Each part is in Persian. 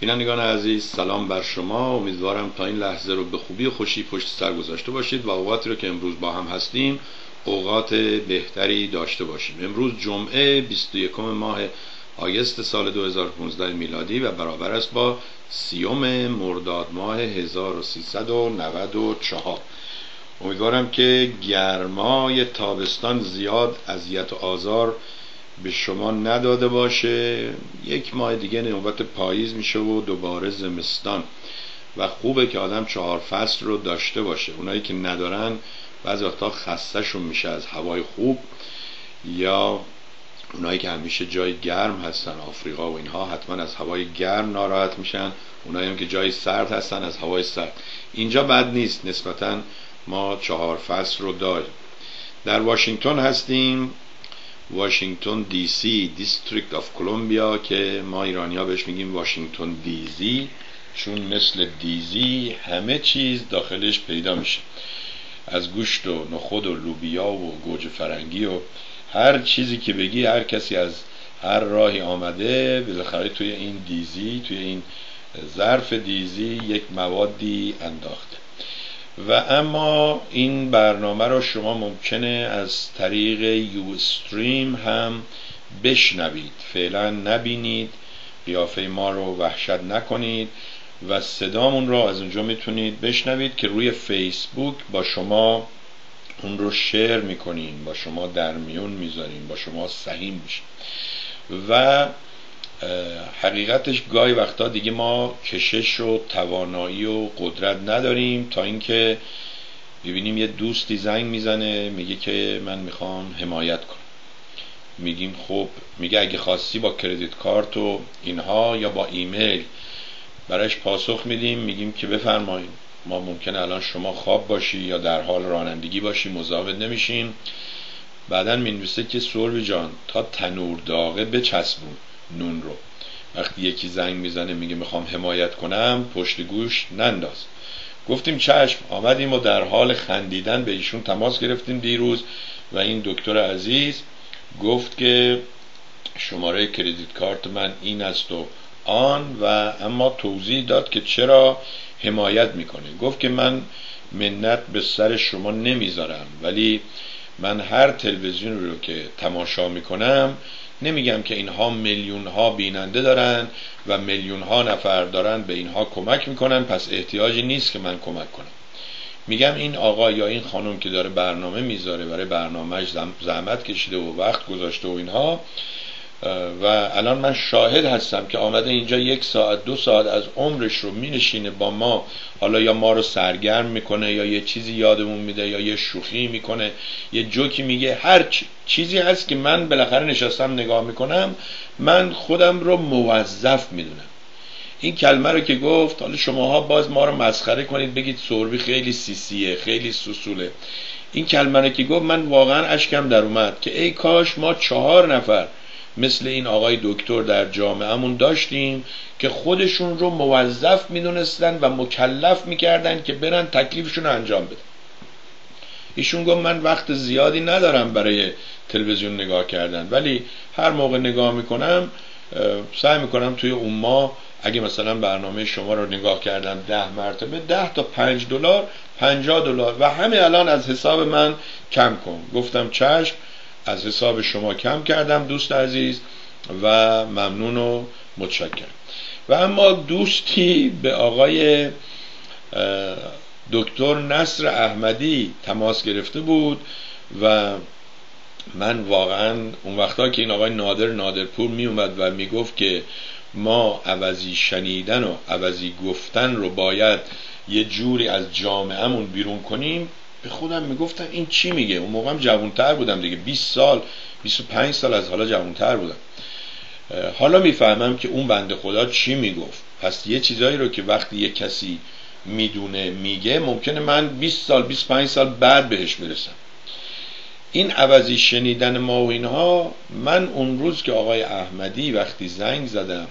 بینندگان عزیز سلام بر شما. امیدوارم تا این لحظه رو به خوبی و خوشی پشت سر گذاشته باشید و اوقاتی رو که امروز با هم هستیم اوقات بهتری داشته باشیم. امروز جمعه 21 ماه آگست سال 2015 میلادی و برابر است با سیوم مرداد ماه 1394 امیدوارم که گرمای تابستان زیاد اذیت و آزار به شما نداده باشه. یک ماه دیگه نوبت پاییز میشه و دوباره زمستان. و خوبه که آدم چهار فصل رو داشته باشه. اونایی که ندارن بعضی وقتا خستهشون میشه از هوای خوب. یا اونایی که همیشه جای گرم هستن آفریقا و اینها حتما از هوای گرم ناراحت میشن. اونایی هم که جای سرد هستن از هوای سرد. اینجا بد نیست. نسبتا ما چهار فصل رو داریم. در واشنگتن هستیم. واشنگتن D.C. District of Columbia که ما ایرانی ها بهش میگیم واشنگتن دیزی چون مثل دیزی همه چیز داخلش پیدا میشه. از گوشت و نخود و لوبیا و گوجه فرنگی و هر چیزی که بگی هر کسی از هر راهی آمده بالاخره توی این دیزی توی این ظرف دیزی یک موادی انداخته. و اما این برنامه را شما ممکنه از طریق یو استریم هم بشنوید. فعلا نبینید قیافه ما رو وحشت نکنید و صدامون را از اونجا می‌تونید بشنوید که روی فیسبوک با شما اون رو شیر می‌کنین با شما در میون می‌ذاریم با شما سهیم میشین. و حقیقتش گاهی وقتا دیگه ما کشش و توانایی و قدرت نداریم تا اینکه ببینیم یه دوستی زنگ می‌زنه میگه که من می‌خوام حمایت کنم. میگیم خب میگه اگه خواستی با کردیت کارت و اینها یا با ایمیل برایش پاسخ میدیم میگیم که بفرمایید ما ممکنه الان شما خواب باشی یا در حال رانندگی باشی مزاحمت نمیشیم. بعدا می‌نویسه که سربی جان تا تنور داغه بچسبون. نون رو. وقتی یکی زنگ می‌زنه میگه می‌خوام حمایت کنم پشت گوش ننداز. گفتیم چشم آمدیم و در حال خندیدن به ایشون تماس گرفتیم دیروز و این دکتر عزیز گفت که شماره کردیت کارت من این است و آن و اما توضیح داد که چرا حمایت می‌کنه. گفت که من منت به سر شما نمی‌ذارم ولی من هر تلویزیون رو که تماشا می‌کنم نمیگم که اینها میلیون ها بیننده دارن و میلیون ها نفر دارن به اینها کمک می‌کنن پس احتیاجی نیست که من کمک کنم. میگم این آقا یا این خانم که داره برنامه می‌ذاره برای برنامهش زحمت کشیده و وقت گذاشته و اینها و الان من شاهد هستم که آمده اینجا یک ساعت دو ساعت از عمرش رو مینشینه با ما. حالا یا ما رو سرگرم می‌کنه یا یه چیزی یادمون میده یا یه شوخی می‌کنه. یه جوکی میگه. هر چیزی هست که من بالاخره نشستم نگاه می‌کنم من خودم رو موظف می‌دونم. این کلمه رو که گفت حالا شماها باز ما رو مسخره کنید بگید سربی خیلی سیسیه خیلی سوسوله. این کلمه رو که گفت من واقعا اشکم در اومد که ای کاش ما چهار نفر مثل این آقای دکتر در جامعهمون داشتیم که خودشون رو موظف می‌دونستن و مکلف می‌کردن که برن تکلیفشون رو انجام بدن. ایشون گفت من وقت زیادی ندارم برای تلویزیون نگاه کردن ولی هر موقع نگاه می‌کنم سعی می‌کنم توی اون ماه اگه مثلا برنامه شما رو نگاه کردم ده مرتبه ده تا پنج دلار پنجاه دلار و همه الان از حساب من کم کن. گفتم چشم از حساب شما کم کردم دوست عزیز و ممنون و متشکرم. و اما دوستی به آقای دکتر نصر احمدی تماس گرفته بود و من واقعا اون وقتا که این آقای نادر نادرپور می اومد و می‌گفت که ما عوضی شنیدن و عوضی گفتن رو باید یه جوری از جامعهمون بیرون کنیم به خودم می‌گفتم این چی میگه؟ اون موقعم جوانتر بودم دیگه. 20 سال 25 سال از حالا جوانتر بودم. حالا می‌فهمم که اون بنده خدا چی می‌گفت. پس یه چیزایی رو که وقتی یه کسی می‌دونه میگه ممکنه من 20 سال 25 سال بعد بهش برسم. این عوضی شنیدن ما و اینها من اون روز که آقای احمدی وقتی زنگ زدم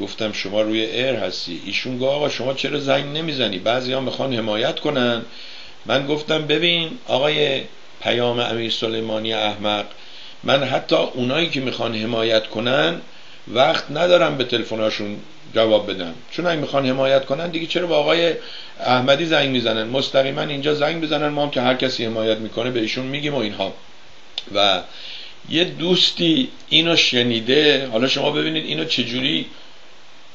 گفتم شما روی ایر هستی. ایشون گفت آقا شما چرا زنگ نمی‌زنی؟ بعضی ها می‌خوان حمایت کنن. من گفتم ببین آقای پیام امیر سلیمانی احمق من حتی اونایی که می‌خوان حمایت کنن وقت ندارم به تلفناشون جواب بدم. چون اگه می‌خوان حمایت کنن دیگه چرا با آقای احمدی زنگ می‌زنن؟ مستقیما اینجا زنگ بزنن ما هم که هر کسی حمایت می‌کنه به ایشون میگیم و اینها. و یه دوستی اینو شنیده حالا شما ببینید اینو چجوری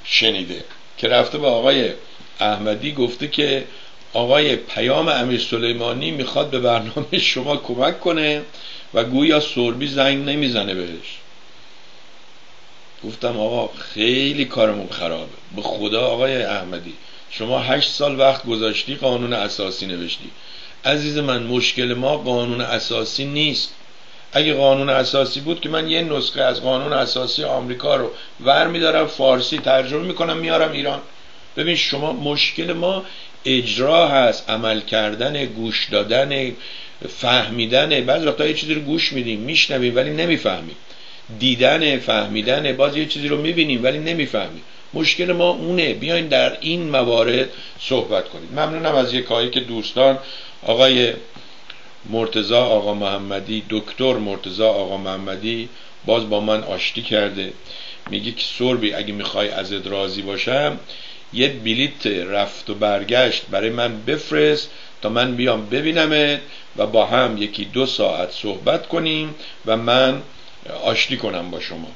شنیده. که رفته به آقای احمدی گفته که آقای پیام امیر سلیمانی می‌خواد به برنامه شما کمک کنه و گویا سربی زنگ نمی‌زنه بهش. گفتم آقا خیلی کارمون خرابه. به خدا آقای احمدی شما هشت سال وقت گذاشتی قانون اساسی نوشتی. عزیز من مشکل ما قانون اساسی نیست. اگه قانون اساسی بود که من یه نسخه از قانون اساسی آمریکا رو ور میدارم فارسی ترجمه می‌کنم میارم ایران. ببین شما مشکل ما اجرا هست عمل کردن گوش دادن فهمیدن. بعض وقتا یه چیزی رو گوش میدیم میشنویم ولی نمی‌فهمیم. دیدن فهمیدن باز یه چیزی رو می‌بینیم ولی نمی‌فهمیم. مشکل ما اونه. بیاین در این موارد صحبت کنید ممنونم از یک که دوستان آقای مرتزا آقا محمدی دکتر مرتزا آقا محمدی باز با من آشتی کرده. میگه که سربی اگه می‌خوای ازت راضی باشم یه بلیت رفت و برگشت برای من بفرست تا من بیام ببینمت و با هم یکی دو ساعت صحبت کنیم و من آشتی کنم با شما.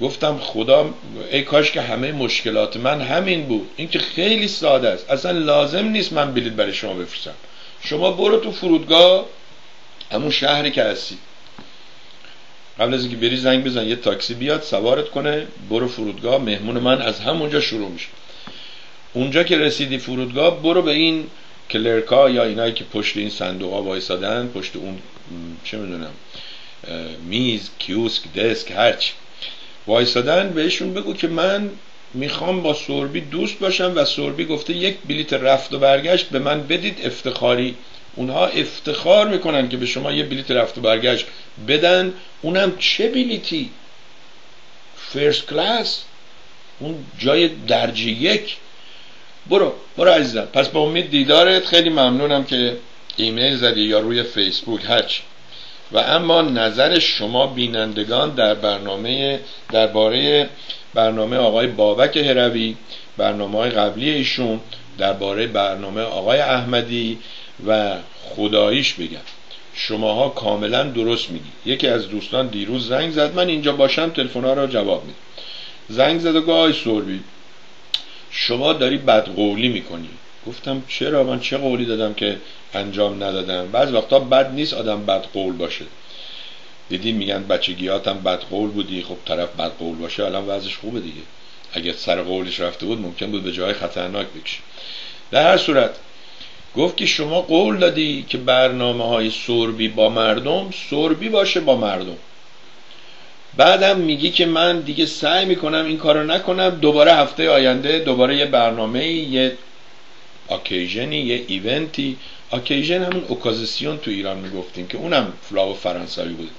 گفتم خدا ای کاش که همه مشکلات من همین بود. این که خیلی ساده است. اصلا لازم نیست من بلیت برای شما بفرستم. شما برو تو فرودگاه همون شهری که هستی. قبل از اینکه بری زنگ بزن یه تاکسی بیاد سوارت کنه برو فرودگاه. مهمون من از همونجا شروع میشه. اونجا که رسیدی فرودگاه برو به این کلرکا یا اینایی که پشت این صندوق ها وایسادن پشت اون چه می‌دونم میز کیوسک دسک هرچی وایسادن بهشون بگو که من می‌خوام با سوربی دوست باشم و سوربی گفته یک بلیت رفت و برگشت به من بدید افتخاری. اونها افتخار می‌کنن که به شما یه بلیت رفت و برگشت بدن. اونم چه بلیتی؟ فرست کلاس اون جای درجه یک. برو برو عزیزم. پس با امید دیدارت خیلی ممنونم که ایمیل زدی یا روی فیسبوک هرچی و اما نظر شما بینندگان در برنامه درباره برنامه آقای بابک هروی برنامه های قبلی ایشون درباره برنامه آقای احمدی و خداییش بگم. شماها کاملا درست میگی. یکی از دوستان دیروز زنگ زد. من اینجا باشم تلفن ها را جواب میدم. زنگ زد و آقای سوربی شما داری بدقولی می‌کنی. گفتم چرا؟ من چه قولی دادم که انجام ندادم؟ بعض وقتا بد نیست آدم بد قول باشه. دیدی میگن بچگیاتم بد قول بودی خب طرف بد قول باشه الان وضعش خوبه دیگه. اگه سر قولش رفته بود ممکن بود به جای خطرناک بکشه در هر صورت گفت که شما قول دادی که برنامه های سربی با مردم سربی باشه با مردم. بعدم میگی که من دیگه سعی می‌کنم این کارو نکنم. دوباره هفته آینده دوباره یه برنامه یه اکیژنی یه ایونتی اکیژن همون اوکازیسیون تو ایران می‌گفتیم که اونم فلاو فرانسوی بود.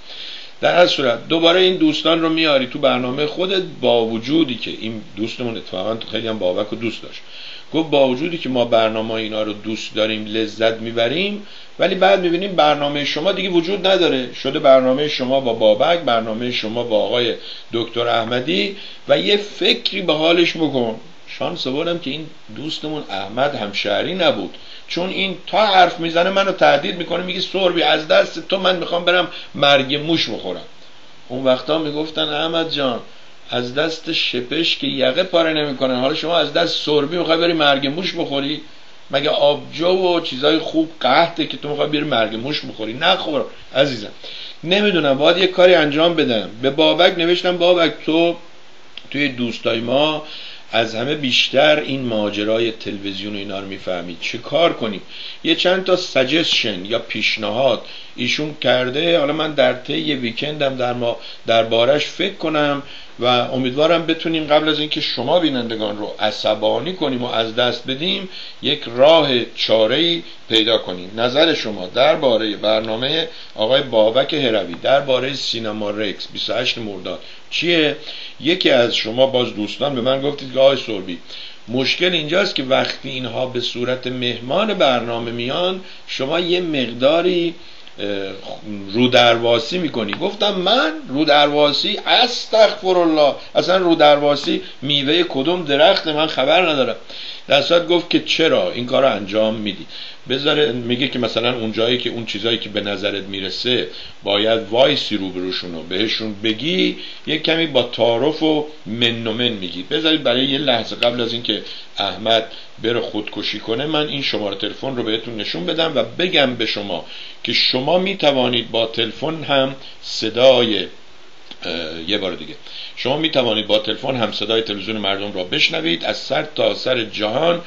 در هر صورت دوباره این دوستان رو میاری تو برنامه خودت با وجودی که این دوستمون اتفاقا تو خیلی هم بابک و دوست داشت. گفت با وجودی که ما برنامه اینا رو دوست داریم لذت می‌بریم ولی بعد می‌بینیم برنامه شما دیگه وجود نداره. شده برنامه شما با بابک برنامه شما با آقای دکتر احمدی و یه فکری به حالش بکن. شانس بودم که این دوستمون احمد همشهری نبود. چون این تا حرف می‌زنه منو تهدید می‌کنه میگه سربی از دست تو من می‌خوام برم مرگ موش بخورم. اون وقتا می‌گفتن احمد جان از دست شپش که یقه پاره نمی‌کنن حالا شما از دست سربی می‌خوای بری مرگ موش بخوری؟ مگه آبجو و چیزای خوب قهده که تو می‌خوای بری مرگ موش بخوری؟ نخور عزیزم نمی‌دونم. باید یه کاری انجام بدم. به بابک نوشتم بابک تو توی دوستای ما از همه بیشتر این ماجرای تلویزیون و اینا رو می‌فهمید چه کار کنیم یه چند تا سجشن یا پیشنهاد ایشون کرده. حالا من در طی ویکندم در ما دربارش فکر کنم و امیدوارم بتونیم قبل از اینکه شما بینندگان رو عصبانی کنیم و از دست بدیم یک راه چاره پیدا کنیم. نظر شما درباره برنامه آقای بابک هروی درباره سینما رکس 28 مرداد چیه؟ یکی از شما باز دوستان به من گفتید که آقای سوربی مشکل اینجاست که وقتی اینها به صورت مهمان برنامه میان شما یه مقداری رو درواسی می‌کنی. گفتم من رو درواسی استغفر الله اصلا رو درواسی میوه کدوم درخت من خبر ندارم. در گفت که چرا این کار رو انجام میدی؟ بذاره میگه که مثلا اون جایی که اون چیزایی که به نظرت می‌رسه باید وایسی روبروشون رو بهشون بگی یک کمی با تعارف و من و من میگی. بذارید برای یه لحظه قبل از اینکه احمد بره خودکشی کنه من این شماره تلفن رو بهتون نشون بدم و بگم به شما که شما می‌توانید با تلفن هم صدای یه بار دیگه. شما می توانید با تلفن هم صدای تلویزیون مردم را بشنوید از سر تا سر جهان.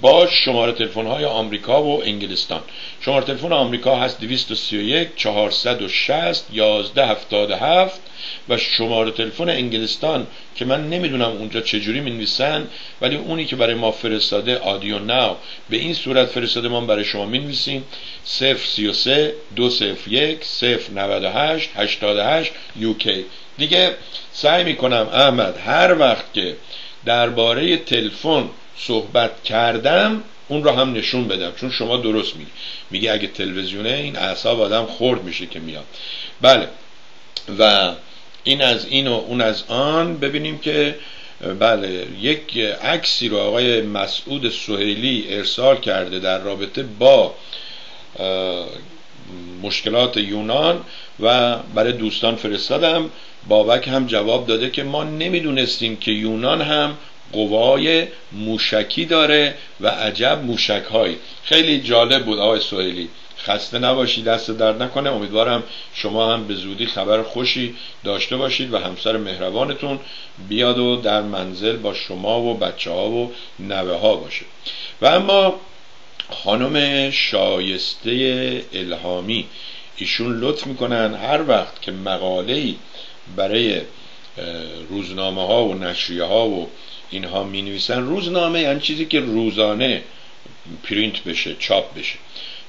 با شماره تلفن های آمریکا و انگلستان. شماره تلفن آمریکا هست 231 460 1177 و شماره تلفن انگلستان که من نمی‌دونم اونجا چجوری می نویسن ولی اونی که برای ما فرستاده آدیو ناو. به این صورت فرستاده ما برای شما می نویسیم 033 201 098 88 UK دیگه سعی می‌کنم احمد هر وقت که درباره تلفن صحبت کردم اون رو هم نشون بدم. چون شما درست میگی. میگه اگه تلویزیونه این اعصاب آدم خورد میشه که میاد. بله. و این از این و اون از آن ببینیم که بله یک عکسی رو آقای مسعود سهیلی ارسال کرده در رابطه با مشکلات یونان و برای دوستان فرستادم. بابک هم جواب داده که ما نمی‌دونستیم که یونان هم قوای موشکی داره و عجب موشک های خیلی جالب بود آقای سوهیلی خسته نباشید دست درد نکنه. امیدوارم شما هم به زودی خبر خوشی داشته باشید و همسر مهربانتون بیاد و در منزل با شما و بچه ها و نوه ها باشه. و اما خانم شایسته الهامی. ایشون لطف می‌کنن هر وقت که مقاله برای روزنامه ها و نشریه ها و اینها می نویسن روزنامه یعنی چیزی که روزانه پرینت بشه چاپ بشه.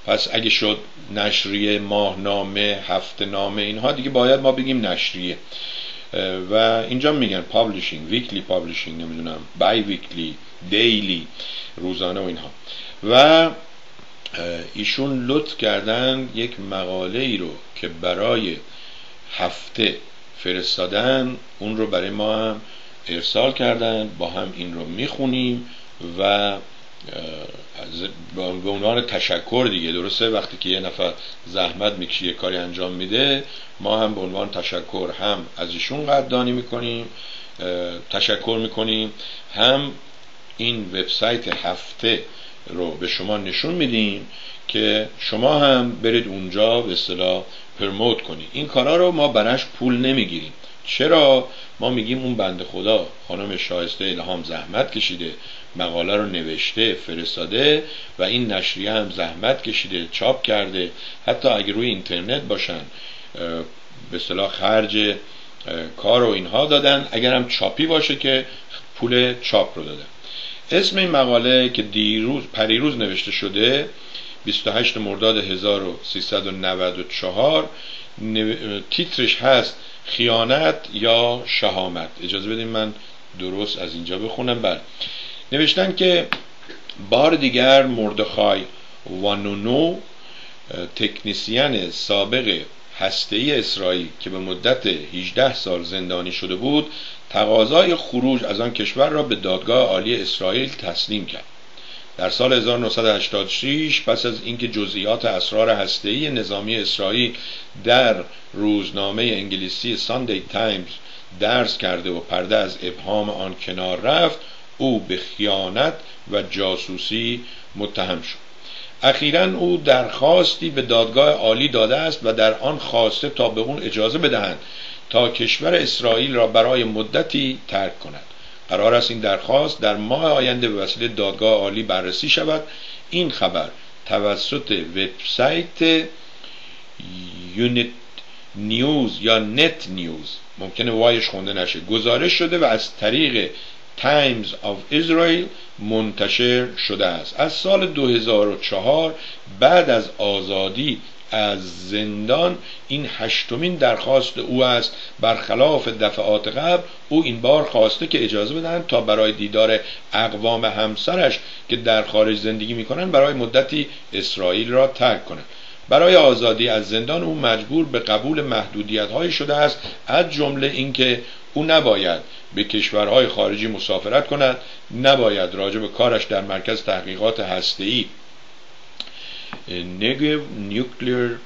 پس اگه شد نشریه ماهنامه هفته نامه اینها دیگه باید ما بگیم نشریه. و اینجا میگن publishing weekly publishing نمی‌دونم bi-weekly دیلی روزانه و اینها. و ایشون لطف کردن یک مقاله ای رو که برای هفته فرستادن اون رو برای ما هم ارسال کردن با هم این رو می‌خونیم و به عنوان تشکر دیگه درسته؟ وقتی که یه نفر زحمت می‌کشه یه کاری انجام میده ما هم به عنوان تشکر هم از ایشون قدردانی می‌کنیم تشکر می‌کنیم هم این وبسایت هفته رو به شما نشون میدیم که شما هم برید اونجا به اصطلاح پرموت کنید. این کارا رو ما برش پول نمی‌گیریم. چرا؟ ما میگیم اون بند خدا خانم شایسته الهام زحمت کشیده مقاله رو نوشته فرستاده و این نشریه هم زحمت کشیده چاپ کرده. حتی اگر روی اینترنت باشن به صلاح خرج کار و اینها دادن. اگر هم چاپی باشه که پول چاپ رو دادن اسم این مقاله که دیروز پریروز نوشته شده 28 مرداد 1394 تیترش هست خیانت یا شهامت. اجازه بدین من درست از اینجا بخونم. بر نوشتن که بار دیگر مردخای وانونو تکنیسیان سابق هسته اسرائیل که به مدت 18 سال زندانی شده بود تقاضای خروج از آن کشور را به دادگاه عالی اسرائیل تسلیم کرد. در سال 1986 پس از اینکه جزئیات اسرار هسته‌ای نظامی اسرائیل در روزنامه انگلیسی ساندی تایمز درس کرده و پرده از ابهام آن کنار رفت او به خیانت و جاسوسی متهم شد. اخیرا او درخواستی به دادگاه عالی داده است و در آن خواسته تا به اون اجازه بدهند تا کشور اسرائیل را برای مدتی ترک کند. قرار است این درخواست در ماه آینده به وسیله دادگاه عالی بررسی شود. این خبر توسط وبسایت یونیت نیوز یا نت نیوز ممکنه وایش خونده نشه گزارش شده و از طریق Times of Israel منتشر شده است. از سال 2004 بعد از آزادی از زندان این هشتمین درخواست او است. برخلاف دفعات قبل او این بار خواسته که اجازه بدن تا برای دیدار اقوام همسرش که در خارج زندگی می‌کنن برای مدتی اسرائیل را ترک کنند. برای آزادی از زندان او مجبور به قبول محدودیت های شده است از جمله اینکه او نباید به کشورهای خارجی مسافرت کند نباید راجع کارش در مرکز تحقیقات هسته‌ای Negev Nuclear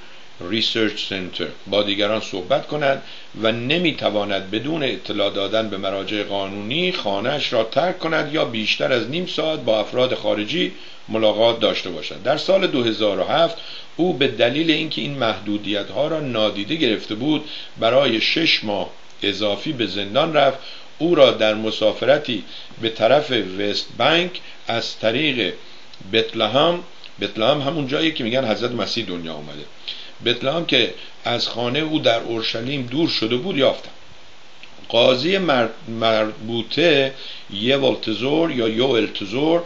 Research Center با دیگران صحبت کند و نمی‌تواند بدون اطلاع دادن به مراجع قانونی خانهش را ترک کند یا بیشتر از نیم ساعت با افراد خارجی ملاقات داشته باشد. در سال 2007 او به دلیل اینکه این محدودیت ها را نادیده گرفته بود برای شش ماه اضافی به زندان رفت. او را در مسافرتی به طرف وست بانک از طریق بتلهم بتلهم همون جایی که میگن حضرت مسیح دنیا اومده. بتلهم که از خانه او در اورشلیم دور شده بود یافتم قاضی مربوطه یه والتزور یا یو التزور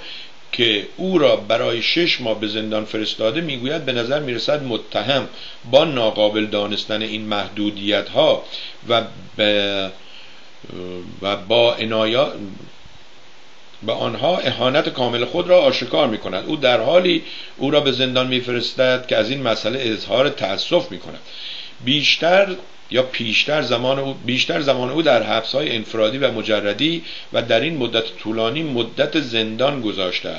که او را برای شش ماه به زندان فرستاده می‌گوید به نظر می‌رسد متهم با ناقابل دانستن این محدودیت ها و و با به آنها اهانت کامل خود را آشکار می کند او در حالی او را به زندان میفرستد که از این مسئله اظهار تأسف می کند بیشتر یا پیشتر زمان او بیشتر زمان او در حبس های انفرادی و مجردی و در این مدت طولانی مدت زندان گذاشته.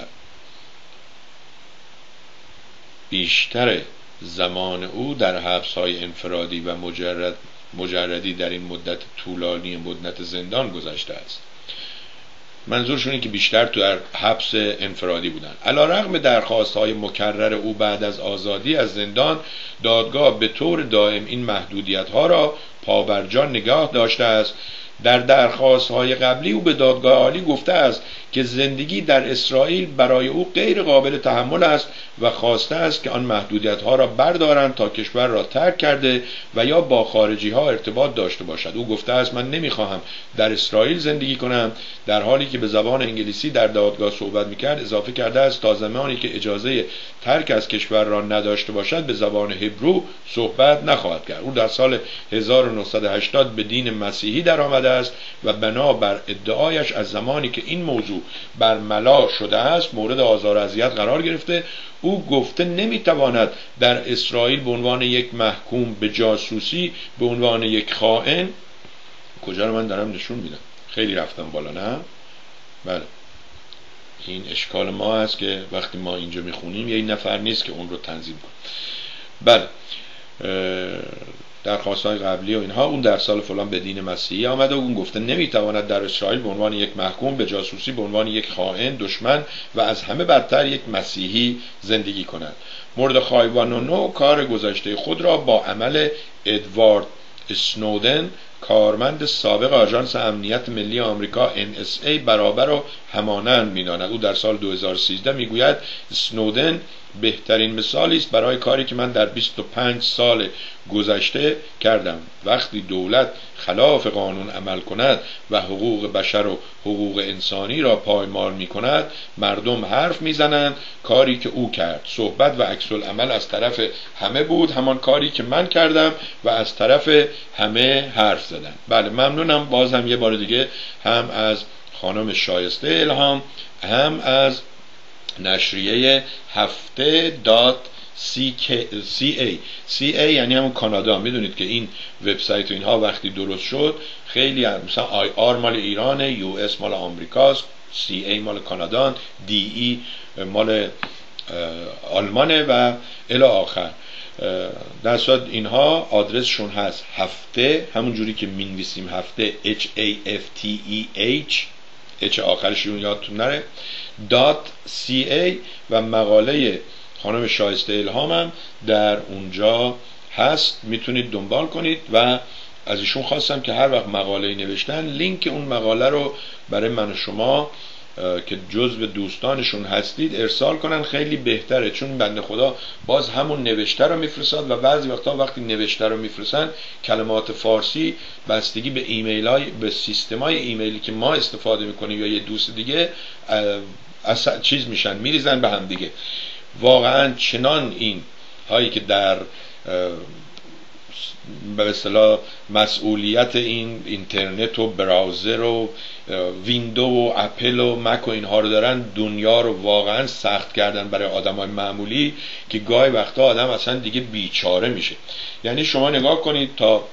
بیشتر زمان او در حبس های انفرادی و مجرد مجردی در این مدت طولانی مدت زندان گذشته است. منظورشون این که بیشتر تو حبس انفرادی بودن. علا رقم درخواست های مکرر او بعد از آزادی از زندان دادگاه به طور دائم این محدودیت ها را پابرجان نگاه داشته است. در درخواست های قبلی او به دادگاه عالی گفته است که زندگی در اسرائیل برای او غیر قابل تحمل است و خواسته است که آن محدودیت ها را بردارند تا کشور را ترک کرده و یا با خارجی ها ارتباط داشته باشد. او گفته است من نمی‌خواهم در اسرائیل زندگی کنم. در حالی که به زبان انگلیسی در دادگاه صحبت می‌کرد اضافه کرده است تا زمانی که اجازه ترک از کشور را نداشته باشد به زبان هبرو صحبت نخواهد کرد. او در سال 1980 به دین مسیحی درآمده است و بنابر ادعایش از زمانی که این موضوع بر ملا شده است مورد آزار و اذیت قرار گرفته. او گفته نمی‌تواند در اسرائیل به عنوان یک محکوم به جاسوسی به عنوان یک خائن. کجا رو من دارم نشون میدم؟ خیلی رفتم بالا نه؟ بله. این اشکال ما است که وقتی ما اینجا می‌خونیم یه نفر نیست که اون رو تنظیم کنه. بله. درخواست های قبلی و اینها اون در سال فلان به دین مسیحی آمده و اون گفته نمی‌تواند در اسرائیل به عنوان یک محکوم به جاسوسی به عنوان یک خائن دشمن و از همه بدتر یک مسیحی زندگی کند. مورد خایوان کار گذشته خود را با عمل ادوارد سنودن کارمند سابق آژانس امنیت ملی آمریکا NSA برابر و همانند می‌داند. او در سال 2013 می‌گوید سنودن بهترین مثالی است برای کاری که من در 25 سال گذشته کردم. وقتی دولت خلاف قانون عمل کند و حقوق بشر و حقوق انسانی را پایمال می کند مردم حرف می‌زنند کاری که او کرد. صحبت و عکس عمل از طرف همه بود همان کاری که من کردم و از طرف همه حرف زدن. بله ممنونم. باز هم یه بار دیگه هم از خانم شایسته الهامی هم از نشریه هفته dot CA یعنی همون کانادا. می‌دونید که این وبسایت و اینها وقتی درست شد خیلی مثلا IR مال ایران US مال آمریکاست CA مال کانادا DE مال آلمانه و الی آخر. در صورت اینها آدرسشون هست هفته همون جوری که می‌نویسیم هفته H A F T E H H آخرشون یادتون نره. ای و مقاله خانم شایسته الهامم در اونجا هست. می‌تونید دنبال کنید و از ایشون خواستم که هر وقت مقاله نوشتن لینک اون مقاله رو برای من و شما که جزو دوستانشون هستید ارسال کنن. خیلی بهتره چون بنده خدا باز همون نوشته رو میفرستاد و بعضی وقتا وقتی نوشته رو میفرستن کلمات فارسی بستگی به ایمیل های به سیستم های ایمیلی که ما استفاده می‌کنیم یا یه دوست دیگه چیز میشن میریزن به هم دیگه. واقعا چنان این هایی که در به اصطلاح مسئولیت این اینترنت و browser و ویندو و اپل و مک و اینها رو دارن دنیا رو واقعا سخت کردن برای آدم های معمولی که گاهی وقتا آدم اصلا دیگه بیچاره میشه. یعنی شما نگاه کنید تا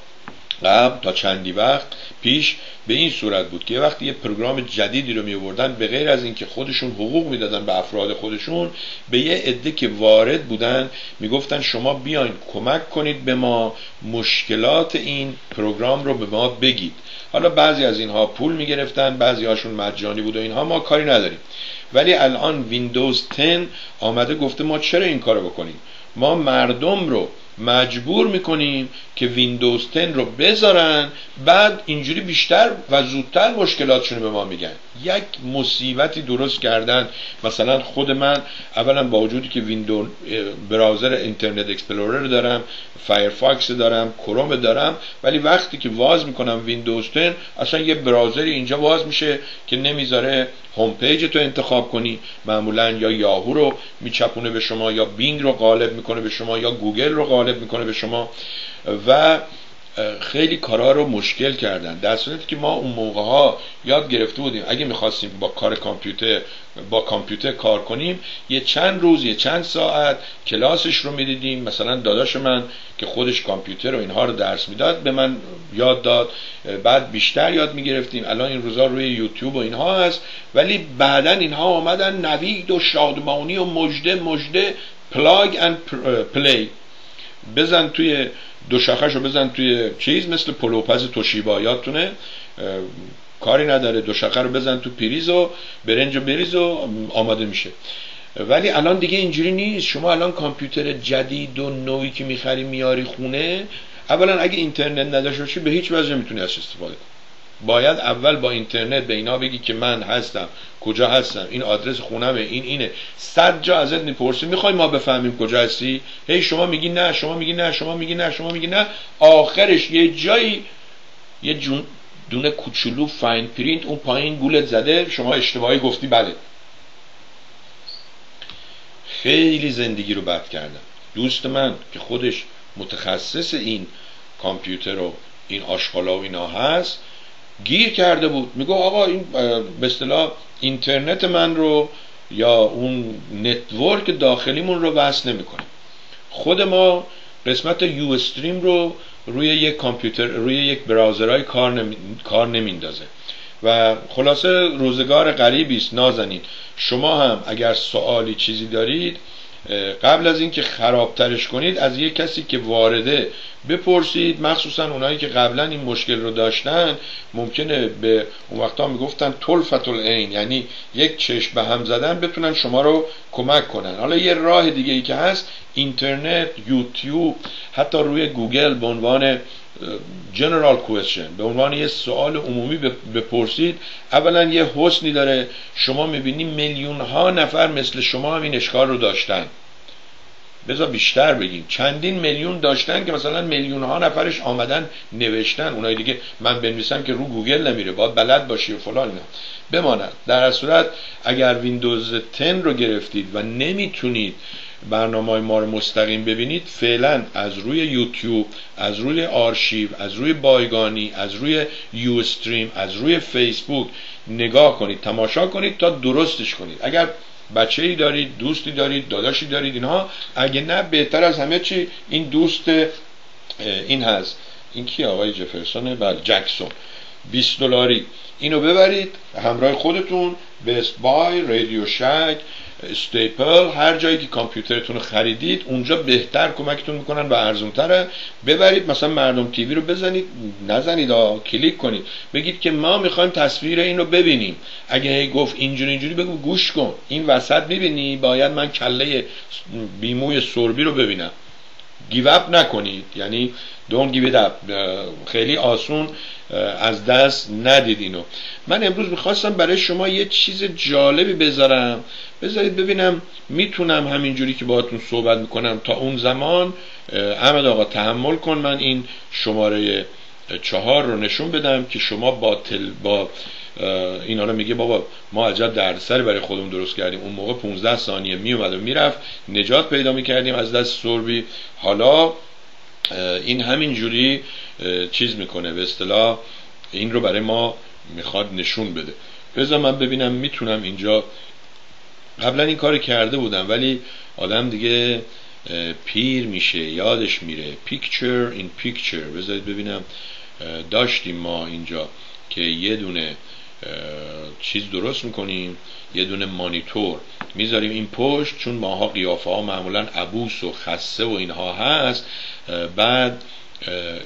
قبل تا چندی وقت پیش به این صورت بود که وقتی یه پروگرام جدیدی رو می به غیر از اینکه خودشون حقوق می‌دادن به افراد خودشون به یه عده که وارد بودن می‌گفتن شما بیاین کمک کنید به ما مشکلات این پروگرام رو به ما بگید. حالا بعضی از اینها پول می‌گرفتن بعضی هاشون مجانی بود و اینها ما کاری نداریم. ولی الان ویندوز 10 آمده گفته ما چرا این کارو بکنیم؟ ما مردم رو مجبور می‌کنیم که ویندوز 10 رو بذارن بعد اینجوری بیشتر و زودتر مشکلاتشون به ما میگن. یک مصیبتی درست کردن. مثلا خود من اولا با وجودی که ویندو browser اینترنت اکسپلورر دارم فایرفاکس دارم کروم دارم ولی وقتی که واز می‌کنم ویندوز 10 اصلا یه browserی اینجا واز میشه که نمی‌ذاره home page تو انتخاب کنی. معمولا یا یاهو رو میچپونه به شما یا بینگ رو غالب می‌کنه به شما یا گوگل رو می‌کنه به شما. و خیلی کارا رو مشکل کردن. در صورتی که ما اون موقع ها یاد گرفته بودیم اگه می‌خواستیم با کار کامپیوتر با کامپیوتر کار کنیم یه چند روز یه چند ساعت کلاسش رو می‌دیدیم. مثلا داداش من که خودش کامپیوتر و اینها رو درس می‌داد به من یاد داد. بعد بیشتر یاد می‌گرفتیم. الان این روزا روی یوتیوب و اینها هست. ولی بعدا اینها آمدن نوید و شادمانی و مژده مژده plug and play. بزن توی دو شاخش رو بزن توی چیز مثل پلوپز توشیبا. یادتونه؟ کاری نداره. دو شاخه رو بزن تو پریز و برنج و بریز و آماده میشه. ولی الان دیگه اینجوری نیست. شما الان کامپیوتر جدید و نویی که می‌خری میاری خونه اولا اگه اینترنت نداشته باشی به هیچ وجه می‌تونی ازش استفاده کنی. باید اول با اینترنت به اینا بگی که من هستم کجا هستم این آدرس خونمه این اینه. صد جا ازت می‌پرسی می‌خوای ما بفهمیم کجا هستی؟ هی شما میگی نه شما میگی نه شما میگی نه شما میگی نه. آخرش یه جایی یه جون دونه کوچولو فاین پرینت اون پایین گولت زده شما اشتباهی گفتی بله. خیلی زندگی رو بد کردم. دوست من که خودش متخصص این کامپیوتر و این آشغالا و اینا هست گیر کرده بود. میگه آقا این به اصطلاح اینترنت من رو یا اون network داخلیمون رو وصل نمی‌کنه. خود ما قسمت یو استریم رو روی یک کامپیوتر روی یک browserهای کار نمی... کار نمیندازه. و خلاصه روزگار غریبی است نازنین. شما هم اگر سوالی چیزی دارید قبل از اینکه خرابترش کنید از یک کسی که وارده بپرسید مخصوصا اونایی که قبلا این مشکل رو داشتن ممکنه به اون وقتا می‌گفتن طلفت العین یعنی یک چشم به هم زدن بتونن شما رو کمک کنن. حالا یه راه دیگه ای که هست اینترنت یوتیوب حتی روی گوگل به عنوان جنرال کوشن به عنوان یه سوال عمومی بپرسید. اولا یه حسنی داره شما می‌بینی میلیون ها نفر مثل شما هم این اشکال رو داشتن. بذار بیشتر بگیم. چندین میلیون داشتن که مثلا میلیون ها نفرش آمدن نوشتن. اونایی دیگه من بنویسم که رو گوگل نمیره. باید بلد باشی و فلان اینا. بماند در صورت اگر ویندوز 10 رو گرفتید و نمی‌تونید برنامه های ما رو مستقیم ببینید فعلا از روی یوتیوب از روی آرشیو از روی بایگانی از روی یو استریم از روی فیسبوک نگاه کنید تماشا کنید تا درستش کنید. اگر بچه ای دارید دوستی دارید داداشی دارید اینها. اگه نه بهتر از همه چی این دوست این هست. این کی آقای جفرسونه؟ بله جکسون. 20 دلاری. اینو ببرید همراه خودتون بست بای رادیو شک. استیپلز هر جایی که کامپیوترتون رو خریدید اونجا بهتر کمکتون می‌کنن و ارزونتره. ببرید مثلا مردم تیوی رو بزنید نزنید آه. کلیک کنید. بگید که ما می‌خوایم تصویر این رو ببینیم. اگه هی گفت اینجوری اینجوری بگو گوش کن. این وسط می‌بینی؟ باید من کله بیموی سربی رو ببینم. گیوپ نکنید. یعنی دون گیو خیلی آسون از دست ندید اینو. من امروز می‌خواستم برای شما یه چیز جالبی بذارم. بذارید ببینم می‌تونم همینجوری که باهاتون صحبت می‌کنم تا اون زمان احمد آقا تحمل کن من این شماره چهار رو نشون بدم که شما با تل با اینا رو میگه بابا ما عجب دردسری برای خودمون درست کردیم. اون موقع 15 ثانیه میومد و می‌رفت نجات پیدا می‌کردیم از دست سربی. حالا این همین جوری چیز می‌کنه. به اصطلاح این رو برای ما می‌خواد نشون بده. بذار من ببینم می‌تونم اینجا. قبلا این کار کرده بودم ولی آدم دیگه پیر میشه یادش میره. پیکچر این پیکچر بذارید ببینم داشتیم ما اینجا که یه دونه چیز درست می‌کنیم؟ یه دونه مانیتور. می‌ذاریم این پشت چون ماها قیافه ها معمولا عبوس و خسته و اینها هست. بعد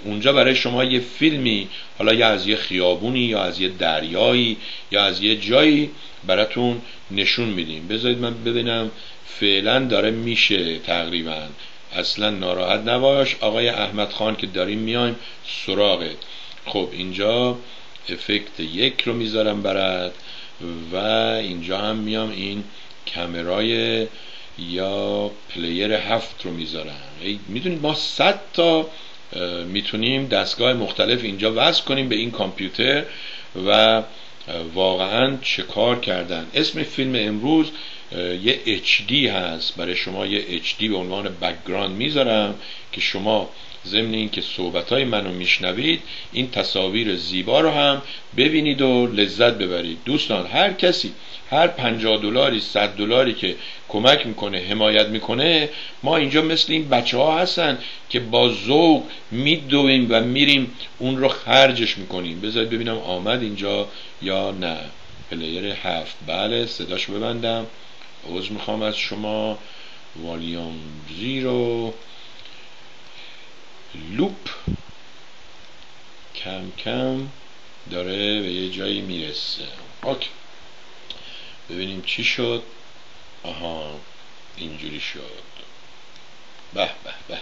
اونجا برای شما یه فیلمی حالا یا از یه خیابونی یا از یه دریایی یا از یه جایی براتون نشون میدیم. بذارید من ببینم فعلا داره میشه تقریبا. اصلا ناراحت نباش. آقای احمد خان که داریم میایم سراغت. خب اینجا افکت یک رو می‌ذارم برات و اینجا هم میام این کمرای یا پلیر هفت رو می‌ذارم. می‌دونید ما صد تا می‌تونیم دستگاه مختلف اینجا وصل کنیم به این کامپیوتر و واقعا چه کار کردن. اسم فیلم امروز یه HD هست. برای شما یه HD به عنوان بکگراند می‌ذارم که شما ضمن اینکه صحبت های منو میشنوید این تصاویر زیبا رو هم ببینید و لذت ببرید. دوستان هر کسی هر پنجاه دلاری صد دلاری که کمک می‌کنه حمایت می‌کنه ما اینجا مثل این بچه ها هستن که با ذوق میدویم و میریم اون رو خرجش می‌کنیم. بذارید ببینم آمد اینجا یا نه. player هفت. بله صداش ببندم. عوض می‌خوام از شما. volume zero. loop. کم کم داره به یه جایی می‌رسه. اوکی. ببینیم چی شد. آها اینجوری شد. به به به.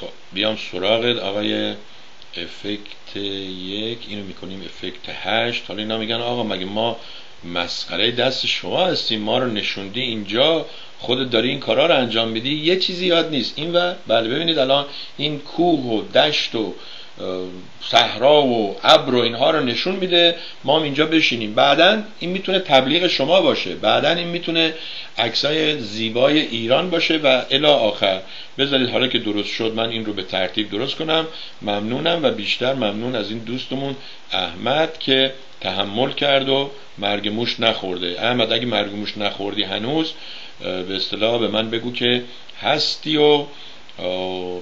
خب بیام سراغ آقای افکت یک اینو می‌کنیم افکت هشت. حالا اینا میگن آقا مگه ما مسخره دست شما هستیم ما رو نشوندی اینجا خودت داری این کارا رو انجام میدی. یه چیزی یاد نیست. این و بله ببینید الان این کوه و دشت و صحرا و ابر و اینها رو نشون میده. ما اینجا بشینیم. بعدا این می‌تونه تبلیغ شما باشه. بعدا این می‌تونه عکسای زیبای ایران باشه و الا آخر. بذارید حالا که درست شد من این رو به ترتیب درست کنم. ممنونم و بیشتر ممنون از این دوستمون احمد که تحمل کرد و مرگ موش نخورده. احمد اگه مرگ موش نخوردی هنوز به اصطلاح به من بگو که هستی و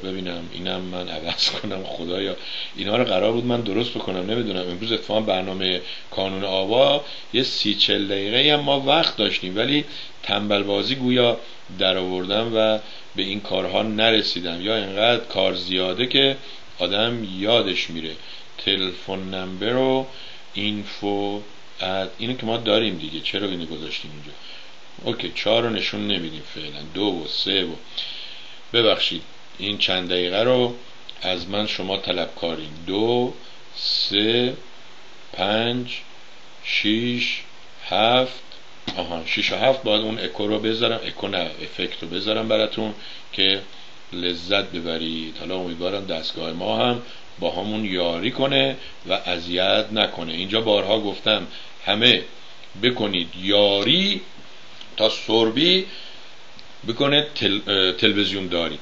ببینم اینم من عوض کنم خدایا. اینا رو قرار بود من درست بکنم نمی‌دونم. امروز اتفاقا برنامه کانون آوا یه سی چل دقیقه هم ما وقت داشتیم ولی تنبل بازی گویا در آوردم و به این کارها نرسیدم. یا اینقدر کار زیاده که آدم یادش میره. تلفن نمبر و اینفو اینو که ما داریم دیگه چرا اینو گذاشتیم اینجا؟ اوکی چهار رو نشون نمیدیم فعلا دو و سه و ببخشید این چند دقیقه رو از من شما طلب کارین دو سه پنج شیش هفت. آها شیش و هفت باید اون اکو رو بذارم اکو نه افکت رو بذارم براتون که لذت ببرید. حالا امیدوارم دستگاه ما هم با همون یاری کنه و اذیت نکنه. اینجا بارها گفتم همه بکنید یاری تا سربی بکنه تلویزیون داری.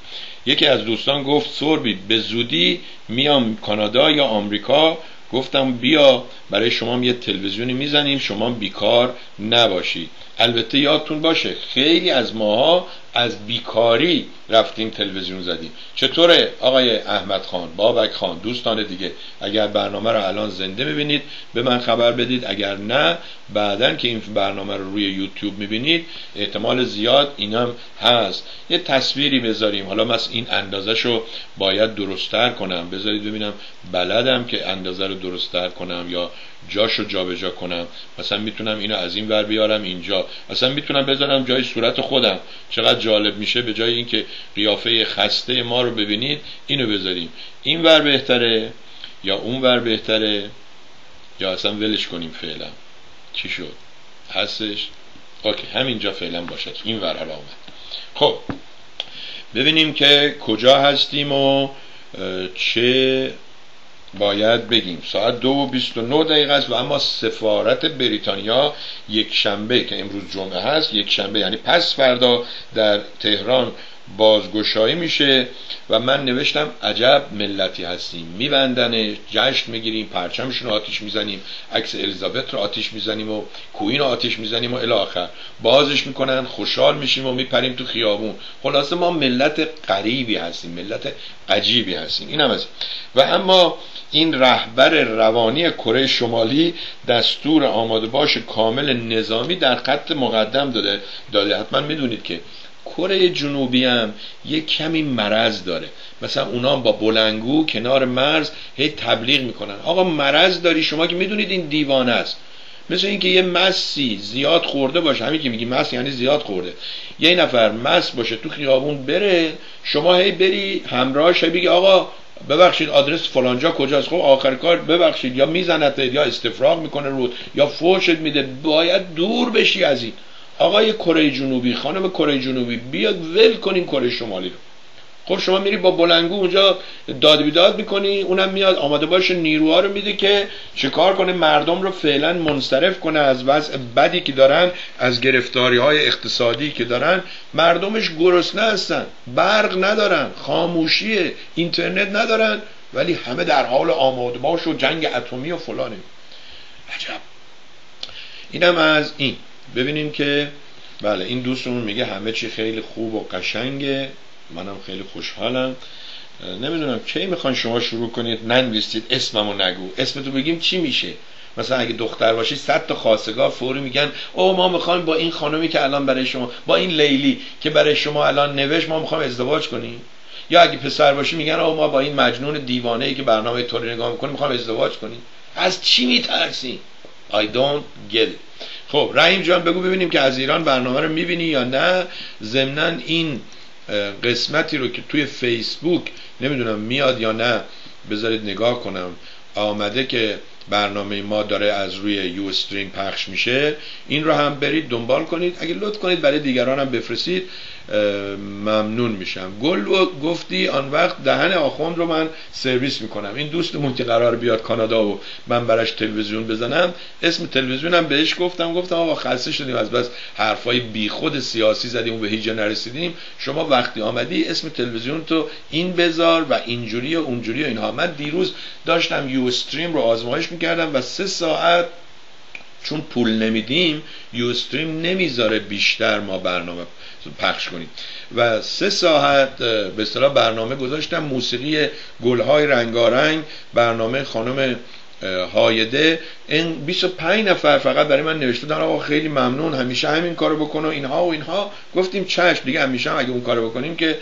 یکی از دوستان گفت سربی به زودی میام کانادا یا آمریکا. گفتم بیا برای شما یه تلویزیونی می‌زنیم شما بیکار نباشی. البته یادتون باشه خیلی از ماها از بیکاری رفتیم تلویزیون زدیم. چطوره آقای احمد خان بابک خان دوستان دیگه؟ اگر برنامه رو الان زنده می‌بینید به من خبر بدید. اگر نه بعدا که این برنامه رو روی یوتیوب می‌بینید احتمال زیاد اینم هست. یه تصویری بذاریم. حالا من این اندازه رو باید درستتر کنم. بذارید ببینم بلدم که اندازه رو درستتر کنم یا جاشو جابجا کنم. مثلا می‌تونم اینو از این ور بیارم اینجا. مثلا می‌تونم بذارم جای صورت خودم. چقدر جالب میشه به جای اینکه قیافه خسته ما رو ببینید اینو بذاریم. این ور بهتره یا اون ور بهتره؟ یا اصلا ولش کنیم فعلا. چی شد؟ هستش؟ اوکی همینجا فعلا باشد این ور حالا اومد. خب ببینیم که کجا هستیم و چه باید بگیم ساعت دو و بیست و نو دقیقه است و اما سفارت بریتانیا یک شنبه که امروز جمعه هست یک شنبه یعنی پس فردا در تهران بازگشایی میشه و من نوشتم عجب ملتی هستیم. میبندن جشن می‌گیریم پرچمشون رو آتیش می‌زنیم عکس الیزابت رو آتیش می‌زنیم و کوین رو آتیش می‌زنیم و الاخر بازش می‌کنن خوشحال میشیم و میپریم تو خیابون. خلاصه ما ملت غریبی هستیم ملت عجیبی هستیم. این هم و اما این رهبر روانی کره شمالی دستور آماده باش کامل نظامی در خط مقدم داده داده. حتما می‌دونید که کره جنوبی هم یه کمی مرض داره. مثلا اونا با بلنگو کنار مرز هی تبلیغ می‌کنن. آقا مرض داری؟ شما که می‌دونید این دیوانه است. مثل اینکه یه مسی زیاد خورده باشه. همین که میگی مس یعنی زیاد خورده. یه نفر مس باشه تو خیابون بره شما هی بری همراهش بگی آقا ببخشید آدرس فلانجا کجاست؟ خب آخر کار ببخشید. یا میزنت یا استفراغ می‌کنه رو یا فوشت میده. باید دور بشی از این. آقای کره جنوبی خانم کره جنوبی بیاد ول کنین کره شمالی رو. خب شما میری با بلنگو اونجا داد بیداد می‌کنی اونم میاد آماده باشه نیروها رو میده که چیکار کنه مردم رو فعلا منصرف کنه از وضع بدی که دارن از گرفتاری های اقتصادی که دارن. مردمش گرسنه هستن برق ندارن خاموشی اینترنت ندارن ولی همه در حال آماده باش و جنگ اتمی و فلانه. عجب. اینم از این. ببینیم که بله این دوستمون میگه همه چی خیلی خوب و قشنگه. منم خیلی خوشحالم. نمی‌دونم کی می‌خوان شما شروع کنید. ننویسید اسممو نگو. اسمتو بگیم چی میشه. مثلا اگه دختر باشی صد تا خواستگار فوری میگن او ما می‌خوایم با این خانمی که الان برای شما با این لیلی که برای شما الان نوشت ما می‌خوایم ازدواج کنیم. یا اگه پسر باشی میگن او ما با این مجنون دیوانه ای که برنامه طوری نگاه می‌کنیم می‌خوایم ازدواج کنیم. از چی میترسی؟ I don't get it. خب رحیم جان بگو ببینیم که از ایران برنامه رو می‌بینی یا نه. ضمنا این قسمتی رو که توی فیسبوک نمی‌دونم میاد یا نه بذارید نگاه کنم. آمده که برنامه ما داره از روی یو استریم پخش میشه. این رو هم برید دنبال کنید. اگه لطف کنید برای دیگران هم بفرستید. ممنون میشم. گل گفتی آن وقت دهن آخوند رو من سرویس می‌کنم. این دوستمون که قرار بیاد کانادا و من براش تلویزیون بزنم اسم تلویزیونم بهش گفتم گفتم آقا خسته شدیم از بس حرفای بیخود سیاسی زدیم و به هیچ نرسیدیم. شما وقتی آمدی اسم تلویزیون تو این بذار و اینجوری و اونجوری و اینها. من دیروز داشتم یو استریم رو آزمایش می‌کردم و سه ساعت چون پول نمیدیم یو استریم نمی‌ذاره بیشتر ما برنامه پخش کنیم. و سه ساعت به اصطلاح برنامه گذاشتم. موسیقی گلهای رنگارنگ برنامه خانم هایده. این 25 نفر فقط برای من نوشته بودن آقا خیلی ممنون همیشه همین کارو بکن و اینها و اینها. گفتیم چشم دیگه همیشه هم اگه اون کارو بکنیم که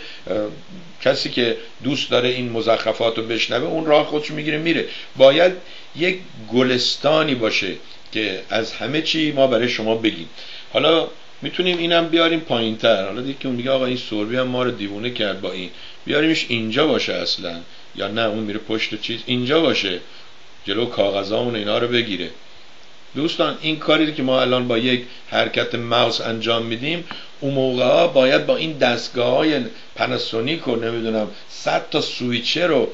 کسی که دوست داره این مزخرفات رو بشنوه اون راه خودش می‌گیره میره. باید یک گلستانی باشه که از همه چی ما برای شما بگیم. حالا می‌تونیم اینم بیاریم پایین تر حالا دیگه اون میگه آقا این سوربی هم ما رو دیوونه کرد با این. بیاریمش اینجا باشه اصلا. یا نه اون میره پشت چیز. اینجا باشه. جلو کاغذامون اینا رو بگیره. دوستان این کاری که ما الان با یک حرکت ماوس انجام میدیم اون موقع باید با این دستگاه های پناسونیک و نمی‌دونم صد تا سویچه رو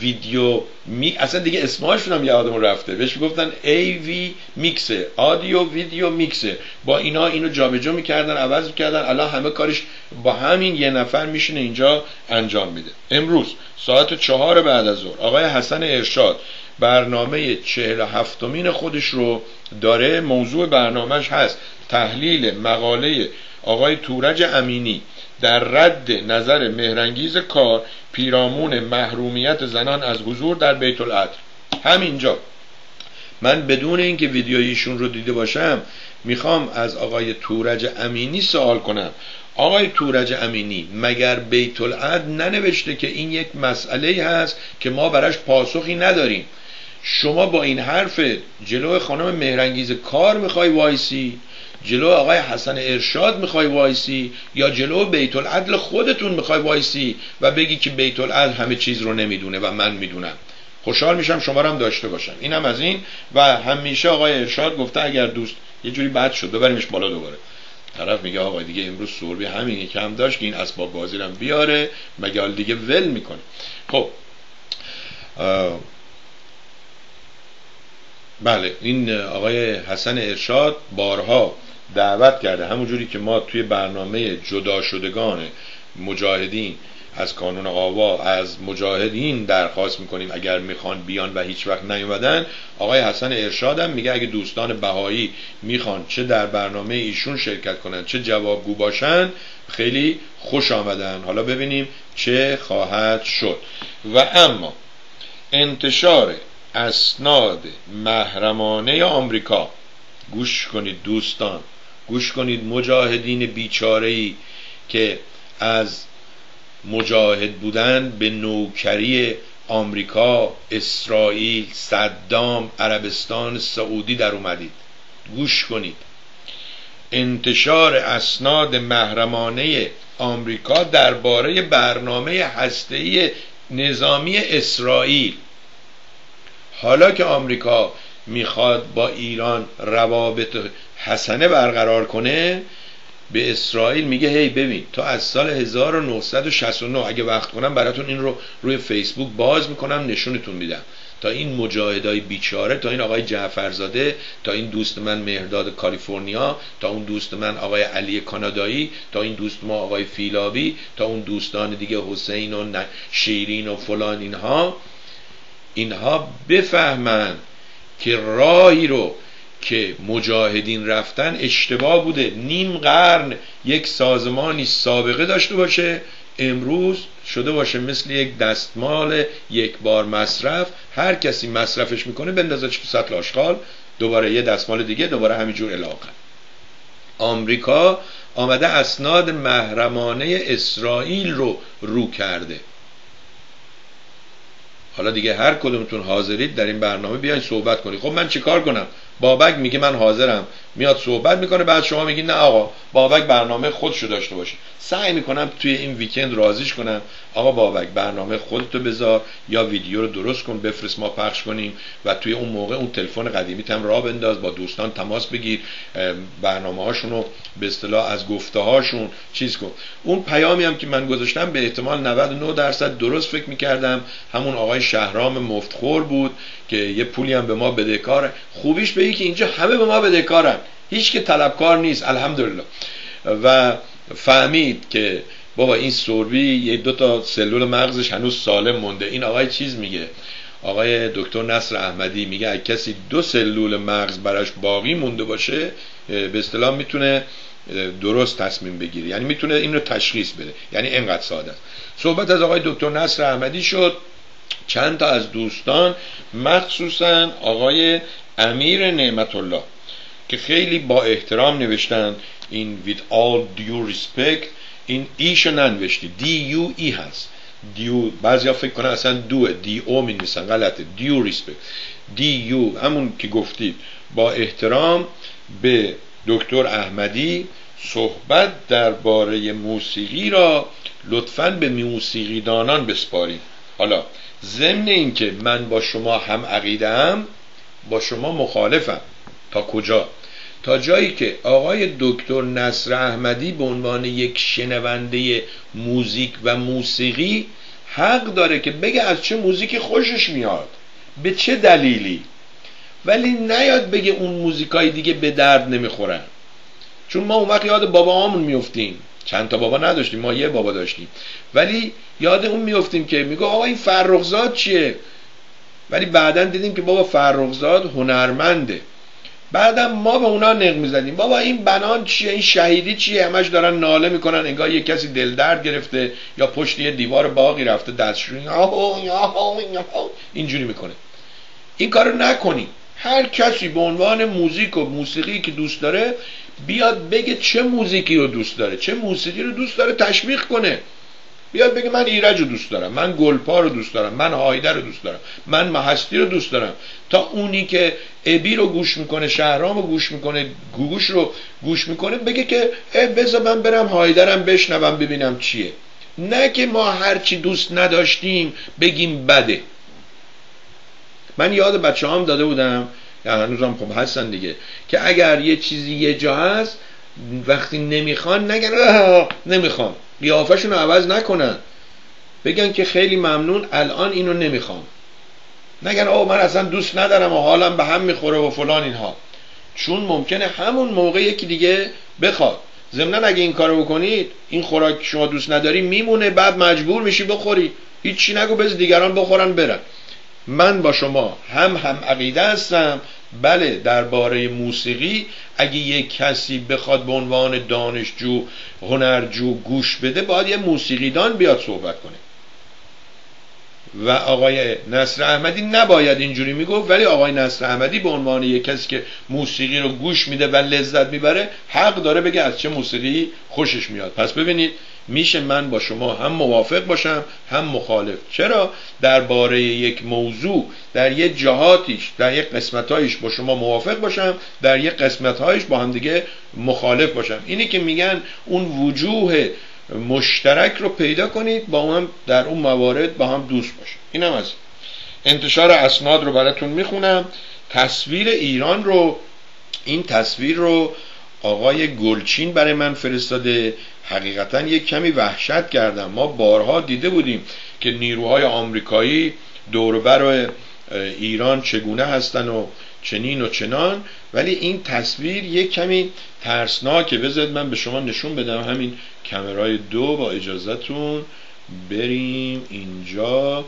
ویدیو می... اصلا دیگه اسمهاشون هم یادمون رفته. بهش گفتن AV میکسه آدیو ویدیو میکسه با اینا اینو جابجا می‌کردن عوض می‌کردن الان همه کارش با همین یه نفر میشینه اینجا انجام میده. امروز ساعت چهار بعد از ظهر آقای حسن ارشاد برنامه چهل هفتمین خودش رو داره. موضوع برنامهش هست. تحلیل مقاله آقای تورج امینی در رد نظر مهرنگیز کار پیرامون محرومیت زنان از حضور در بیت العدل همینجا. من بدون اینکه ویدیویشون رو دیده باشم می‌خوام از آقای تورج امینی سوال کنم. آقای تورج امینی مگر بیت العدل ننوشته که این یک مسئله هست که ما براش پاسخی نداریم؟ شما با این حرف جلو خانم مهرنگیز کار می‌خوای وایسی؟ جلو آقای حسن ارشاد می‌خوای وایسی؟ یا جلو بیت العدل خودتون می‌خوای وایسی و بگی که بیت العدل همه چیز رو نمی‌دونه و من می‌دونم؟ خوشحال میشم شما رو هم داشته باشم. اینم از این. و همیشه آقای ارشاد گفته اگر دوست یه جوری بد شد ببریمش بالا دوباره. طرف میگه آقا دیگه امروز سوربی همین کم داشت که این اسباب بازی بیاره مگه دیگه ول می‌کنه؟ خب بله این آقای حسن ارشاد بارها دعوت کرده. همونجوری که ما توی برنامه جدا شدگان مجاهدین از کانون آوا از مجاهدین درخواست می‌کنیم اگر می‌خوان بیان و هیچ وقت نیومدن. آقای حسن ارشادم میگه اگه دوستان بهایی می‌خوان چه در برنامه ایشون شرکت کنن چه جوابگو باشن خیلی خوش آمدن. حالا ببینیم چه خواهد شد. و اما انتشار اسناد محرمانه آمریکا. گوش کنید دوستان گوش کنید مجاهدین بیچاره ای که از مجاهد بودن به نوکری آمریکا، اسرائیل، صدام، عربستان سعودی در اومدید. گوش کنید. انتشار اسناد محرمانه آمریکا درباره برنامه هسته‌ای نظامی اسرائیل. حالا که آمریکا می‌خواد با ایران روابط حسنه برقرار کنه به اسرائیل میگه هی ببین تو از سال 1969 اگه وقت کنم براتون این رو روی فیسبوک باز می‌کنم نشونتون میدم. تا این مجاهدای بیچاره تا این آقای جعفرزاده تا این دوست من مهرداد کالیفرنیا تا اون دوست من آقای علی کانادایی تا این دوست ما آقای فیلابی تا اون دوستان دیگه حسین و شیرین و فلان اینها. اینها بفهمن که راهی رو که مجاهدین رفتن اشتباه بوده. نیم قرن یک سازمانی سابقه داشته باشه امروز شده باشه مثل یک دستمال یک بار مصرف. هر کسی مصرفش می‌کنه بندازه تو سطل آشغال دوباره یه دستمال دیگه دوباره همینجور علاقه. آمریکا آمده اسناد محرمانه اسرائیل رو رو کرده. حالا دیگه هر کدومتون حاضرید در این برنامه بیاین صحبت کنید. خب من چیکار کنم؟ بابک میگه من حاضرم. میاد صحبت می‌کنه بعد شما میگی نه آقا بابک برنامه خودشو داشته باشه. سعی می‌کنم توی این ویکند رازیش کنم. آقا بابک برنامه خودتو بذار یا ویدیو رو درست کن بفرست ما پخش کنیم و توی اون موقع اون تلفن قدیمی تم را بنداز با دوستان تماس بگیر. برنامه هاشون رو به اصطلاح از گفته هاشون چیز کن. اون پیامی هم که من گذاشتم به احتمال 99 درصد درست فکر می‌کردم. همون آقای شهرام مفتخور بود که یه پولی هم به ما بدهکار خوبیش به که اینجا همه به ما بدهکارن هیچ که طلبکار نیست الحمدلله. و فهمید که بابا این سوربی یه دو تا سلول مغزش هنوز سالم مونده. این آقای چیز میگه؟ آقای دکتر نصر احمدی میگه اگه کسی دو سلول مغز براش باقی مونده باشه به اصطلاح می‌تونه درست تصمیم بگیره. یعنی می‌تونه این رو تشخیص بده. یعنی اینقدر ساده است. صحبت از آقای دکتر نصر احمدی شد. چند تا از دوستان مخصوصا آقای امیر نعمت الله که خیلی با احترام نوشتن این with all due respect این ایشو ننوشتی دی یو ای هست. دیو بعضی ها فکر کنن اصلا دوه دی او می نیستن غلطه دیو ریسپکت دی یو همون که گفتید. با احترام به دکتر احمدی صحبت درباره موسیقی را لطفا به موسیقیدانان بسپارید. حالا ضمن اینکه من با شما هم عقیده هم با شما مخالفم. تا کجا؟ تا جایی که آقای دکتر نصر احمدی به عنوان یک شنونده موزیک و موسیقی حق داره که بگه از چه موزیکی خوشش میاد. به چه دلیلی؟ ولی نیاد بگه اون موزیکای دیگه به درد نمی‌خورن. چون ما اون وقت یاد بابا میفتیم. چند تا بابا نداشتیم ما یه بابا داشتیم. ولی یاد اون میفتیم که میگه آقا این فرخزاد چیه؟ ولی بعدا دیدیم که بابا فرخزاد هنرمنده. بعدم ما به اونا نق می‌زدیم بابا این بنان چیه؟ این شهیدی چیه؟ همش دارن ناله می‌کنن انگار یه کسی دل درد گرفته یا پشت یه دیوار باقی رفته دستشویی اینجوری می‌کنه. این کارو نکنی هر کسی به عنوان موزیک و موسیقی که دوست داره بیاد بگه چه موزیکی رو دوست داره. چه موسیقی رو دوست داره تشویق کنه. بیاد بگه من ایرج رو دوست دارم من گلپا رو دوست دارم من هایده رو دوست دارم من محستی رو دوست دارم. تا اونی که ابی رو گوش می‌کنه شهرام رو گوش می‌کنه گوگوش رو گوش می‌کنه بگه که بذار من برم هایدرم بشنوم ببینم چیه. نه که ما هرچی دوست نداشتیم بگیم بده. من یاد بچه هم داده بودم یا هنوزم خب هستن دیگه که اگر یه چیزی یه جا هست وقتی نمی‌خوان نگن نمی‌خوام قیافشون رو عوض نکنن. بگن که خیلی ممنون الان اینو نمی‌خوام. نگن آه من اصلا دوست ندارم و حالم به هم می‌خوره و فلان اینها. چون ممکنه همون موقع یکی دیگه بخواد. ضمنا اگه این کارو بکنید این خوراک شما دوست نداری میمونه بعد مجبور میشی بخوری. هیچی نگو بز دیگران بخورن برن. من با شما هم هم عقیده هستم بله درباره موسیقی اگه یک کسی بخواد به عنوان دانشجو هنرجو گوش بده باید یه موسیقیدان بیاد صحبت کنه. و آقای نصر احمدی نباید اینجوری می‌گفت ولی آقای نصر احمدی به عنوان یک کسی که موسیقی رو گوش میده و لذت می‌بره حق داره بگه از چه موسیقی خوشش میاد. پس ببینید میشه من با شما هم موافق باشم هم مخالف. چرا؟ درباره یک موضوع در یک جهاتیش در یک قسمتهایش با شما موافق باشم در یک قسمتهایش با هم دیگه مخالف باشم. اینی که میگن اون وجوه مشترک رو پیدا کنید با هم در اون موارد با هم دوست باشید. اینم از انتشار اسناد رو براتون می‌خونم. تصویر ایران رو این تصویر رو آقای گلچین برای من فرستاده. حقیقتا یک کمی وحشت کردم. ما بارها دیده بودیم که نیروهای آمریکایی دوربر ایران چگونه هستن و چنین و چنان ولی این تصویر یک کمی ترسناکه. بذارید من به شما نشون بدم همین کمرای دو با اجازهتون. بریم اینجا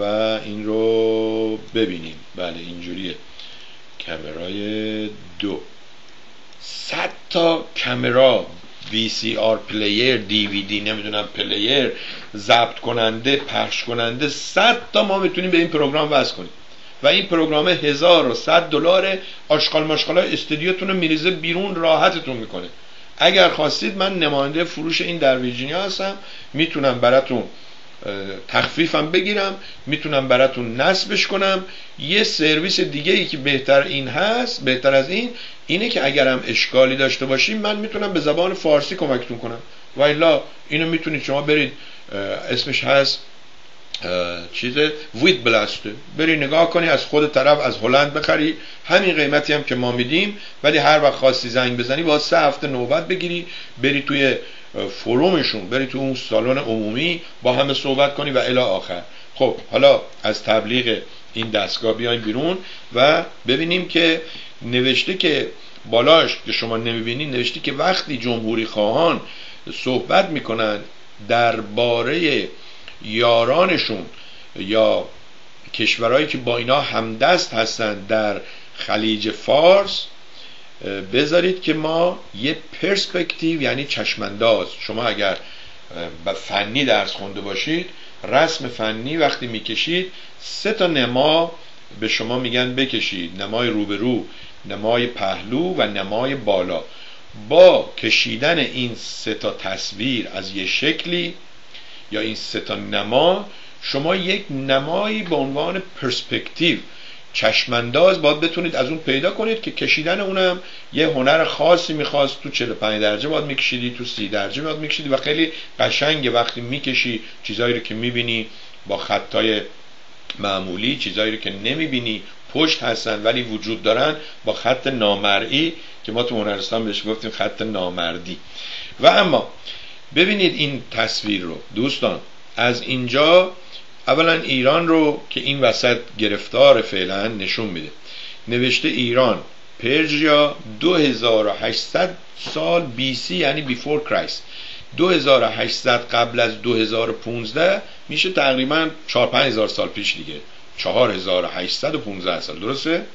و این رو ببینیم. بله اینجوریه. کمرای دو. صد تا camera VCR player دی نمی‌دونم player ضبط کننده پخش کننده صد تا ما می‌تونیم به این program وصل کنیم. و این program صد دلار آشغال ماشغال های استودیوتون رو میریزه بیرون راحتتون می‌کنه. اگر خواستید من نماینده فروش این در ویرجینیا هستم. می‌تونم براتون تخفیفم بگیرم. می‌تونم براتون نصبش کنم. یه سرویس دیگه ای که بهتر این هست بهتر از این اینه که اگرم اشکالی داشته باشیم من می‌تونم به زبان فارسی کمکتون کنم. و الا اینو می‌تونید. شما برید اسمش هست چیز وید بلاسته بری نگاه کنی از خود طرف از هلند بخری. همین قیمتی هم که ما میدیم. ولی هر وقت خواستی زنگ بزنی با سه هفته نوبت بگیری. بری توی فرومشون. بری تو اون سالن عمومی با همه صحبت کنی و الی آخر. خب حالا از تبلیغ این دستگاه بیایم بیرون و ببینیم که نوشته که بالاش که شما نمی‌بینید نوشته که وقتی جمهوری خواهان صحبت می‌کنن درباره یارانشون یا کشورهایی که با اینا همدست هستند در خلیج فارس بذارید که ما یه پرسپکتیو یعنی چشمانداز شما اگر فنی درس خونده باشید رسم فنی وقتی می‌کشید سه تا نما به شما میگن بکشید نمای روبرو نمای پهلو و نمای بالا. با کشیدن این سه تا تصویر از یه شکلی یا این سه تا نما شما یک نمایی به عنوان پرسپکتیو چشمانداز باید بتونید از اون پیدا کنید که کشیدن اونم یه هنر خاصی می‌خواست تو 45 درجه باید میکشیدی تو 30 درجه باید میکشیدی و خیلی قشنگه. وقتی می‌کشی چیزایی رو که می‌بینی با خطای معمولی چیزایی رو که نمی‌بینی پشت هستن ولی وجود دارن با خط نامرئی که ما تو هنرستان بهش گفتیم خط نامردی. و اما ببینید این تصویر رو. دوستان از اینجا اولا ایران رو که این وسط گرفتار فعلا نشون میده. نوشته ایران پرژیا 2800 سال بی سی یعنی بیفور کرایست. 2800 قبل از 2015 میشه تقریبا 4 5000 سال پیش دیگه. 4815 سال. درسته؟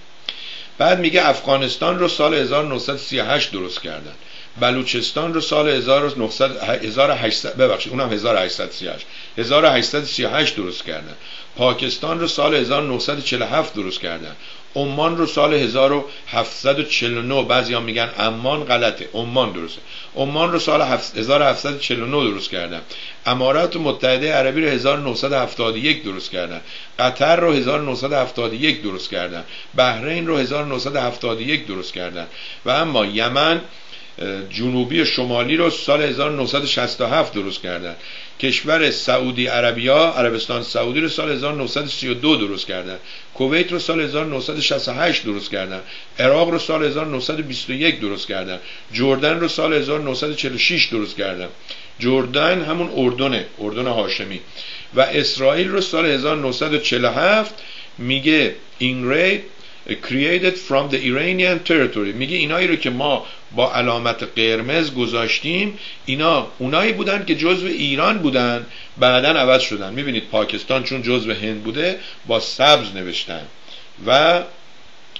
بعد میگه افغانستان رو سال 1938 درست کردن. بلوچستان رو سال 1800 ببخشید اونم 1838 1838 درست کردن پاکستان رو سال 1947 درست کردن عمان رو سال 1749 بعضی ها میگن امان غلطه عمان درسته عمان رو سال 1749 درست کردن امارات متحده عربی رو 1971 درست کردن قطر رو 1971 درست کردن بحرین رو 1971 درست کردن و اما یمن جنوبی شمالی رو سال 1967 درست کردن. کشور سعودی عربیا عربستان سعودی رو سال 1932 درست کردن. کویت رو سال 1968 درست کردن. عراق رو سال 1921 درست کردن. جردن رو سال 1946 درست کردن. جردن همون اردنه اردن هاشمی. و اسرائیل رو سال 1947 میگه اینگرید created from the Iranian territory. میگه اینایی رو که ما با علامت قرمز گذاشتیم اینا اونایی بودن که جزو ایران بودن بعدا عوض شدن. می‌بینید پاکستان چون جزو هند بوده با سبز نوشتن. و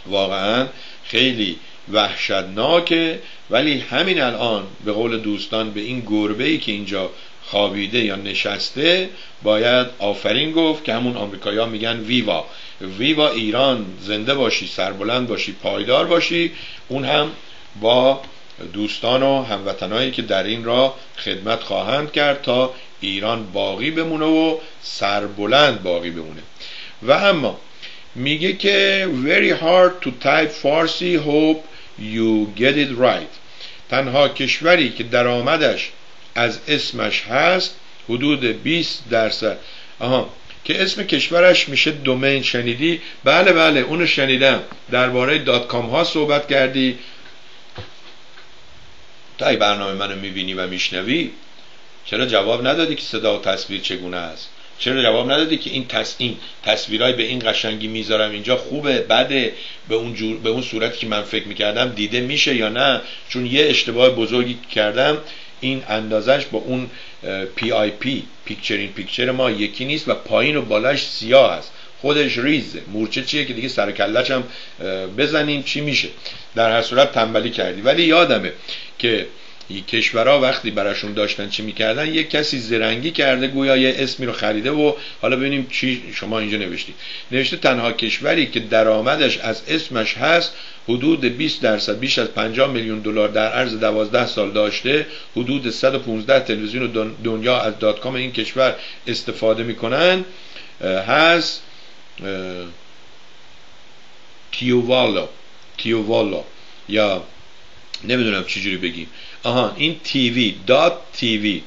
واقعا خیلی وحشتناکه ولی همین الان به قول دوستان به این گربه ای که اینجا خوابیده یا نشسته باید آفرین گفت که همون آمریکایی‌ها میگن ویوا. ویوا ایران زنده باشی سربلند باشی پایدار باشی اون هم با دوستان و هموطنهایی که در این راه خدمت خواهند کرد تا ایران باقی بمونه و سربلند باقی بمونه. و اما میگه که very hard to type فارسی hope you get it right. تنها کشوری که درآمدش از اسمش هست حدود 20 درصد. آها که اسم کشورش میشه دومین شنیدی. بله بله اونو شنیدم. درباره دات کام ها صحبت کردی. تا ای برنامه منو می‌بینی و میشنوی چرا جواب ندادی که صدا و تصویر چگونه است؟ چرا جواب ندادی که این تص... این تصویرای به این قشنگی می‌ذارم اینجا؟ خوبه بده. به اون جور... به اون صورتی که من فکر می‌کردم دیده میشه یا نه؟ چون یه اشتباه بزرگی کردم. این اندازش با اون PIP picture picture ما یکی نیست و پایین و بالاش سیاه است. خودش ریزه مورچه چیه که دیگه سر کلش هم بزنیم چی میشه. در هر صورت تنبلی کردی. ولی یادمه که کشورها وقتی براشون داشتن چی می‌کردن؟ یک کسی زرنگی کرده گویا یه اسمی رو خریده و حالا ببینیم چی شما اینجا نوشتید نوشته تنها کشوری که درآمدش از اسمش هست حدود 20 درصد بیش از 50 میلیون دلار در عرض 12 سال داشته. حدود 115 تلویزیون دنیا از dot com این کشور استفاده می‌کنن. هست تیووالا تیووالا یا نمی‌دونم چجوری بگیم. آها این تیوی دات تیوی.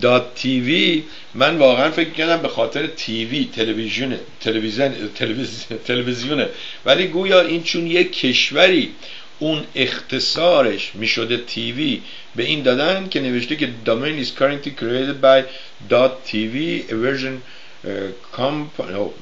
دات تیوی من واقعا فکر کردم به خاطر تیوی تلویزیون تلویزیون تلویزیونه. ولی گویا این چون یک کشوری اون اختصارش می شده تیوی. به این دادن که نوشته که domain is currently created by TV a version uh, company, oh,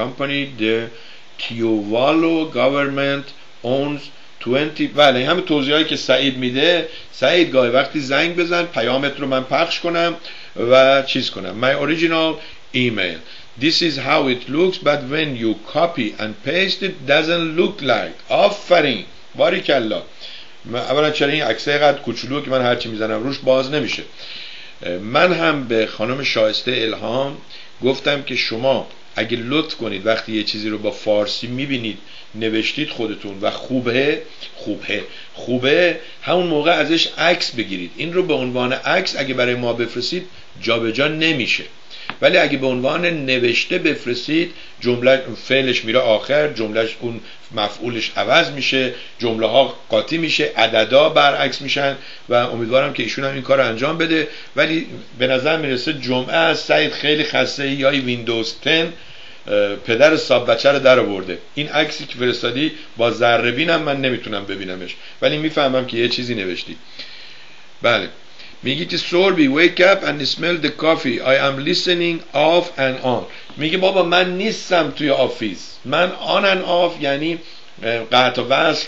company the Tiovalo government owns 20 بله همه توضیحایی که سعید میده. سعید گاهی وقتی زنگ بزن پیامت رو من پخش کنم و چیز کنم. My original email. This is how it looks but when you copy and paste it doesn't look like. آفرین. باریکلا. اولا چرا این عکسه قد کوچولو که من هرچی می‌زنم روش باز نمیشه. من هم به خانم شایسته الهام گفتم که شما اگه لطف کنید وقتی یه چیزی رو با فارسی می‌بینید نوشتید خودتون و خوبه خوبه خوبه همون موقع ازش عکس بگیرید. این رو به عنوان عکس اگه برای ما بفرستید جابجا نمیشه. ولی اگه به عنوان نوشته بفرستید جمله فعلش میره آخر جملهش اون مفعولش عوض میشه جمله ها قاطی میشه عددا برعکس میشن و امیدوارم که ایشون هم این کار انجام بده. ولی به نظر می‌رسه جمعه از سعید خیلی خسته یا ویندوز 10 پدر صاحب بچه رو در آورده. این عکسی که فرستادی با ذره بینم من نمی‌تونم ببینمش. ولی می‌فهمم که یه چیزی نوشتی. بله. میگی که سوربی wake up and smell the coffee. I am listening off and on. میگه بابا من نیستم توی آفیس. من آن and off یعنی قطع وصل.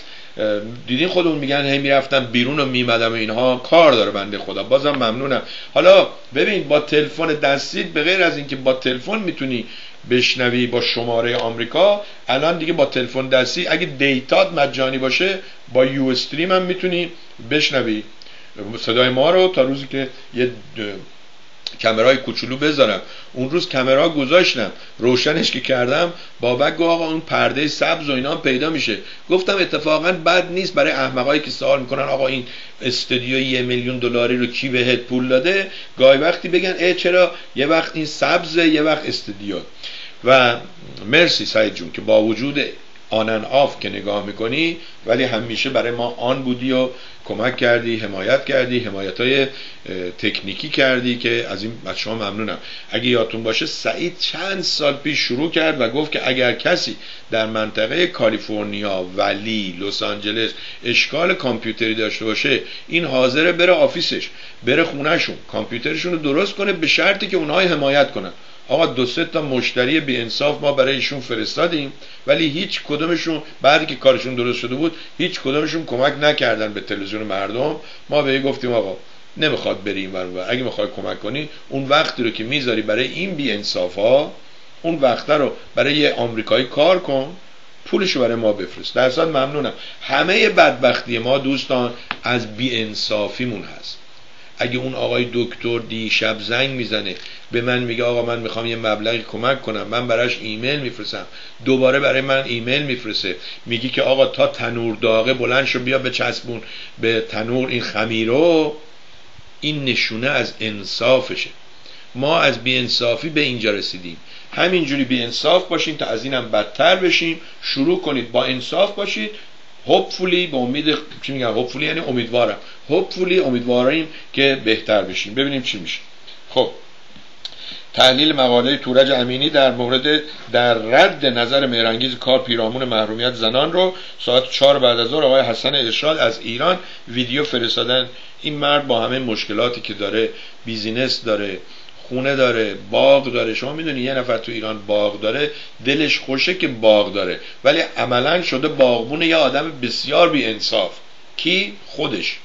دیدین خودمون میگن هی می‌رفتم بیرون و میمدم و اینها. کار داره بنده خدا. بازم ممنونم. حالا ببین با تلفن دستید به غیر از اینکه با تلفن می‌تونی بشنوی با شماره آمریکا الان دیگه با تلفن دستی اگه دیتات مجانی باشه با یو استریم هم می‌تونی بشنوی. صدای ما رو تا روزی که یه کمرای کوچولو بذارم. اون روز کمرا گذاشتم. روشنش که کردم بابک گفت آقا اون پرده سبز و اینا پیدا میشه. گفتم اتفاقا بد نیست. برای احمقایی که سوال می‌کنن آقا این استودیو یه میلیون دلاری رو کی بهت پول داده؟ گاهی وقتی بگن اه چرا؟ یه وقت این سبزه یه وقت استودیو. و مرسی سعید جون که با وجود on and off که نگاه می‌کنی ولی همیشه برای ما on بودی و کمک کردی حمایت کردی حمایت های تکنیکی کردی که از این بچه ها ممنونم. اگه یادتون باشه سعید چند سال پیش شروع کرد و گفت که اگر کسی در منطقه کالیفرنیا ولی لس آنجلس اشکال کامپیوتری داشته باشه این حاضره بره office ش بره خونهشون کامپیوترشون رو درست کنه به شرطی که اونها حمایت کنن. آقا دو سه تا مشتری بی انصاف ما برای ایشون فرستادیم ولی هیچ کدومشون بعدی که کارشون درست شده بود هیچ کدومشون کمک نکردن به تلویزیون مردم. ما به گفتیم آقا نمی‌خواد بریم و اگه می‌خوای کمک کنی اون وقتی رو که می‌ذاری برای این بی انصاف ها اون وقت رو برای یه آمریکایی کار کن پولشو برای ما بفرست. در ممنونم. همه بدبختی ما دوستان از بی انصافیمون هست. اگه اون آقای دکتر دیشب زنگ می‌زنه به من میگه آقا من می‌خوام یه مبلغی کمک کنم من براش ایمیل میفرستم. دوباره برای من ایمیل میفرسته. میگی که آقا تا تنور داغه بلند شو بیا به چسبون به تنور این خمیرو این نشونه از انصافشه. ما از بیانصافی به اینجا رسیدیم. همینجوری بیانصاف باشیم تا از اینم بدتر بشیم شروع کنید با انصاف باشید. هوپفولی به امید چی میگن؟ هوپفولی یعنی امیدوارم. هوپفولی امیدواریم که بهتر بشیم. ببینیم چی میشه. خب. تحلیل مقاله تورج امینی در مورد در رد نظر مهرنگیز کار پیرامون محرومیت زنان رو ساعت چهار بعد از ظهر آقای حسن ارشاد از ایران ویدیو فرستادن. این مرد با همه مشکلاتی که داره بیزینس داره خونه داره باغ داره. شما می‌دونی یه نفر تو ایران باغ داره دلش خوشه که باغ داره. ولی عملا شده باغبون یه آدم بسیار بی انصاف کی؟ خودش.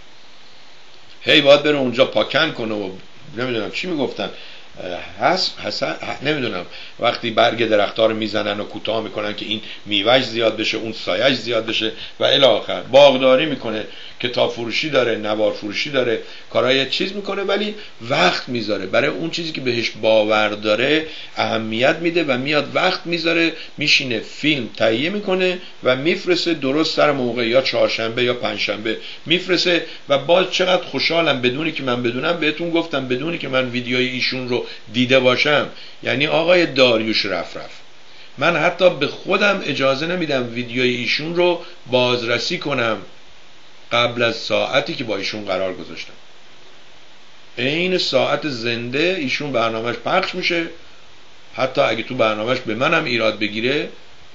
هی باید بره اونجا پاکن کنه و نمی‌دونم چی می‌گفتن. هست حسن نمی‌دونم. وقتی برگ درختار رو می‌زنن و کوتاه می‌کنن که این میوهش زیاد بشه اون سایش زیاد بشه و الی آخر. باغداری می‌کنه. کتاب فروشی داره نوار فروشی داره کارهای چیز می‌کنه ولی وقت می‌ذاره. برای اون چیزی که بهش باور داره اهمیت میده و میاد وقت می‌ذاره میشینه فیلم تهیه می‌کنه و میفرسه درست سر موقع یا چهارشنبه یا پنجشنبه. میفرسه و باز چقدر خوشحالم بدونی که من بدونم بهتون گفتم بدونی که من ویدیوی ایشون رو دیده باشم. یعنی آقای داریوش رفرف من حتی به خودم اجازه نمیدم ویدیوی ایشون رو بازرسی کنم. قبل از ساعتی که با ایشون قرار گذاشتم. عین ساعت زنده ایشون برنامهش پخش میشه. حتی اگه تو برنامهش به منم ایراد بگیره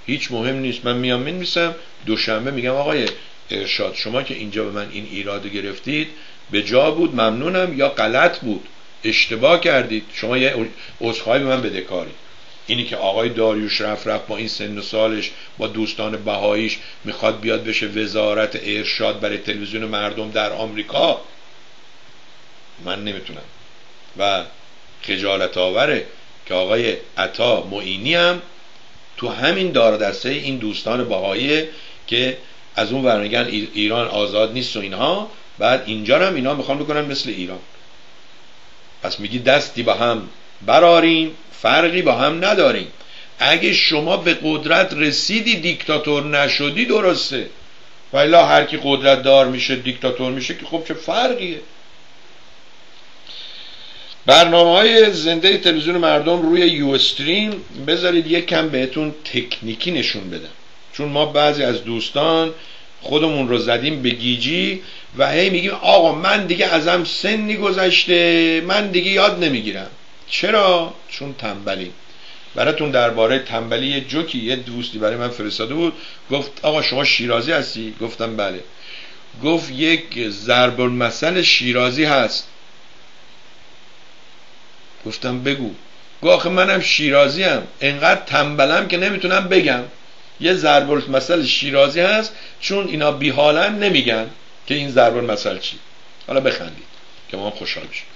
هیچ مهم نیست. من میام می‌نویسم دوشنبه میگم آقای ارشاد شما که اینجا به من این ایراد گرفتید به جا بود ممنونم یا غلط بود اشتباه کردید شما یه عذرخواهی به من بدهکاری اینی که آقای داریوش رفت رفت با این سن و سالش با دوستان بهاییش می‌خواد بیاد بشه وزارت ارشاد برای تلویزیون مردم در آمریکا. من نمی‌تونم. و خجالت آوره که آقای عطا معینی هم تو همین دار دسته این دوستان بهاییه که از اون ورنگن ایران آزاد نیست و اینها. بعد اینجا هم اینا می‌خوان بکنن مثل ایران. پس میگی دستی با هم براریم. فرقی با هم نداریم. اگه شما به قدرت رسیدی دیکتاتور نشدی درسته. ولی هر کی قدرت دار میشه دیکتاتور میشه که خب چه فرقیه؟ برنامه های زنده تلویزیون مردم روی یو استریم بذارید یک کم بهتون تکنیکی نشون بدم. چون ما بعضی از دوستان خودمون رو زدیم به گیجی و هی میگیم آقا من دیگه ازم سنی گذشته من دیگه یاد نمی‌گیرم. چرا؟ چون تنبلی. براتون درباره تنبلی یه جوکی یه دوستی برای من فرستاده بود. گفت آقا شما شیرازی هستی؟ گفتم بله. گفت یک ضرب المثل شیرازی هست. گفتم بگو. گفت آخه منم شیرازی هم انقدر تنبلم که نمی‌تونم بگم. یه ضرب المثل شیرازی هست چون اینا بیحالن نمیگن که این ضرب المثل چی. حالا بخندید که ما خوشحال بشیم.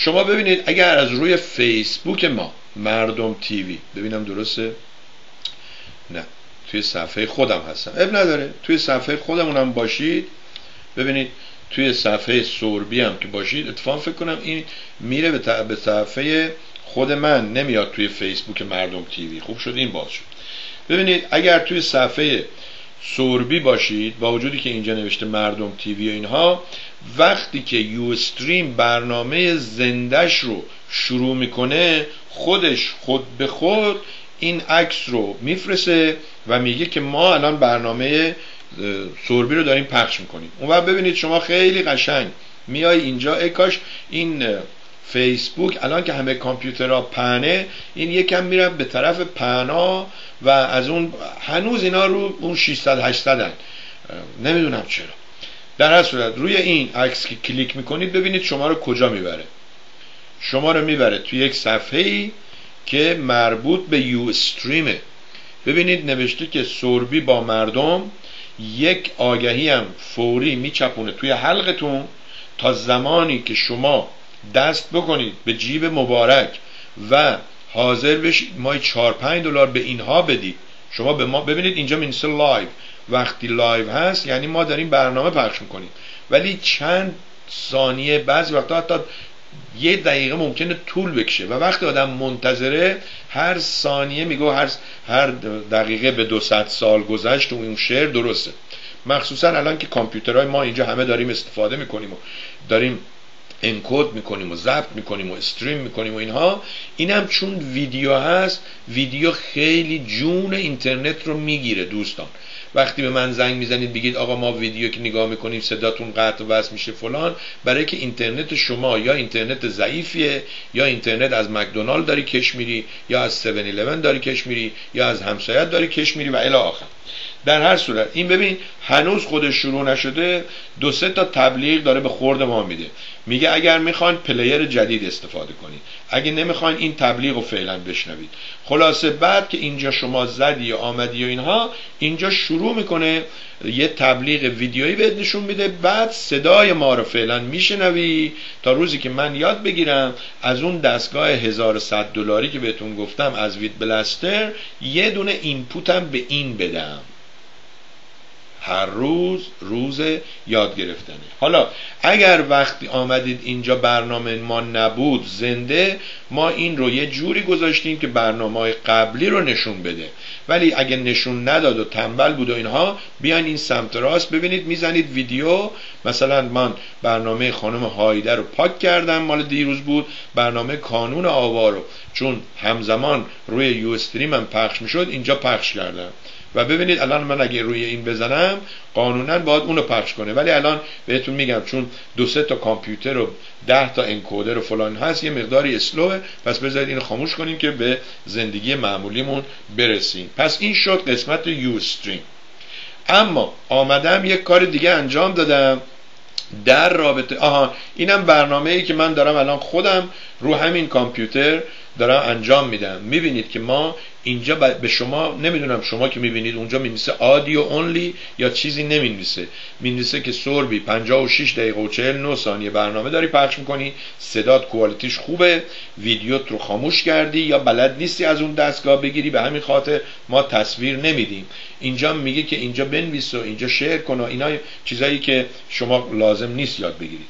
شما ببینید اگر از روی فیسبوک ما مردم تیوی ببینم درسته؟ نه توی صفحه خودم هستم. اب نداره توی صفحه خودمونم باشید. ببینید توی صفحه سوربی هم که باشید اتفاق فکر کنم این میره به صفحه خود من نمیاد توی فیسبوک مردم تیوی. خوب شد این باز شد. ببینید اگر توی صفحه سوربی باشید با وجودی که اینجا نوشته مردم تیوی و اینها وقتی که یو استریم برنامه زندش رو شروع می‌کنه خودش خود به خود این عکس رو میفرسه و میگه که ما الان برنامه سوربی رو داریم پخش می‌کنیم. اون ببینید شما خیلی قشنگ میای اینجا ای کاش این فیسبوک الان که همه کامپیوترها پنه این یکم میره به طرف پنا و از اون هنوز اینا رو اون 600 800 نمی‌دونم چرا. در هر صورت روی این عکس که کلیک می‌کنید ببینید شما رو کجا می‌بره. شما رو می‌بره توی یک صفحه ای که مربوط به Ustream ه ببینید نوشته که سوربی با مردم یک آگهی هم فوری میچپونه توی حلقتون تا زمانی که شما دست بکنید به جیب مبارک و حاضر بشید ما 4 5 دلار به اینها بدید. شما به ما ببینید اینجا می‌نویسه live وقتی live هست یعنی ما داریم برنامه پخش می‌کنیم. ولی چند ثانیه بعضی وقتا حتی یه دقیقه ممکنه طول بکشه. و وقتی آدم منتظره هر ثانیه میگو هر هر دقیقه به 200 سال گذشت و اون شعر درسته. مخصوصا الان که کامپیوترهای ما اینجا همه داریم استفاده می‌کنیم و داریم انکود می‌کنیم و ضبط می‌کنیم و استریم می‌کنیم و اینها. اینم چون ویدیو هست ویدیو خیلی جون اینترنت رو می‌گیره دوستان. وقتی به من زنگ می‌زنید بگید آقا ما ویدیو که نگاه می‌کنیم صداتون قطع و وصل میشه فلان. برای که اینترنت شما یا اینترنت ضعیفیه یا اینترنت از مکدونالد داری کش میری یا از 7 داری کش میری یا از همسایت داری کش میری و الی آخر. در هر صورت. این ببین هنوز خودش شروع نشده دو سه تا تبلیغ داره به خورد ما میده. میگه اگر می‌خوان player جدید استفاده کنید اگه نمی‌خواین این تبلیغ رو فعلا بشنوید. خلاصه بعد که اینجا شما زدی و آمدی و اینها اینجا شروع می‌کنه یه تبلیغ ویدیویی بهت نشون میده. بعد صدای ما رو فعلا میشنوی تا روزی که من یاد بگیرم از اون دستگاه 1100 دلاری که بهتون گفتم از وید بلستر یه دونه اینپوتم به این بدم. هر روز روز یاد گرفتنه. حالا اگر وقتی آمدید اینجا برنامه ما نبود زنده ما این رو یه جوری گذاشتیم که برنامه قبلی رو نشون بده. ولی اگه نشون نداد و تنبل بود و اینها بیان این سمت راست ببینید می‌زنید ویدیو. مثلا من برنامه خانم هایده رو پاک کردم مال دیروز بود. برنامه کانون آوا رو. چون همزمان روی یو استریم هم پخش می‌شد اینجا پخش کردم. و ببینید الان من اگه روی این بزنم قانونا باید اونو پخش کنه. ولی الان بهتون میگم چون دو سه تا کامپیوتر و ده تا انکودر و فلان هست یه مقداری اسلوه. پس بذارید اینو خاموش کنیم که به زندگی معمولیمون برسیم. پس این شد قسمت یو استریم اما آمدم یک کار دیگه انجام دادم. در رابطه آها اینم برنامه ای که من دارم الان خودم رو همین کامپیوتر دارم انجام میدم. می‌بینید که ما اینجا به شما نمی‌دونم شما که می‌بینید اونجا می‌نویسه آدیو اونلی یا چیزی نمی‌نویسه. می‌نویسه که سوربی 56 دقیقه و 49 ثانیه برنامه داری پخش می‌کنی. صدات کوالیتیش خوبه. ویدیوت رو خاموش کردی یا بلد نیستی از اون دستگاه بگیری. به همین خاطر ما تصویر نمیدیم. اینجا میگه که اینجا بنویس و اینجا شیر کن و اینا چیزایی که شما لازم نیست یاد بگیرید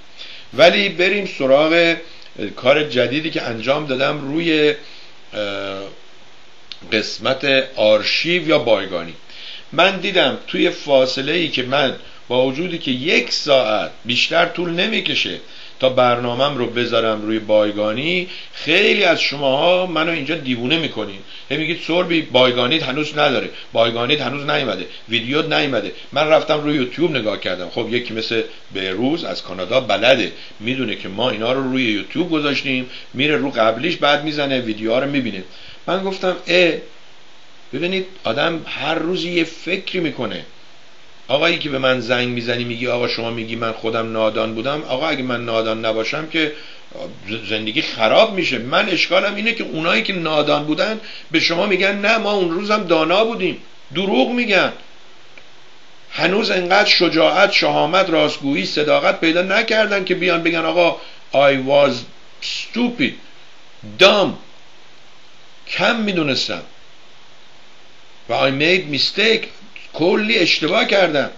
ولی بریم سراغ کار جدیدی که انجام دادم روی قسمت آرشیو یا بایگانی. من دیدم توی فاصله ای که من با وجودی که یک ساعت بیشتر طول نمی‌کشه تا برنامهم رو بذارم روی بایگانی خیلی از شماها منو اینجا دیوونه می‌کنین. هی میگید سوربی بایگانیت هنوز نداره. بایگانیت هنوز نیومده. ویدیو نیومده. من رفتم روی یوتیوب نگاه کردم. خب یکی مثل بهروز از کانادا بلده. می‌دونه که ما اینا رو روی یوتیوب گذاشتیم. میره رو قبلیش بعد می‌زنه ویدیوها رو می‌بینه. من گفتم اه ببینید آدم هر روزی یه فکری می‌کنه. آقایی که به من زنگ می‌زنی میگی آقا شما میگی من خودم نادان بودم. آقا اگه من نادان نباشم که زندگی خراب میشه. من اشکالم اینه که اونایی که نادان بودن به شما میگن نه ما اون روزم دانا بودیم. دروغ میگن. هنوز انقدر شجاعت شهامت راستگویی صداقت پیدا نکردن که بیان بگن آقا I was stupid. dumb کم می‌دونستم. و I made mistake. کلی اشتباه کردم.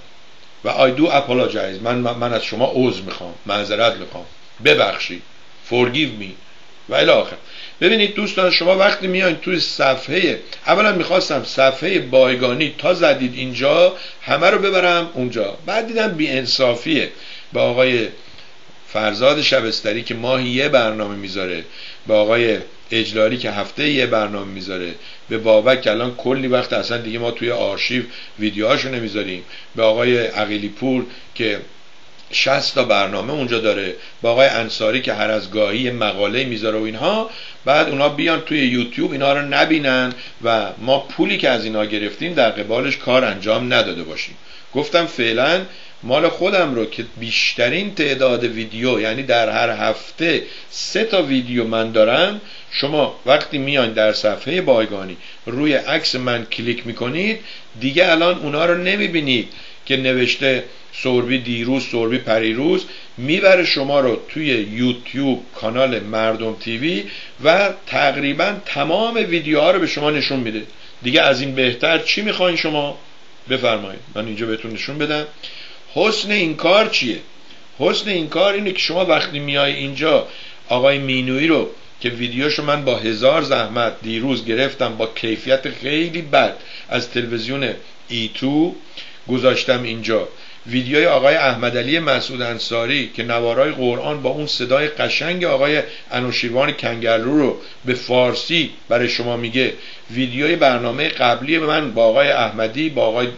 و I do apologize. من, من از شما عذر می‌خوام. معذرت می‌خوام. ببخشید. Forgive me. و الاخر ببینید دوستان شما وقتی میاین توی صفحه اولا می‌خواستم صفحه بایگانی تا زدید اینجا همه رو ببرم اونجا. بعد دیدم بی انصافیه با آقای فرزاد شبستری که ماهی یه برنامه می‌ذاره. به آقای اجلاری که هفته یه برنامه می‌ذاره. به بابک که الان کلی وقت اصلا دیگه ما توی آرشیو ویدیوهاشو نمی‌ذاریم. به آقای عقیلی پور که 60 تا برنامه اونجا داره. با آقای انصاری که هر از گاهی مقاله می‌ذاره و اینها. بعد اونا بیان توی یوتیوب اینا رو نبینن و ما پولی که از اینا گرفتیم در قبالش کار انجام نداده باشیم. گفتم فعلا مال خودم رو که بیشترین تعداد ویدیو یعنی در هر هفته سه تا ویدیو من دارم شما وقتی میان در صفحه بایگانی روی عکس من کلیک می‌کنید دیگه الان اونا رو نمی‌بینید که نوشته سوربی دیروز سوربی پریروز می‌بره شما رو توی یوتیوب کانال مردم تیوی و تقریبا تمام ویدیوها رو به شما نشون میده. دیگه از این بهتر چی می‌خواین شما؟ بفرمایید. من اینجا بهتون نشون بدم. حسن این کار چیه؟ حسن این کار اینه که شما وقتی میای اینجا آقای مینوی رو که ویدیوشو من با هزار زحمت دیروز گرفتم با کیفیت خیلی بد از تلویزیون ای تو گذاشتم اینجا. ویدیوی آقای احمد علی مسعود انصاری که نوارای قرآن با اون صدای قشنگ آقای انوشیروان کنگرلو رو به فارسی برای شما میگه. ویدیوی برنامه قبلی من با آقای احمدی با آقای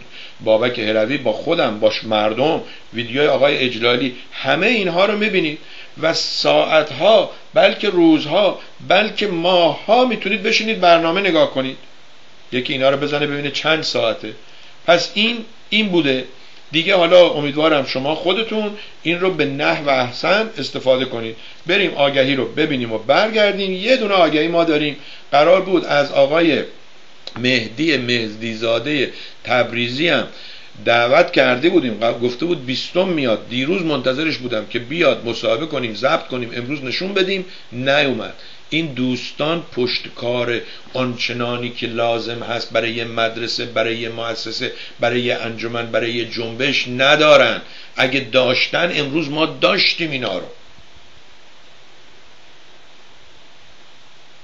بابک هروی با خودم با مردم ویدیوی آقای اجلالی همه اینها رو می‌بینید و ساعتها بلکه روزها بلکه ماهها می‌تونید بشینید برنامه نگاه کنید. یکی اینا رو بزنه ببینه چند ساعته. پس این این بوده. دیگه حالا امیدوارم شما خودتون این رو به نحو احسن استفاده کنید. بریم آگهی رو ببینیم و برگردیم. یه دونه آگهی ما داریم. قرار بود از آقای مهدی مهدیزاده تبریزی هم دعوت کرده بودیم. گفته بود بیستم میاد. دیروز منتظرش بودم که بیاد مصاحبه کنیم ضبط کنیم. امروز نشون بدیم. نیومد. این دوستان پشت کار آنچنانی که لازم هست برای مدرسه برای مؤسسه برای انجمن برای جنبش ندارن. اگه داشتن امروز ما داشتیم اینا رو.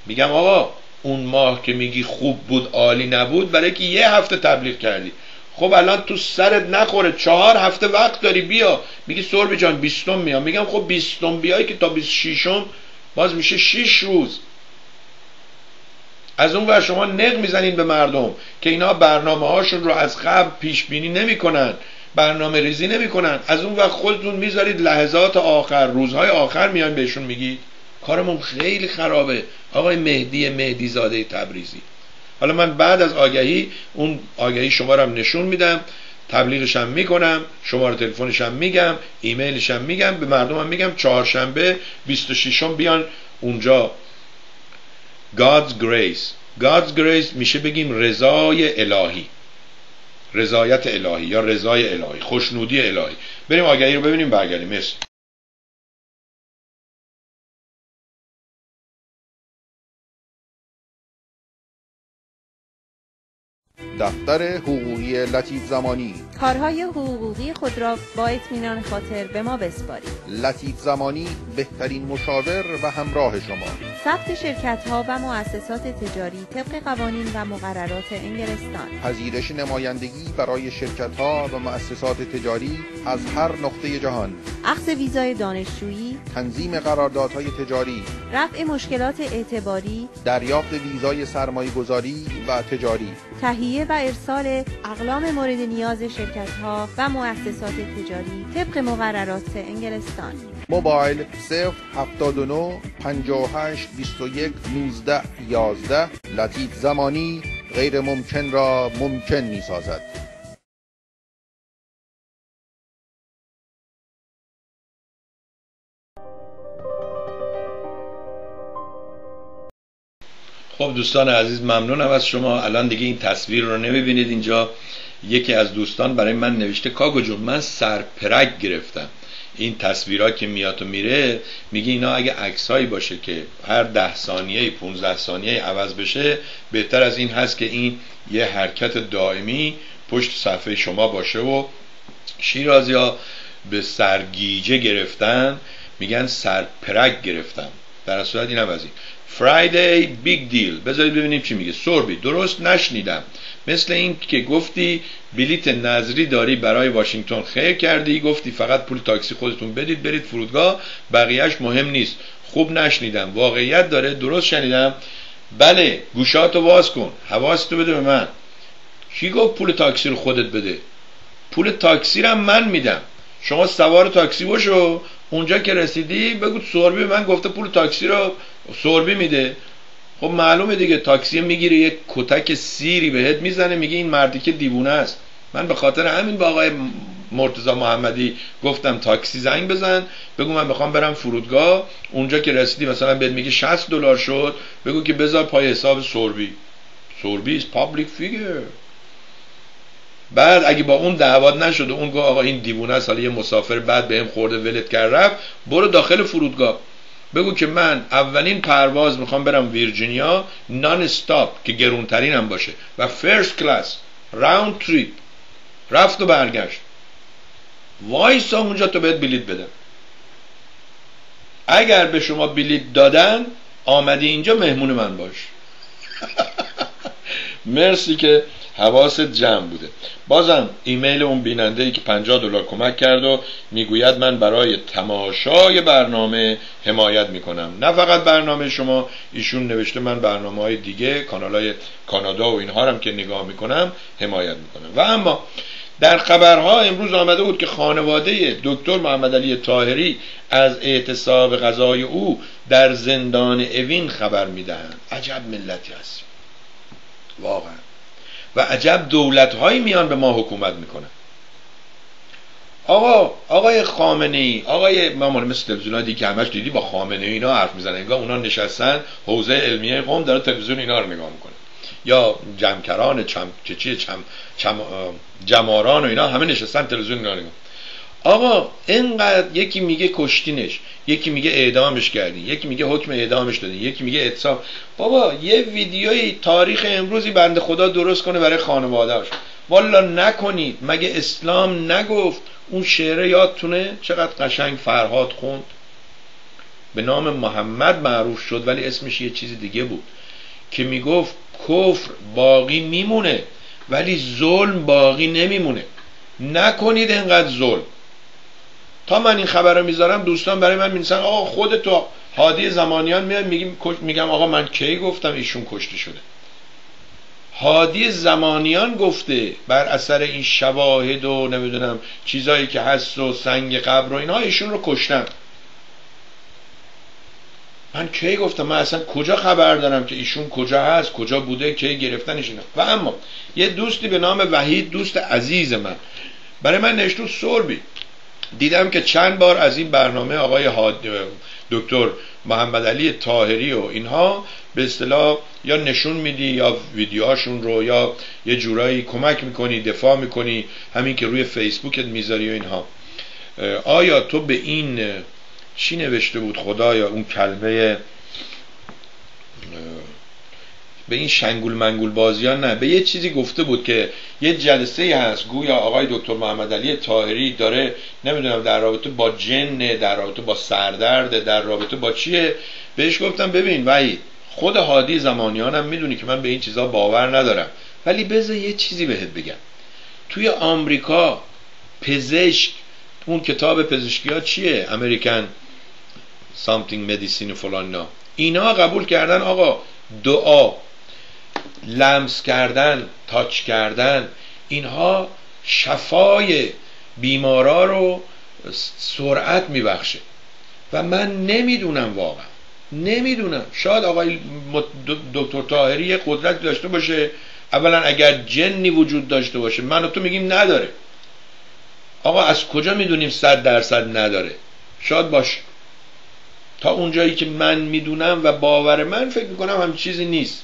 میگم آقا اون ماه که میگی خوب بود عالی نبود برای که یه هفته تبلیغ کردی. خب الان تو سرت نخوره. چهار هفته وقت داری بیا. میگی سربی جان بیستم میام. میگم خب بیستم بیای که تا بیست شیشم باز میشه شیش روز. از اون ور شما نق می‌زنین به مردم که اینا برنامه هاشون رو از قبل پیش بینی نمی‌کنن برنامه ریزی نمی‌کنن. از اون وقت خودتون می‌ذارید لحظات آخر روزهای آخر میان بهشون میگید. کارمون خیلی خرابه. آقای مهدی مهدی زاده تبریزی. حالا من بعد از آگهی اون آگهی شما رو هم نشون میدم. تبلیغش هم می‌کنم شماره تلفنش هم میگم ایمیلش هم میگم به مردم هم میگم چهارشنبه 26 بیان اونجا. God's Grace. God's Grace میشه بگیم رضای الهی. رضایت الهی یا رضای الهی خوشنودی الهی. بریم آگهی رو ببینیم برگردیم. مرسی. دفتر لطیف زمانی. کارهای حقوقی خود را با اطمینان خاطر به ما بسپارید. لطیف زمانی بهترین مشاور و همراه شما. ثبت شرکت ها و مؤسسات تجاری طبق قوانین و مقررات انگلستان. پذیرش نمایندگی برای شرکت ها و مؤسسات تجاری از هر نقطه جهان. اخذ ویزای دانشجویی. تنظیم قراردادهای تجاری. رفع مشکلات اعتباری. دریافت ویزای سرمایه گذاری و تجاری. تهیه و ارسال اقلام مورد نیاز شرکت ها و مؤسسات تجاری طبق مقررات انگلستان. موبایل 079 58 21 19 11 لطیف زمانی غیر ممکن را ممکن می سازد خب دوستان عزیز ممنونم از شما. الان دیگه این تصویر رو نمی‌بینید. اینجا یکی از دوستان برای من نوشته کاگو جون من سرپرک گرفتم. این تصویرها که میاد و میره میگه اینا اگه عکسهایی باشه که هر ده ثانیه 15 ثانیه عوض بشه بهتر از این هست که این یه حرکت دائمی پشت صفحه شما باشه و شیرازی ها به سرگیجه گرفتن. میگن سرپرک گرفتم. در صورت این هم از این. Friday big deal بذارید ببینیم چی میگه. سوربی درست نشنیدم. مثل این که گفتی بلیت نظری داری برای واشنگتن خیر کردی. گفتی فقط پول تاکسی خودتون بدید برید فرودگاه. بقیهش مهم نیست. خوب نشنیدم. واقعیت داره. درست شنیدم. بله گوشاتو باز کن. حواستو بده به من. کی گفت پول تاکسی رو خودت بده؟ پول تاکسی رو من میدم. شما سوار تاکسی باشو اونجا که رسیدی بگو سوربی من گفته پول تاکسی رو سوربی میده. خب معلومه دیگه تاکسی می‌گیره یه کتک سیری بهت می‌زنه میگه این مردی که دیوونه است. من به خاطر همین با آقای مرتزا محمدی گفتم تاکسی زنگ بزن بگو من می‌خوام برم فرودگاه. اونجا که رسیدی مثلا بهت میگه 60 دلار شد بگو که بذار پای حساب سوربی سوربی is public figure. بعد اگه با اون دعوت نشده اون گفت آقا این دیوونه است حالا یه مسافر بعد بهم خورده ولت کرد رفت برو داخل فرودگاه. بگو که من اولین پرواز می‌خوام برم ویرجینیا نان استاپ که گرونترین هم باشه. و first class round trip رفت و برگشت. وایسا اونجا تو بهت بلیت بدن اگر به شما بلیت دادن آمدی اینجا مهمون من باش. مرسی که حواست جمع بوده. بازم ایمیل اون بیننده ای که 50 دلار کمک کرد و می‌گوید من برای تماشای برنامه حمایت می‌کنم. نه فقط برنامه شما ایشون نوشته من برنامه های دیگه کانال های کانادا و اینها هم که نگاه می‌کنم حمایت می‌کنم. و اما در خبرها امروز آمده بود که خانواده دکتر محمد علی طاهری از اعتصاب غذای او در زندان اوین خبر می‌دهند. عجب ملتی هست. واقعا. و عجب دولت هایی میان به ما حکومت می‌کنن. آقا آقای خامنه ای آقای ما مثل تلویزیون که همش دیدی با خامنه ای اینا حرف می‌زنن. انگار اونا نشستن حوزه علمیه قوم داره تلویزیون اینا رو نگاه می‌کنه. یا جمکران چم چی چم, چم جماران و اینا همه نشستن تلویزیون اینا نگاه آقا اینقدر یکی میگه کشتینش یکی میگه اعدامش کردین یکی میگه حکم اعدامش دادین یکی میگه اتصاب بابا یه ویدیوی تاریخ امروزی بند خدا درست کنه برای خانوادهاش والا نکنید مگه اسلام نگفت اون شعره یادتونه؟ چقدر قشنگ فرهاد خوند. به نام محمد معروف شد ولی اسمش یه چیز دیگه بود. که می‌گفت کفر باقی میمونه ولی ظلم باقی نمیمونه. نکنید انقدر ظلم. تا من این خبر رو می‌ذارم دوستان برای من مینسن آقا خود تو هادی زمانیان میاد میگم میگم آقا من کی گفتم ایشون کشته شده؟ هادی زمانیان گفته بر اثر این شواهد و نمی‌دونم چیزایی که هست و سنگ قبر و اینها ایشون رو کشتن. من کی گفتم؟ من اصلا کجا خبر دارم که ایشون کجا هست کجا بوده کی گرفتنش اینا؟ و اما یه دوستی به نام وحید دوست عزیز من. برای من نشتو سربی. دیدم که چند بار از این برنامه آقای دکتر محمد علی تاهری و اینها به اصطلاح یا نشون میدی یا ویدیوهاشون رو یا یه جورایی کمک می‌کنی دفاع می‌کنی همین که روی فیسبوکت می‌ذاری و اینها. آیا تو به این چی نوشته بود خدایا؟ اون کلمه به این شنگول منگول بازیان نه. به یه چیزی گفته بود که یه جلسه هست گویا آقای دکتر محمد علی طاهری داره نمی‌دونم در رابطه با جن در رابطه با سردرد در رابطه با چیه؟ بهش گفتم ببین وحید خود هادی زمانیانم می‌دونی که من به این چیزا باور ندارم. ولی بذار یه چیزی بهت بگم. توی آمریکا پزشک اون کتاب پزشکی ها چیه؟ امریکن something medicine فلان اینا قبول کردن آقا دعا. لمس کردن تاچ کردن اینها شفای بیمارا رو سرعت میبخشه. و من نمی‌دونم واقعا نمی‌دونم. شاید آقای دکتر تاهری قدرت داشته باشه. اولا اگر جنی وجود داشته باشه من و تو میگیم نداره. آقا از کجا می‌دونیم صد درصد نداره؟ شاید باشه. تا اونجایی که من می‌دونم و باور من فکر می‌کنم هم چیزی نیست.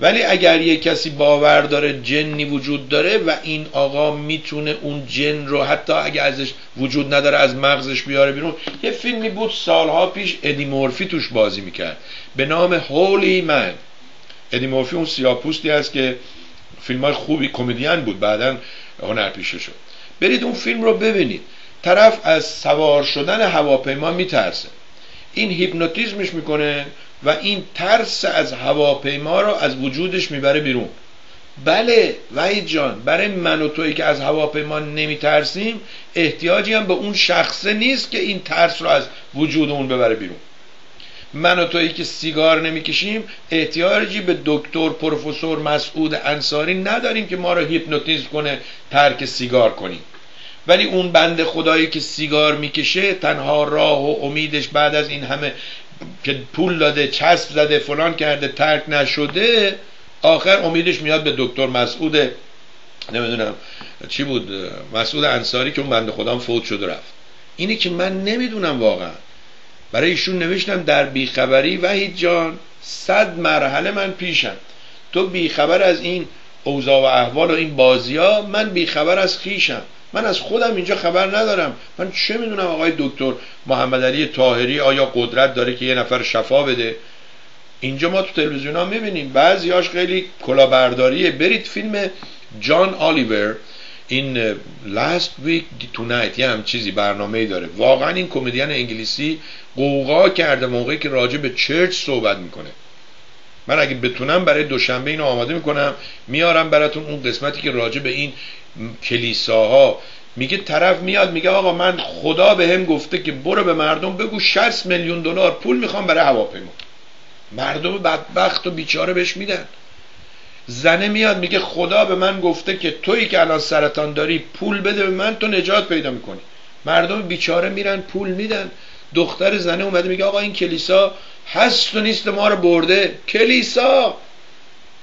ولی اگر یه کسی باور داره جنی وجود داره و این آقا می‌تونه اون جن رو حتی اگه ازش وجود نداره از مغزش بیاره بیرون یه فیلمی بود سالها پیش ادی مورفی توش بازی می‌کرد. به نام هولی من ادی مورفی اون سیاپوستی است که فیلم های خوبی کمدین بود بعدا پیشه شد. برید اون فیلم رو ببینید. طرف از سوار شدن هواپیما میترسه. این هیپنوتیزمش می‌کنه و این ترس از هواپیما رو از وجودش می‌بره بیرون. بله وحید جان برای من و تویی که از هواپیما نمیترسیم احتیاجی هم به اون شخصه نیست که این ترس رو از وجودمون ببره بیرون. من و تویی که سیگار نمی‌کشیم احتیاجی به دکتر پروفسور مسعود انصاری نداریم که ما رو هیپنوتیزم کنه ترک سیگار کنیم. ولی اون بند خدایی که سیگار می‌کشه تنها راه و امیدش بعد از این همه که پول داده چسب زده فلان کرده ترک نشده آخر امیدش میاد به دکتر مسعود نمی‌دونم چی بود مسعود انصاری که اون بنده خودم فوت شد رفت. اینی که من نمی‌دونم واقعا. برای ایشون نوشتم در بیخبری وحید جان صد مرحله من پیشم. تو بیخبر از این اوضاع و احوال و این بازی ها من بیخبر از خیشم. من از خودم اینجا خبر ندارم. من چه می‌دونم آقای دکتر محمد علی طاهری آیا قدرت داره که یه نفر شفا بده؟ اینجا ما تو تلویزیون ها می‌بینیم. بعضیاش خیلی کلاهبرداریه برید فیلم جان آلیور. این last week tonight یه هم چیزی برنامه داره. واقعا این کمدین انگلیسی قوقا کرده موقعی که راجع به چرچ صحبت می‌کنه. من اگه بتونم برای دوشنبه اینو آماده می‌کنم میارم براتون اون قسمتی که راجع به این کلیساها. میگه طرف میاد میگه آقا من خدا به هم گفته که برو به مردم بگو 60 میلیون دلار پول می‌خوام برای هواپیما. مردم بدبخت و بیچاره بهش میدن. زنه میاد میگه خدا به من گفته که تویی که الان سرطان داری پول بده به من تو نجات پیدا می‌کنی. مردم بیچاره میرن پول میدن. دختر زنه اومده میگه آقا این کلیسا هست و نیست ما رو برده. کلیسا!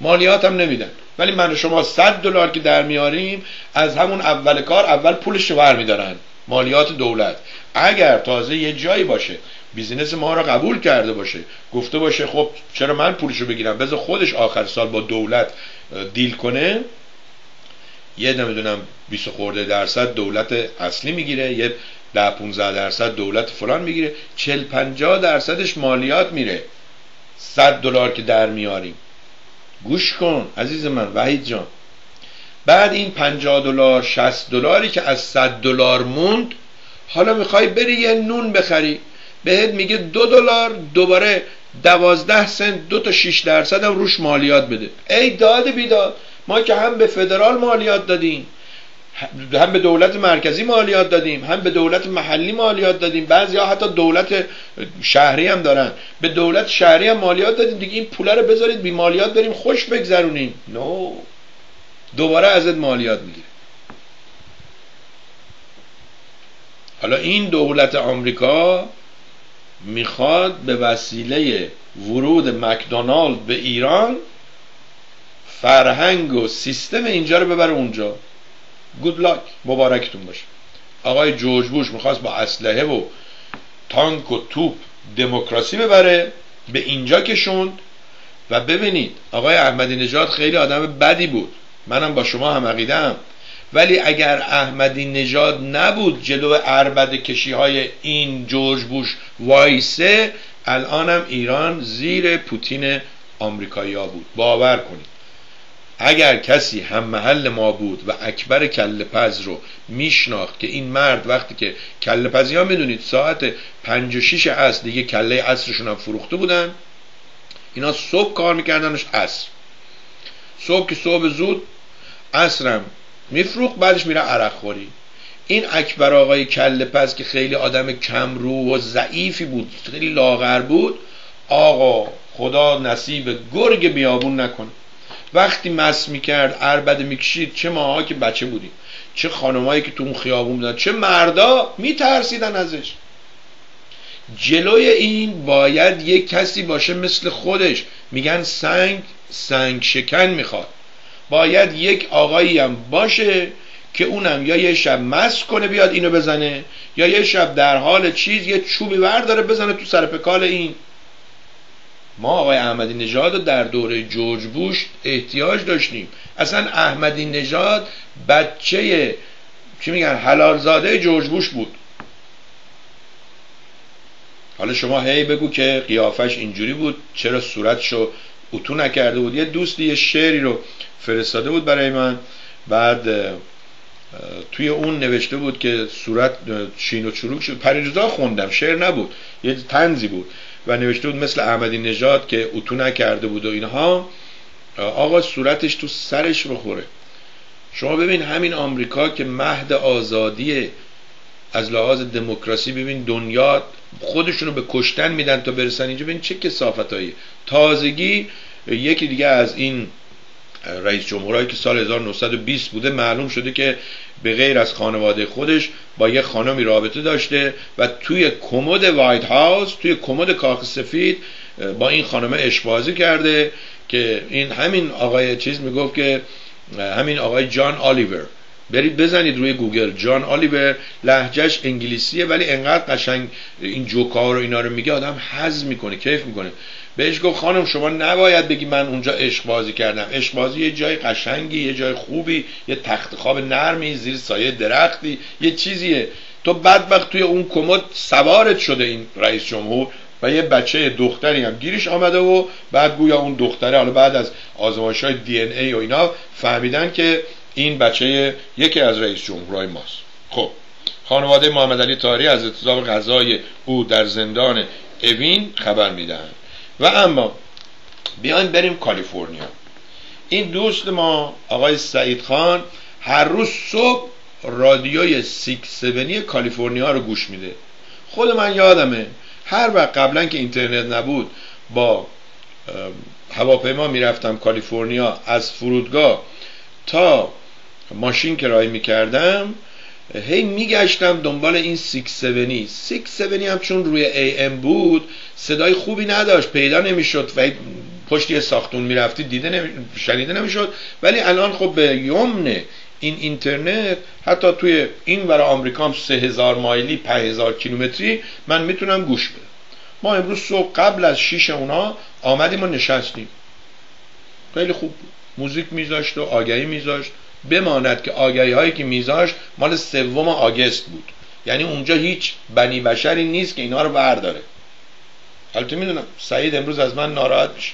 مالیات هم نمیدن. ولی من و شما 100 دلار که در میاریم از همون اول کار اول پولش رو برمیدارن مالیات دولت. اگر تازه یه جایی باشه بیزینس ما رو قبول کرده باشه گفته باشه خب چرا من پولشو بگیرم؟ بذار خودش آخر سال با دولت دیل کنه. یه نمی‌دونم 20 خورده درصد دولت اصلی می‌گیره یه 10 15 درصد دولت فلان می‌گیره 40 50 درصدش مالیات میره. 100 دلار که در میاریم گوش کن عزیز من وحید جان. بعد این 50 دلار 60 دلاری که از 100 دلار موند حالا می‌خوای بری یه نون بخری. بهت میگه دو دلار دوباره دوازده سنت دو تا شیش درصد هم روش مالیات بده. ای داد بیداد ما که هم به فدرال مالیات دادیم هم به دولت مرکزی مالیات دادیم هم به دولت محلی مالیات دادیم. بعضی ها حتی دولت شهری هم دارن. به دولت شهری هم مالیات دادیم. دیگه این پوله رو بذارید بی مالیات بریم خوش بگذرونیم. نو. دوباره ازت مالیات می‌گیره حالا این دولت آمریکا می‌خواد به وسیله ورود مکدونالد به ایران فرهنگ و سیستم اینجا رو ببره اونجا. گود لاک مبارکتون باشه. آقای جورج بوش می‌خواست با اسلحه و تانک و توپ دموکراسی ببره به اینجا کشوند. و ببینید آقای احمدی نژاد خیلی آدم بدی بود. منم با شما هم عقیدم ولی اگر احمدی نژاد نبود جلو اربد کشی های این جورج بوش وایسه الانم ایران زیر پوتین آمریکایی بود. باور کنید. اگر کسی هم محل ما بود و اکبر کل پز رو میشناخت که این مرد وقتی که کل پزی ها می‌دونید ساعت پنج و شیش عصر دیگه کله عصرشون هم فروخته بودن اینا صبح کار میکردنش عصر. صبح که صبح زود عصرم میفروخت بعدش میره عرق خوری. این اکبر آقای کل پس که خیلی آدم کمرو و ضعیفی بود خیلی لاغر بود آقا خدا نصیب گرگ بیابون نکنه. وقتی مس می‌کرد عربد می‌کشید چه ماها که بچه بودیم. چه خانمایی که تو اون خیابون بودن. چه مردا میترسیدن ازش. جلوی این باید یک کسی باشه مثل خودش. میگن سنگ سنگ شکن می‌خواد. باید یک آقایی هم باشه که اونم یا یه شب مس کنه بیاد اینو بزنه یا یه شب در حال چیز یه چوبی داره بزنه تو سر پکال این. ما آقای احمدی نژاد در دوره جورج بوش احتیاج داشتیم. اصلا احمدی نژاد بچه چی میگن حلال زاده جورج بوش بود. حالا شما هی بگو که قیافش اینجوری بود چرا صورتشو اتو نکرده بود؟ یه دوستی یه شعری رو فرستاده بود برای من. بعد توی اون نوشته بود که صورت چین و چروک شد. پریروزا خوندم شعر نبود. یه تنزی بود. و نوشته بود مثل احمدی نژاد که اتو نکرده بود و اینها آقا صورتش تو سرش بخوره. شما ببین همین آمریکا که مهد آزادی از لحاظ دموکراسی ببین دنیا خودشونو به کشتن میدن تا برسن اینجا ببین چه کسافتایی. تازگی یکی دیگه از این رئیس جمهورایی که سال 1920 بوده معلوم شده که به غیر از خانواده خودش با یه خانمی رابطه داشته و توی کمد وایت هاوس توی کمد کاخ سفید با این خانمه عشق بازی کرده که این همین آقای چیز می‌گفت که همین آقای جان آلیور. برید بزنید روی گوگل جان آلیور لهجهش انگلیسیه ولی انقدر قشنگ این جوکا رو اینا رو میگه آدم حظ می‌کنه کیف می‌کنه. بهش گفت خانم شما نباید بگی من اونجا عشق بازی کردم. عشق بازی یه جای قشنگی یه جای خوبی یه تخت خواب نرمی زیر سایه درختی یه چیزیه. تو بدبخت توی اون کمد سوارت شده این رئیس جمهور و یه بچه دختری هم. گیرش آمده و بعد گویا اون دختره حالا بعد از آزمایش های DNA و اینا فهمیدن که این بچه یکی از رئیس جمهورهای ماست. خب خانواده محمد علی طاهری از اعتصاب غذای او در زندان اوین خبر میدن و اما بیایم بریم کالیفرنیا. این دوست ما آقای سعید خان هر روز صبح رادیوی سیکس کالیفرنیا رو گوش میده. خود من یادمه هر وقت قبلا که اینترنت نبود با هواپیما می‌رفتم کالیفرنیا از فرودگاه تا ماشین کرایه می‌کردم. هی میگشتم دنبال این سیکس سونی. سیکس سونی هم چون روی AM بود صدای خوبی نداشت پیدا نمی‌شد و پشت ساختمون می‌رفتی دیده نمی... شنیده نمی‌شد. ولی الان خب به یمن این اینترنت حتی توی این ور آمریکا هم سه هزار مایلی په هزار کیلومتری من می‌تونم گوش بدم. ما امروز صبح قبل از شیش اونا آمدیم و نشستیم. خیلی خوب بود. موزیک میذاشت و آگهی میذاشت. بماند که آگهی هایی که میذاشت مال سوم آگست بود. یعنی اونجا هیچ بنی بشری نیست که اینا رو برداره. البته می‌دونم سعید امروز از من ناراحت میشه.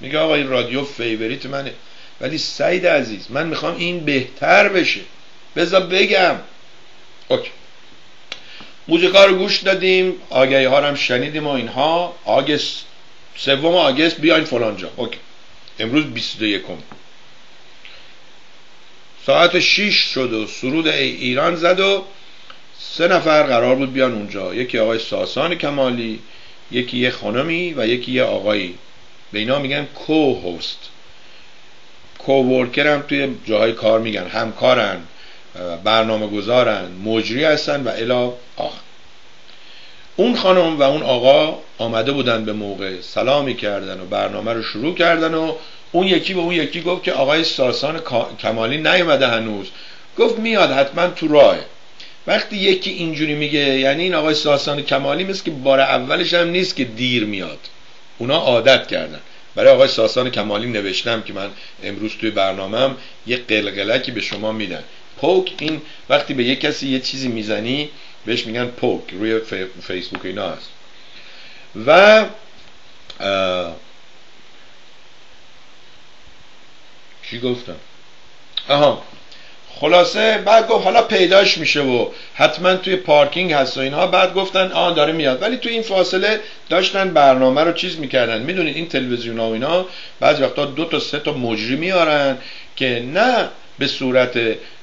میگه آقا این رادیو favorite منه. ولی سعید عزیز من می‌خوام این بهتر بشه. بذار بگم. okay. موزیکا رو گوش دادیم. آگهی ها هم شنیدیم و اینها. August سوم August بیاین فلانجا okay. امروز 21 ساعت 6 شد و سرود ایران زد و سه نفر قرار بود بیان اونجا. یکی آقای ساسان کمالی یکی یه خانمی و یکی یه آقایی. به اینا میگن کو هوست کوورکر هم توی جاهای کار میگن. همکارن برنامه گذارن مجری هستن و الا آخر. اون خانم و اون آقا آمده بودن به موقع سلامی کردن و برنامه رو شروع کردن و اون یکی به اون یکی گفت که آقای ساسان کمالی نیومده هنوز. گفت میاد حتما تو راه. وقتی یکی اینجوری میگه یعنی این آقای ساسان کمالی مثل که بار اولش هم نیست که دیر میاد. اونا عادت کردن. برای آقای ساسان کمالی نوشتم که من امروز توی برنامهم یه قلقلکی به شما میدن پوک این وقتی به یه کسی یه چیزی می‌زنی بهش میگن پوک. روی فیسبوک اینا هست. و چی گفتم؟ آها خلاصه بعد گفت حالا پیداش میشه و حتما توی پارکینگ هست و اینها. بعد گفتن آن داره میاد. ولی توی این فاصله داشتن برنامه رو چیز می‌کردن. می‌دونید این تلویزیون ها و اینا بعضی وقتا دو تا سه تا مجری میارن که نه به صورت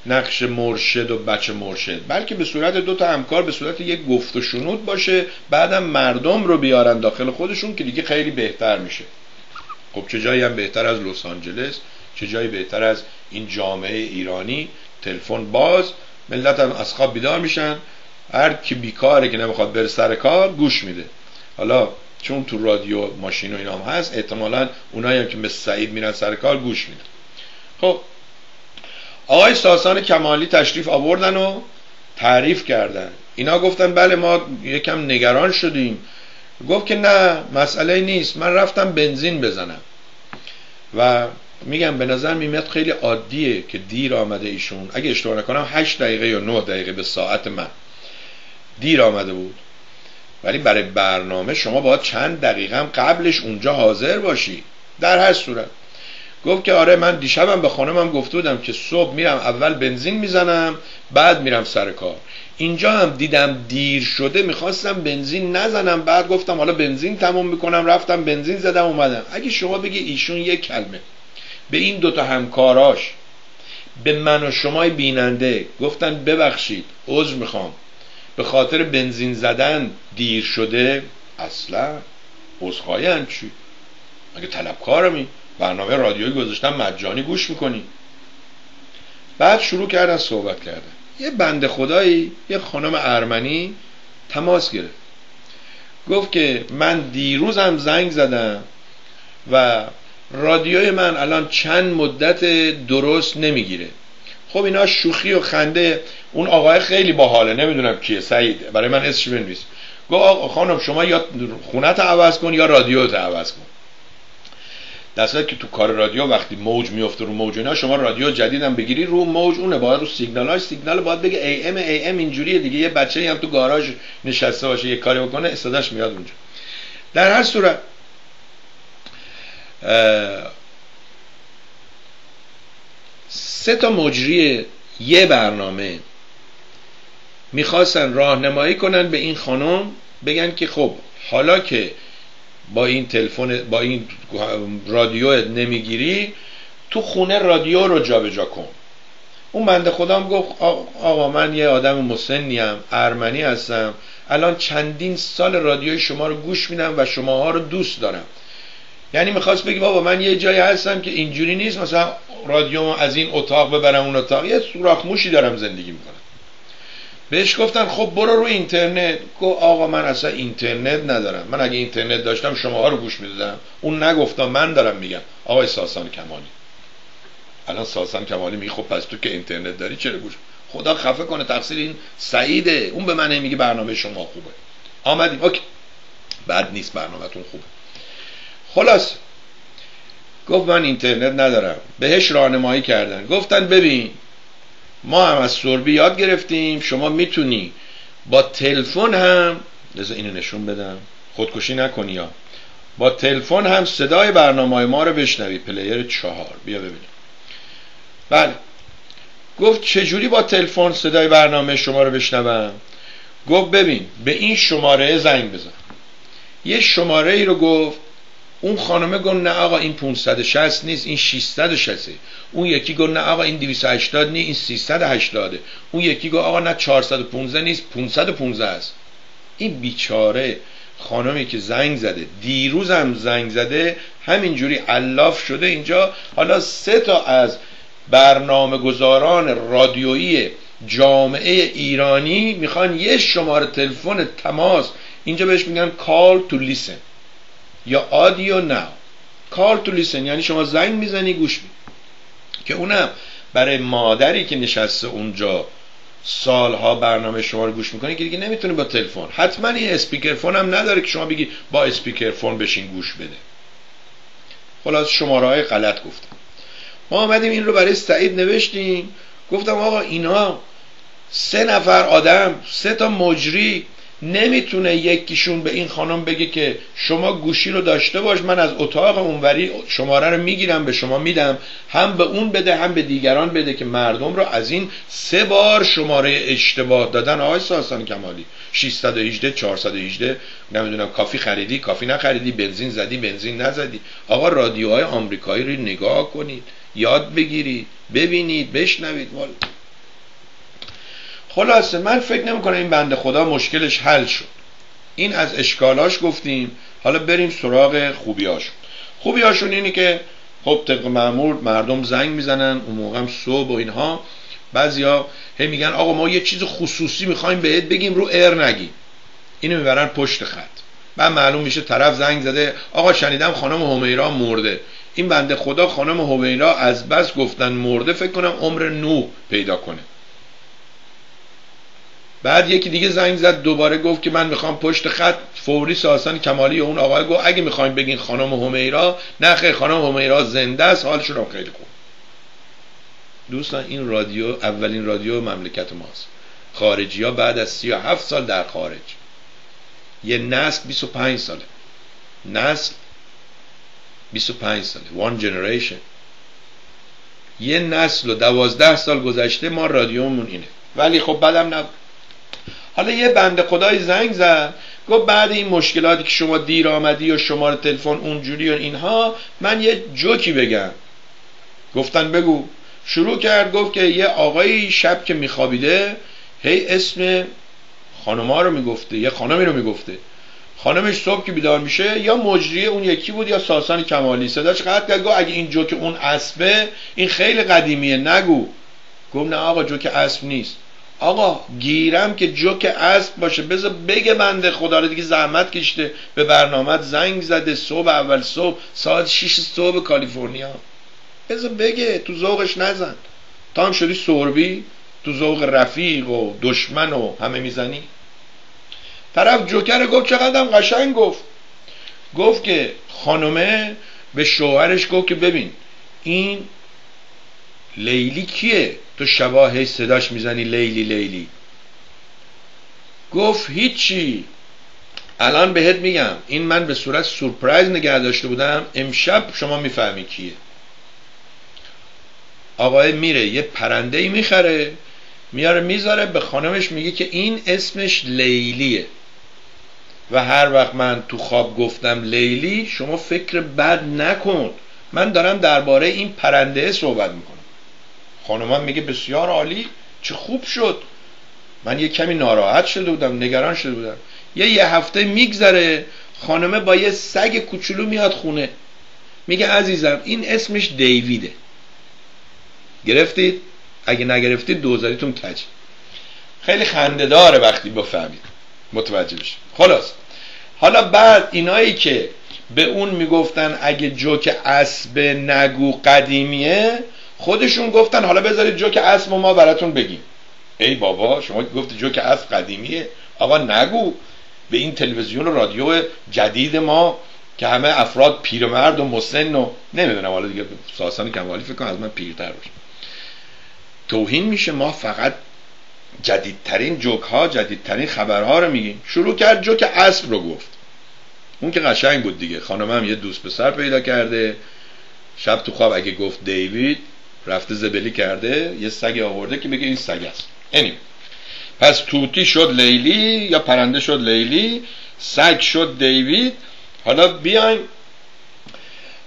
نقش مرشد و بچه مرشد بلکه به صورت دو تا همکار به صورت یک گفت و شنود باشه بعدم مردم رو بیارن داخل خودشون که دیگه خیلی بهتر میشه. خب چه جایی هم بهتر از لس آنجلس. چه جایی بهتر از این جامعه ایرانی؟ تلفن باز ملت هم از خواب بیدار میشن. هر کی بیکاره که نمی‌خواد بره سر کار گوش میده. حالا چون تو رادیو ماشین و اینا هم هست احتمالا اونایی هم که به سعید میرن سر کار گوش میدن. خب آقای ساسان کمالی تشریف آوردن و تعریف کردن. اینا گفتن بله ما یکم نگران شدیم. گفت که نه مسئله نیست. من رفتم بنزین بزنم. و میگم به نظر میمد خیلی عادیه که دیر آمده ایشون. اگه اشتباه نکنم 8 دقیقه یا 9 دقیقه به ساعت من. دیر آمده بود. ولی برای برنامه شما باید چند دقیقه هم قبلش اونجا حاضر باشی. در هر صورت. گفت که آره من دیشبم به خانمم گفته بودم که صبح میرم اول بنزین می‌زنم بعد میرم سر کار. اینجا هم دیدم دیر شده می‌خواستم بنزین نزنم. بعد گفتم حالا بنزین تموم می‌کنم. رفتم بنزین زدم اومدم. اگه شما بگی ایشون یک کلمه. به این دوتا همکاراش به من و شما بیننده گفتن ببخشید عذر می‌خوام. به خاطر بنزین زدن دیر شده اصلا عذرخواهی چی؟ اگه طلبکارمی؟ برنامه رادیویی گذاشتن مجانی گوش می‌کنی. بعد شروع کردن صحبت کردن. یه بند خدایی یه خانم ارمنی تماس گرفت. گفت که من دیروزم زنگ زدم و رادیوی من الان چند مدت درست نمی‌گیره. خب اینا شوخی و خنده اون آقای خیلی باحاله نمی‌دونم کیه سعید برای من اسمش بنویس. گو آقا خانم شما یا خونت عوض کن یا رادیو عوض کن. در که تو کار رادیو وقتی موج میفته رو موج اینا شما رادیو جدیدم بگیری رو موج اونه باید رو سیگنال های سیگنال باید بگه ای ام ای ام اینجوریه دیگه یه بچه هم تو گاراژ نشسته باشه یه کاری بکنه استادش میاد اونجا. در هر صورت سه تا مجری یه برنامه می‌خواستن راهنمایی کنن به این خانم بگن که خب حالا که با این تلفن با این رادیو نمی‌گیری تو خونه رادیو رو جابجا کن. اون بنده خودم گفت آقا من یه آدم مسنیم ارمنی هستم الان چندین سال رادیوی شما رو گوش میدم و شماها رو دوست دارم. یعنی می‌خواست بگی بابا من یه جایی هستم که اینجوری نیست مثلا رادیو از این اتاق ببرم اون اتاق. یه سوراخ موشی دارم زندگی می‌کنم. بهش گفتن خب برو رو اینترنت. گفت آقا من اصلا اینترنت ندارم. من اگه اینترنت داشتم شماها رو گوش می‌دادم. اون نگفتم من دارم میگم. آقای ساسان کمالی. الان ساسان کمالی میگه خب پس تو که اینترنت داری چرا گوش؟ خدا خفه کنه تقصیر این سعیده. اون به من میگه برنامه شما خوبه. آمدیم. اوکی. بد نیست برنامهتون خوبه. خلاص. گفت من اینترنت ندارم. بهش راهنمایی کردن. گفتن ببین ما هم از سربی یاد گرفتیم. شما می‌تونی با تلفن هم لذا اینو نشون بدم. خودکشی نکنی یا با تلفن هم صدای برنامه ما رو بشنوی. پلیر چهار. بیا ببینیم. بله. گفت چجوری با تلفن صدای برنامه شما رو بشنوم؟ گفت ببین به این شماره زنگ بزن. یه شماره ای رو گفت اون خانمه گفت نه آقا این 560 نیست این 660 اون یکی گفت نه آقا این 280 نیست این 380 اون یکی گفت آقا نه 415 نیست 515 است. این بیچاره خانمی که زنگ زده دیروز هم زنگ زده همینجوری علاف شده اینجا. حالا سه تا از برنامه گذاران رادیویی جامعه ایرانی می‌خوان یه شماره تلفن تماس. اینجا بهش میگن call to listen. یا AudioNow call to listen یعنی شما زنگ می‌زنی گوش می. که اونم برای مادری که نشسته اونجا سالها برنامه شما رو گوش می‌کنه که دیگه نمی‌تونه با تلفن. حتما این speaker phone هم نداره که شما بگی با speaker phone بشین گوش بده. خلاص شماره های غلط گفتم. ما آمدیم این رو برای سعید نوشتیم. گفتم آقا اینا سه نفر آدم سه تا مجری نمی‌تونه یکیشون به این خانم بگه که شما گوشی رو داشته باش من از اتاق اونوری شماره رو می‌گیرم به شما میدم هم به اون بده هم به دیگران بده که مردم رو از این سه بار شماره اشتباه دادن. آقای ساسان کمالی 618 418 نمی‌دونم کافی خریدی کافی نخریدی بنزین زدی بنزین نزدی. آقا رادیوهای آمریکایی رو نگاه کنید یاد بگیرید ببینید بشنوید. خلاصه من فکر نمی‌کنم این بنده خدا مشکلش حل شد. این از اشکالاش گفتیم. حالا بریم سراغ خوبیاشون خوبیاشون اینه که خب طبق معمول مردم زنگ می‌زنن اون موقع هم صبح و اینها. بعضیا هی میگن آقا ما یه چیز خصوصی می‌خوایم بهت بگیم رو ار نگیم اینو می‌برن پشت خط. بعد معلوم میشه طرف زنگ زده آقا شنیدم خانم همیرا مرده. این بنده خدا خانم همیرا از بس گفتن مرده فکر کنم عمر نو پیدا کنه. بعد یکی دیگه زنگ زد دوباره گفت که من می‌خوام پشت خط فوری ساسان کمالی اون آقای گفت اگه می‌خوایم بگین خانم همیرا نه خیر خانم همیرا زنده است حالشون هم خیلی خوب. دوستان این رادیو اولین رادیو مملکت ماست. خارجی ها بعد از 37 سال در خارج. یه نسل 25 ساله. نسل 25 ساله. One generation. یه نسل و دوازده سال گذشته ما رادیومون اینه. ولی خب بعدم نبود حالا یه بنده خدای زنگ زد. گفت بعد این مشکلاتی که شما دیر آمدی و شماره تلفن اونجوری و اینها من یه جوکی بگم. گفتن بگو. شروع کرد گفت که یه آقایی شب که میخوابیده هی اسم خانما رو می‌گفته یه خانمی رو می‌گفته. خانمش صبح که بیدار میشه یا مجری اون یکی بود یا ساسان کمالی. صداش قطع کرد گفت اگه این جوک اون اسبه این خیلی قدیمیه نگو. گفت نه آقا جوک اسب نیست. آقا گیرم که جوک اسب باشه. بذار بگه بنده خدا. رو دیگه زحمت کشته به برنامه زنگ زده. صبح اول صبح. ساعت 6 صبح کالیفرنیا. بذار بگه. تو ذوقش نزن. تا هم شدی سربی. تو ذوق رفیق و دشمن و همه می‌زنی. طرف جوکر گفت چقدر قشنگ گفت. گفت که خانمه به شوهرش گفت که ببین این لیلی کیه؟ تو شباه صداش می‌زنی لیلی لیلی. گفت هیچی. الان بهت میگم این من به صورت سورپرایز نگه داشته بودم امشب شما می‌فهمی کیه. آقای میره یه پرنده ای می‌خره میاره می‌ذاره به خانمش میگه که این اسمش لیلیه. و هر وقت من تو خواب گفتم لیلی شما فکر بد نکن. من دارم درباره این پرنده صحبت می‌کنم. خانمان میگه بسیار عالی چه خوب شد. من یه کمی ناراحت شده بودم نگران شده بودم. یه یه هفته میگذره خانمه با یه سگ کوچولو میاد خونه. میگه عزیزم این اسمش دیویده. گرفتید؟ اگه نگرفتید دوزاریتون کج. خیلی خنده داره وقتی بفهمید. متوجه بشید. خلاص. حالا بعد اینایی که به اون می‌گفتن اگه جوک اسب نگو قدیمیه خودشون گفتن حالا بذارید جوک اسب ما براتون بگیم. ای بابا شما گفتی جوک اسب قدیمیه. آقا نگو به این تلویزیون و رادیو جدید ما که همه افراد پیرمرد و مسن و نمی‌دونم حالا دیگه ساسان کمالی فکر کنم از من پیرتر باشه. توهین میشه ما فقط جدیدترین جوک ها جدیدترین خبرها رو میگیم. شروع کرد جوک اسب رو گفت. اون که قشنگ بود دیگه. خانمم یه دوست پسر پیدا کرده. شب تو خواب اگه گفت دیوید رفته زبلی کرده یه سگ آورده که بگه این سگ است. Anyway. پس توتی شد لیلی یا پرنده شد لیلی؟ سگ شد دیوید. حالا بیایم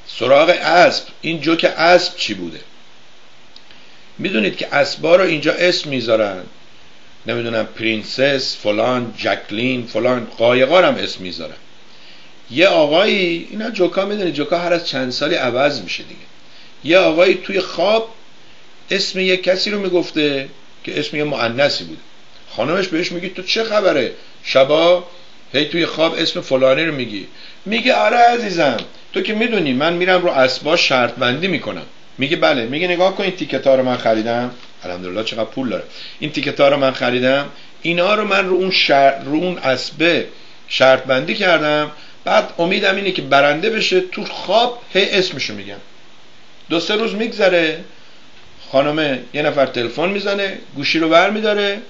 سراغ اسب. این جوک اسب چی بوده؟ می‌دونید که اسبا رو اینجا اسم می‌ذارن. نمی‌دونم پرنسس فلان جکلین فلان قایقا هم اسم می‌ذارن. یه آقایی اینا جوکا می‌دونید جوکا هر از چند سالی عوض میشه دیگه. یه آقایی توی خواب اسم یه کسی رو می‌گفته که اسم یه معنسی بوده. خانمش بهش میگه تو چه خبره؟ شبا هی توی خواب اسم فلانی رو میگی. میگه آره عزیزم تو که می‌دونی من میرم رو اسبا شرط بندی می‌کنم. میگه بله. میگه نگاه کن این تیکت رو من خریدم. الحمدلله چقدر پول داره. این تیکت رو من خریدم. اینا رو من رو اون شر... رو اون اسبه شرط بندی کردم. بعد امیدم اینه که برنده بشه تو خواب هی اسمشو میگم. دو سه روز میگذره. خانم یه نفر تلفن می‌زنه گوشی رو ور میداره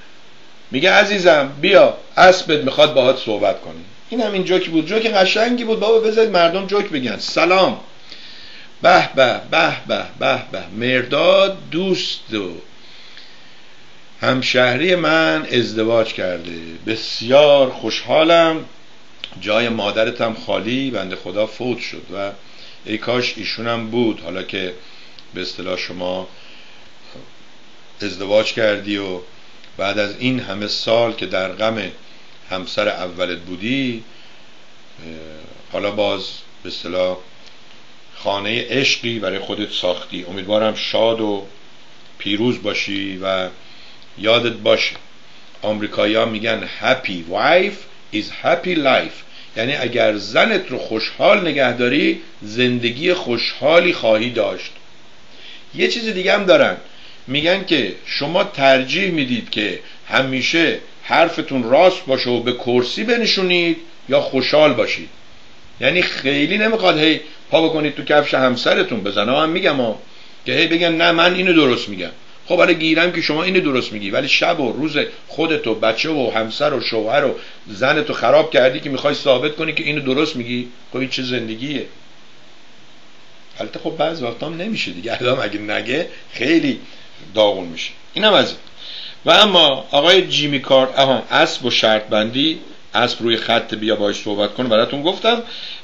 میگه عزیزم بیا. اسبت می‌خواد باهات صحبت کنی این هم این جوکی بود. جوک قشنگی بود. بابا بذارید مردم جوک بگن. سلام. به به به به به به. مرداد دوست و همشهری من ازدواج کرده. بسیار خوشحالم. جای مادرتم خالی. بنده خدا فوت شد و ای کاش ایشونم بود. حالا که به اصطلاح شما ازدواج کردی و بعد از این همه سال که در غم همسر اولت بودی حالا باز به اصطلاح خانه عشقی برای خودت ساختی. امیدوارم شاد و پیروز باشی و یادت باشه. آمریکایی ها میگن happy wife is happy life. یعنی اگر زنت رو خوشحال نگهداری زندگی خوشحالی خواهی داشت. یه چیز دیگه هم دارن. میگن که شما ترجیح می‌دید که همیشه حرفتون راست باشه و به کرسی بنشونید یا خوشحال باشید. یعنی خیلی نمی‌خواد هی پا بکنید تو کفش همسرتون. بزنه هم میگم ها که هی بگن نه من اینو درست میگم. خب برای گیرم که شما اینو درست میگی. ولی شب و روز خودت و بچه و همسر و شوهر و زنتو خراب کردی که می‌خوای ثابت کنی که اینو درست میگی؟ خب این چه زندگیه؟ البته خب بعض وقتا هم نمیشه دیگه. الان اگه نگه خیلی داغون میشه. اینم از این. و اما آقای جیمی کارت اها اسب و شرط بندی. اسب روی خط بیا باش صحبت کن. براتون گفتم.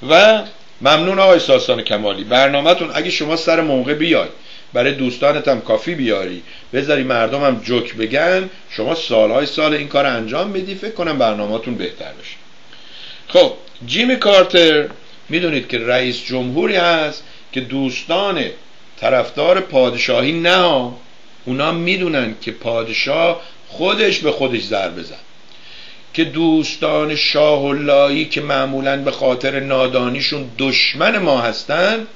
و ممنون آقای ساسان کمالی. برنامهتون اگه شما سر موقع بیای. برای دوستانت هم کافی بیاری. بذاری مردم هم جوک بگن. شما سالهای سال این کار انجام بدی فکر کنم برنامهتون بهتر بشه. خب جیمی کارتر می‌دونید که رئیس جمهوری هست که دوستان طرفدار پادشاهی نه اونا می‌دونن که پادشاه خودش به خودش ضربه زد که دوستان شاه اللهی که معمولا به خاطر نادانیشون دشمن ما هستند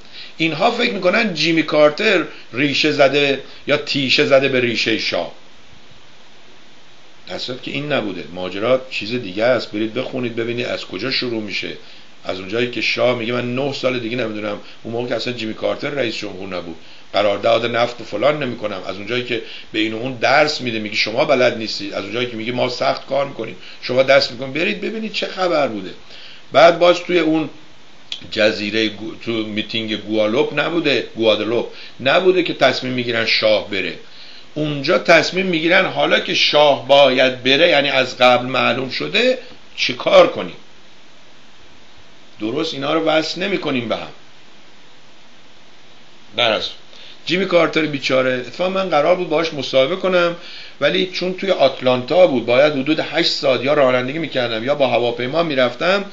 اینها فکر می‌کنن جیمی کارتر ریشه زده یا تیشه زده به ریشه شاه. در که این نبوده. ماجرا چیز دیگه است. برید بخونید ببینید از کجا شروع میشه. از اونجایی که شاه میگه من نه سال دیگه نمی‌دونم. اون موقع که اصلا جیمی کارتر رئیس جمهور نبود. قرارداد نفت و فلان نمی‌کنم. از اونجایی که به این اون درس میده میگه شما بلد نیستید از اونجایی که میگه ما سخت کار می‌کنیم. شما دست می‌کنید برید ببینید چه خبر بوده. بعد باز توی اون جزیره تو میتینگ گوالوپ نبوده گوادلوپ. نبوده که تصمیم می‌گیرن شاه بره. اونجا تصمیم می‌گیرن حالا که شاه باید بره یعنی از قبل معلوم شده چیکار کنیم؟ درست اینا رو وصل نمی کنیم به هم. درست جیمی کارتر بیچاره. اتفاقا من قرار بود باهاش مصاحبه کنم ولی چون توی آتلانتا بود باید حدود 8 ساعت یا رانندگی می‌کردم یا با هواپیما می‌رفتم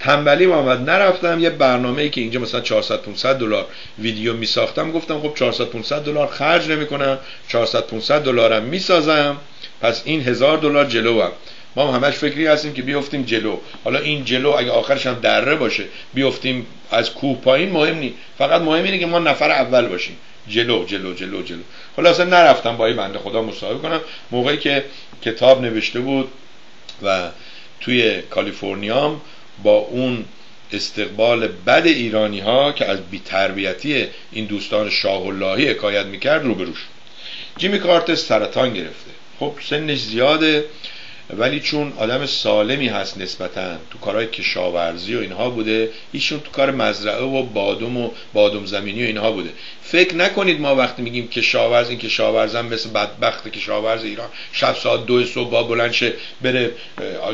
تنبلی آمد نرفتم. یه برنامه ای که اینجا مثلا 400 500 دلار ویدیو می ساختم گفتم خب 400 500 دلار خرج نمی کنم 400 500 دلارم می سازم پس این هزار دلار جلو هم. ما هم همش فکری هستیم که بیفتیم جلو. حالا این جلو اگه آخرش هم دره باشه بیفتیم از کوه پایین مهم نیست فقط مهم اینه که ما نفر اول باشیم. جلو جلو جلو جلو. خلاصه نرفتم با این بنده خدا مصاحبه کنم. موقعی که کتاب نوشته بود و توی کالیفرنیام با اون استقبال بد ایرانی ها که از بیتربیتی این دوستان شاه اللهی حکایت می‌کرد روبروش. جیمی کارتر سرطان گرفته. خب سنش زیاده. ولی چون آدم سالمی هست نسبتا تو کارهای کشاورزی و اینها بوده ایشون تو کار مزرعه و بادم و بادم زمینی و اینها بوده. فکر نکنید ما وقتی میگیم کشاورز این کشاورزم مثل بدبخت کشاورز ایران شب ساعت دو صبح با بلند شه بره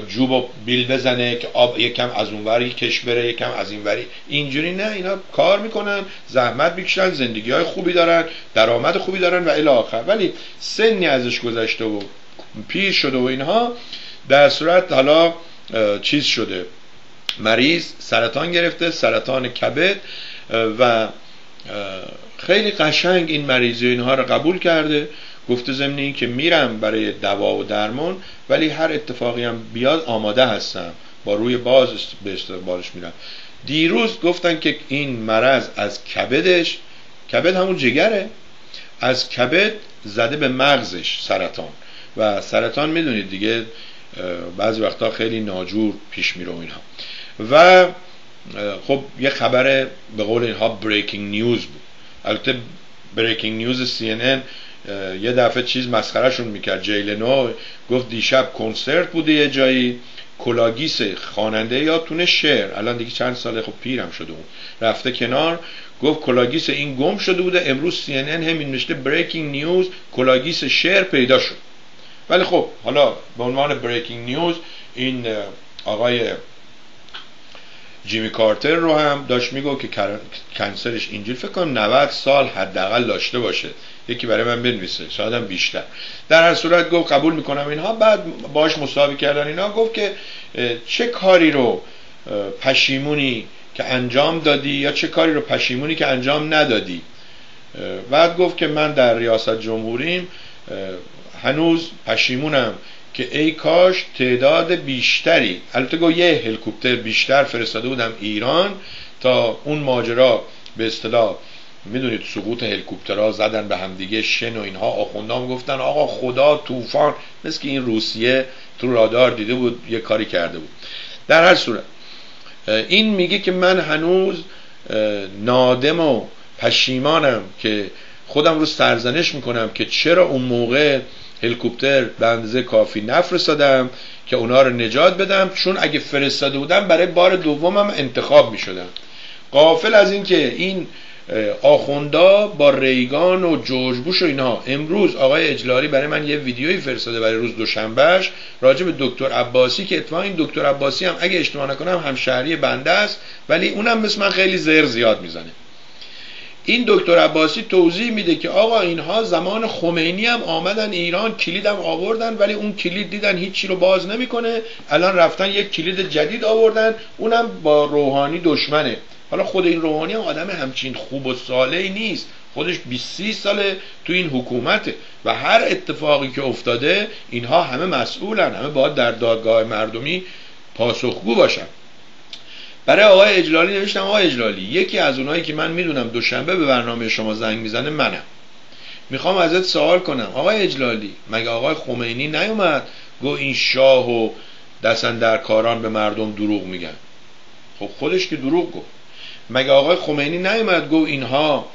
جوب و بیل بزنه که آب یکم از اونوری کش بره یکم از اینوری اینجوری نه اینا کار می‌کنن زحمت می‌کشن زندگی های خوبی دارن درآمد خوبی دارن و الی آخر. ولی سنی ازش گذشته و پیر شده و اینها در صورت حالا چیز شده. مریض سرطان گرفته سرطان کبد و خیلی قشنگ این مریضی اینها رو قبول کرده. گفته ضمن این که میرم برای دوا و درمان ولی هر اتفاقی هم بیاد آماده هستم. با روی باز به استقبالش میرم. دیروز گفتن که این مرض از کبدش کبد همون جگره از کبد زده به مغزش سرطان. و سرطان می‌دونید دیگه بعضی وقتا خیلی ناجور پیش میره اینها. و خب یه خبر به قول اینها بریکینگ نیوز بود. البته breaking news CNN یه دفعه چیز مسخرهشون می‌کرد. Jay Leno گفت دیشب کنسرت بوده یه جایی کلاگیس خواننده یادتونه Cher. الان دیگه چند ساله خب پیرم شده اون رفته کنار گفت کلاگیس این گم شده بوده. امروز CNN همین نوشته breaking news کلاگیس Cher پیدا شد. ولی خب حالا به عنوان breaking news این آقای جیمی کارتر رو هم داشت میگو که کنسرش اینجوری فکر کنم 90 سال حداقل داشته باشه. یکی برای من بنویسه شاید هم بیشتر. در هر صورت گفت قبول می‌کنم اینها. بعد باش مصاحبه کردن اینا گفت که چه کاری رو پشیمونی که انجام دادی یا چه کاری رو پشیمونی که انجام ندادی؟ بعد گفت که من در ریاست جمهوریم هنوز پشیمونم که ای کاش تعداد بیشتری البته گو یه هلیکوپتر بیشتر فرستاده بودم ایران تا اون ماجرا به اصطلاح می‌دونید سقوط هلیکوپترها زدن به همدیگه شن و اینها آخوندام گفتن آقا خدا طوفان مثل که این روسیه تو رادار دیده بود یه کاری کرده بود. در هر صورت این میگه که من هنوز نادم و پشیمانم که خودم رو سرزنش می‌کنم که چرا اون موقع هلیکوپتر به اندازه کافی نفرستادم که اونا رو نجات بدم چون اگه فرستاده بودم برای بار دومم انتخاب می شدم قافل از اینکه این آخوندا با ریگان و جورج بوش و اینها. امروز آقای اجلاری برای من یه ویدیویی فرستاده برای روز دوشنبهش راجع به دکتر عباسی که اتفاقا این دکتر عباسی هم اگه اشتباه نکنم همشهری بنده است ولی اونم مثل من خیلی زر زیاد می‌زنه. این دکتر عباسی توضیح میده که آقا اینها زمان خمینی هم آمدن ایران کلیدم آوردن ولی اون کلید دیدن هیچی رو باز نمی‌کنه. الان رفتن یک کلید جدید آوردن اونم با روحانی دشمنه. حالا خود این روحانی هم آدم همچین خوب و صالحی نیست. خودش 20 ساله تو این حکومته و هر اتفاقی که افتاده اینها همه مسئولن همه باید در دادگاه مردمی پاسخگو باشن. برای آقای اجلالی نوشتم آقای اجلالی یکی از اونایی که من می‌دونم دوشنبه به برنامه شما زنگ می‌زنه منم. می‌خوام ازت سوال کنم. آقای اجلالی مگه آقای خمینی نیومد؟ گو این شاه و دستن در کاران به مردم دروغ میگن. خب خودش که دروغ گفت. مگه آقای خمینی نیومد گو اینها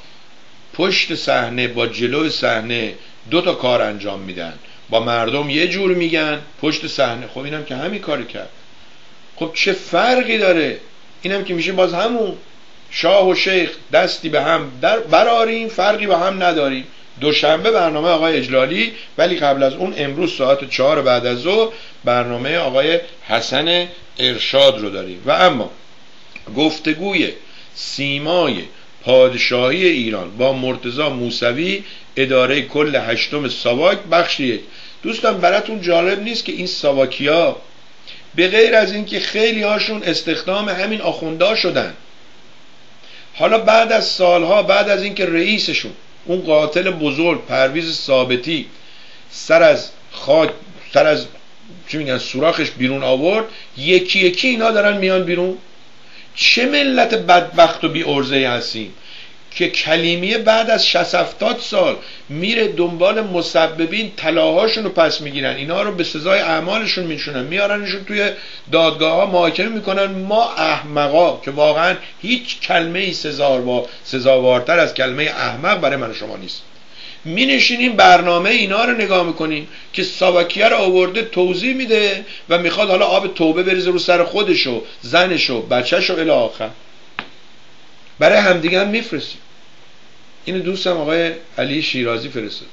پشت صحنه با جلو صحنه دو تا کار انجام میدن؟ با مردم یه جور میگن پشت صحنه. خب اینم که همین کاری کرد. خب چه فرقی داره؟ اینم که میشه باز همون شاه و شیخ دستی به هم در براریم فرقی با هم نداریم. دوشنبه برنامه آقای اجلالی ولی قبل از اون امروز ساعت چهار بعد از ظهر برنامه آقای حسن ارشاد رو داریم. و اما گفتگوی سیمای پادشاهی ایران با مرتزا موسوی اداره کل هشتم ساواک بخش یک. دوستان براتون جالب نیست که این ساواکیا به غیر از اینکه خیلی هاشون استخدام همین آخوندا شدن. حالا بعد از سالها بعد از اینکه رئیسشون اون قاتل بزرگ پرویز ثابتی سر از خاک سر از چی میگن سوراخش بیرون آورد یکی یکی اینا دارن میان بیرون. چه ملت بدبخت و بی ارزه هستیم که کلیمیه بعد از 60 سال میره دنبال مسببین طلاهاشون رو پس می‌گیرن. اینا رو به سزای اعمالشون میشونن میارنشون توی دادگاه ها محاکمه می‌کنن. ما احمقا که واقعا هیچ کلمه ای سزاوار سزاوارتر از کلمه احمق برای من شما نیست. می نشینیم برنامه اینا رو نگاه می‌کنیم که ساواکیه رو آورده توضیح میده و می‌خواد حالا آب توبه بریزه رو سر خودشو زنشو بچهشو الی آخر. برای همدیگه هم میفرستیم این دوستم آقای علی شیرازی فرستاد.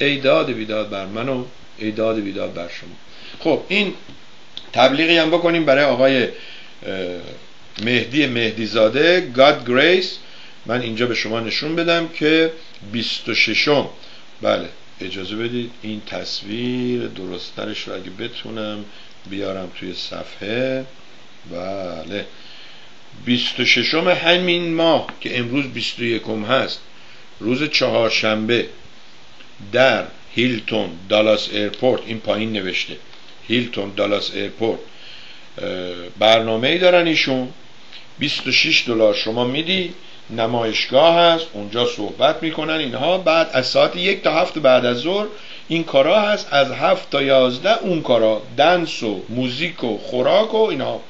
ای داد بیداد بر من و ای داد بیداد بر شما. خب این تبلیغی هم بکنیم برای آقای مهدی مهدیزاده. God Grace. من اینجا به شما نشون بدم که 26 بله اجازه بدید این تصویر درسترش رو اگه بتونم بیارم توی صفحه. بله. 26 همین ماه که امروز 21 هست روز چهارشنبه در Hilton Dallas Airport این پایین نوشته Hilton Dallas Airport برنامه ای دارن ایشون. 26 دلار شما میدی نمایشگاه هست اونجا صحبت می‌کنن اینها بعد از ساعت یک تا هفت بعد از ظهر این کارا هست. از هفت تا یازده اون کارا dance و موزیک و خوراک و اینها.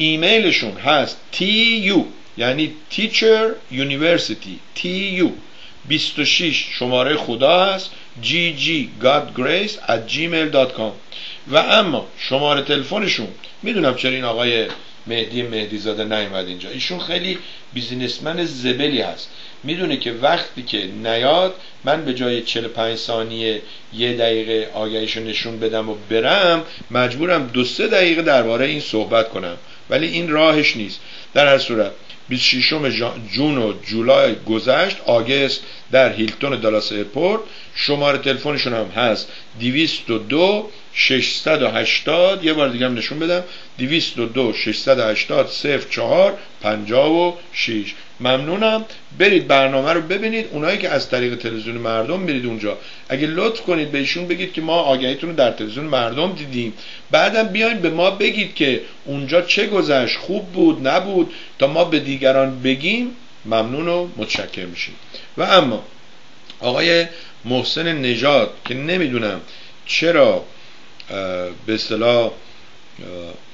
ایمیلشون هست TU یعنی Teacher University TU 26 شماره خدا هست gggodgrace at gmail.com و اما شماره تلفنشون می‌دونم چرا این آقای مهدی مهدی زاده نیومد اینجا. ایشون خیلی بیزینسمن زبلی هست. می‌دونه که وقتی که نیاد من به جای 45 ثانیه یه دقیقه آگهیشو نشون بدم و برم مجبورم دو سه دقیقه درباره این صحبت کنم. ولی این راهش نیست. در هر صورت 26 June و جولای گذشت August در Hilton Dulles Airport. شماره تلفنشون هم هست. 202 680 یه بار دیگه هم نشون بدم. 202 680 04 56 ممنونم. برید برنامه رو ببینید. اونایی که از طریق تلویزیون مردم برید اونجا. اگه لطف کنید بهشون بگید که ما آگهیتون رو در تلویزیون مردم دیدیم. بعدم بیاین به ما بگید که اونجا چه گذشت. خوب بود نبود. تا ما به دیگران بگیم ممنون و متشکر میشیم. و اما آقای محسن نژاد که نمی‌دونم چرا به اصطلاح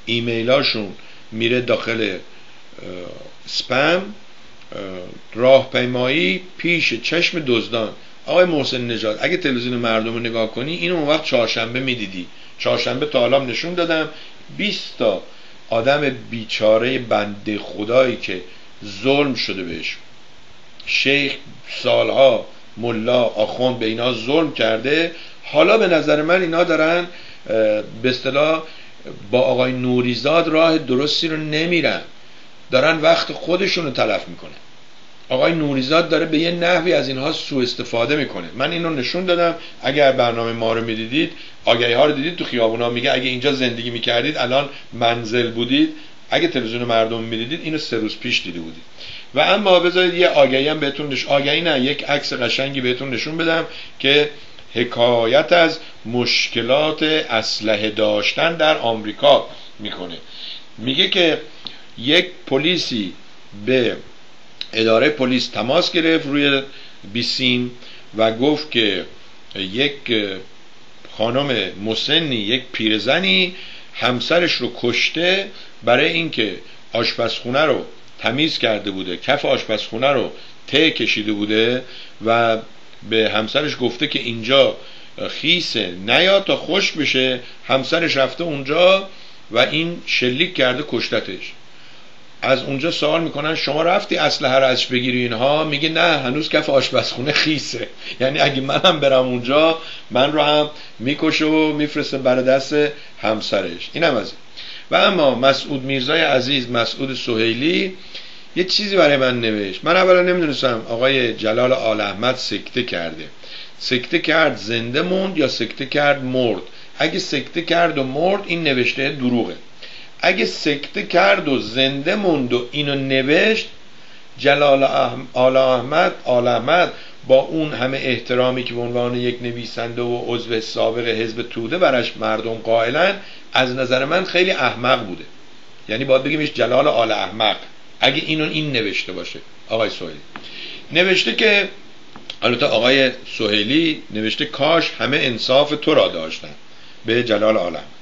ایمیلاشون میره داخل سپم راهپیمایی پیش چشم دزدان. آقای محسن نژاد اگه تلویزیون مردم رو نگاه کنی اینو اون وقت چهارشنبه می‌دیدی. چهارشنبه تا حالا نشون دادم. 20 تا آدم بیچاره بنده خدایی که ظلم شده بهش. شیخ سالها ملا آخوند به اینا ظلم کرده. حالا به نظر من اینا دارن به اصطلاح با آقای نوریزاد راه درستی رو نمیرن. دارن وقت خودشون رو تلف می‌کنه. آقای نوریزاد داره به یه نحوی از اینها سوء استفاده می‌کنه. من اینو نشون دادم. اگر برنامه ما رو می‌دیدید آگهی ها رو دیدید تو خیابونا میگه اگه اینجا زندگی می‌کردید الان منزل بودید. اگه تلویزیون مردم می‌دیدید اینو سه روز پیش دیده بودید. و اما بذارید یه آگهی هم بهتون نش... آگهی نه یک عکس قشنگی بهتون نشون بدم که حکایت از مشکلات اسلحه داشتن در آمریکا می‌کنه. میگه که یک پلیسی به اداره پلیس تماس گرفت روی بیسیم و گفت که یک خانم مسنی یک پیرزنی همسرش رو کشته برای اینکه آشپزخونه رو تمیز کرده بوده کف آشپزخونه رو ته کشیده بوده و به همسرش گفته که اینجا خیسه نیاد تا خوش بشه همسرش رفته اونجا و این شلیک کرده کشتتش. از اونجا سوال می‌کنن شما رفتی اسلحه رو ازش بگیری اینها؟ میگه نه هنوز کف آشپزخونه خیسه. یعنی اگه منم برم اونجا من رو هم می‌کشه و میفرسته برای دست همسرش. اینم از این. و اما مسعود میرزای عزیز مسعود سهیلی یه چیزی برای من نوشت. من اولا نمی‌دونستم آقای جلال آل احمد سکته کرده. سکته کرد زنده موند یا سکته کرد مرد؟ اگه سکته کرد و مرد این نوشته دروغه. اگه سکته کرد و زنده موند و اینو نوشت جلال آل احمد آل احمد با اون همه احترامی که به عنوان یک نویسنده و عضو سابق حزب توده برش مردم قائلن از نظر من خیلی احمق بوده. یعنی باید بگیمش جلال آل احمق. اگه اینو این نوشته باشه آقای سوهیلی نوشته که البته آقای سوهیلی نوشته کاش همه انصاف تو را داشتن. به جلال آل احمد.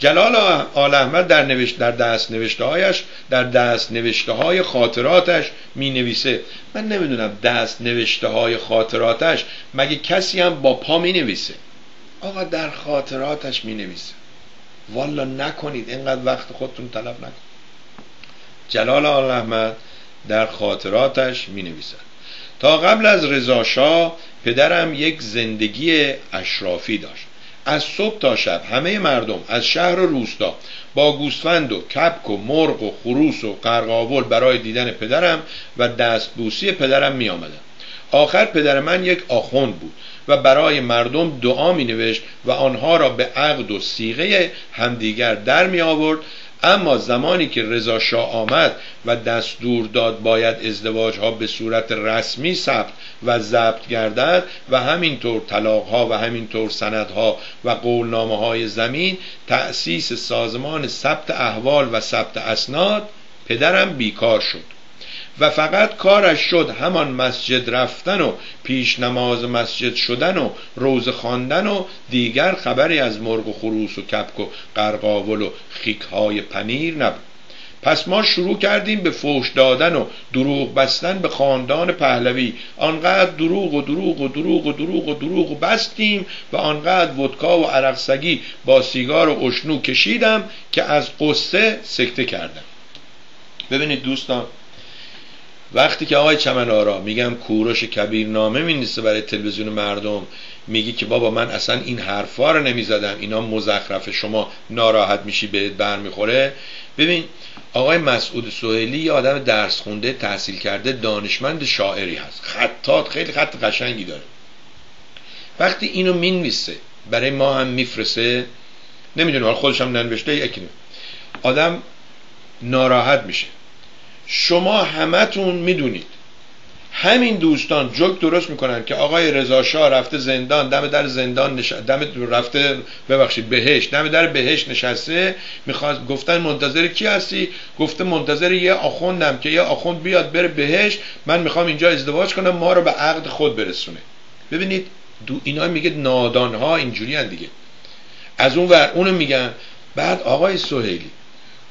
جلال آل احمد در, نوشت در دست نوشته هایش در دست نوشته های خاطراتش می نویسه من نمی‌دونم دست نوشته های خاطراتش مگه کسی هم با پا می نویسه آقا در خاطراتش می نویسه والا نکنید اینقدر وقت خودتون طلب نکنید. جلال آل احمد در خاطراتش می نویسد تا قبل از رضا پدرم یک زندگی اشرافی داشت. از صبح تا شب همه مردم از شهر و روستا با گوسفند و کپک و مرغ و خروس و قرقاول برای دیدن پدرم و دستبوسی پدرم می آمدن. آخر پدر من یک آخوند بود و برای مردم دعا می نوشت و آنها را به عقد و سیغه همدیگر در می آورد اما زمانی که رضا شاه آمد و دستور داد باید ازدواج ها به صورت رسمی ثبت و ضبط گردد و همینطور طلاق ها و همینطور ها و قولنامه های زمین تأسیس سازمان ثبت احوال و ثبت اسناد پدرم بیکار شد. و فقط کارش شد همان مسجد رفتن و پیش نماز مسجد شدن و روز خواندن و دیگر خبری از مرغ و خروس و کپک و قرقاول و خیکهای پنیر نبود. پس ما شروع کردیم به فوش دادن و دروغ بستن به خاندان پهلوی. آنقدر دروغ و دروغ و دروغ و دروغ و دروغ بستیم و آنقدر ودکا و عرقسگی با سیگار و اشنو کشیدم که از قصه سکته کردم. ببینید دوستان وقتی که آقای چمن آرا میگم کوروش کبیر نامه مینیسته برای تلویزیون مردم میگی که بابا من اصلا این حرفا رو نمی‌زدم. اینا مزخرف شما ناراحت میشی بهت برمیخوره ببین آقای مسعود سوهلی یه آدم درس خونده تحصیل کرده دانشمند شاعری هست. خطات خیلی خط قشنگی داره. وقتی اینو می‌نویسه برای ما هم میفرسه نمی‌دونم خودش هم ننوشته آدم ناراحت میشه. شما همتون می‌دونید. همین دوستان جوک درست می‌کنن که آقای رضا شاه رفته زندان دم در زندان نش... دم رفته ببخشید بهش دم در بهش نشسته می‌خواد گفتن منتظر کی هستی؟ گفته منتظر یه آخوندم که یه آخوند بیاد بره بهش من می‌خوام اینجا ازدواج کنم ما رو به عقد خود برسونه. ببینید دو اینا میگه نادان ها اینجوری دیگه. از اون ور اونو میگن بعد آقای سهیلی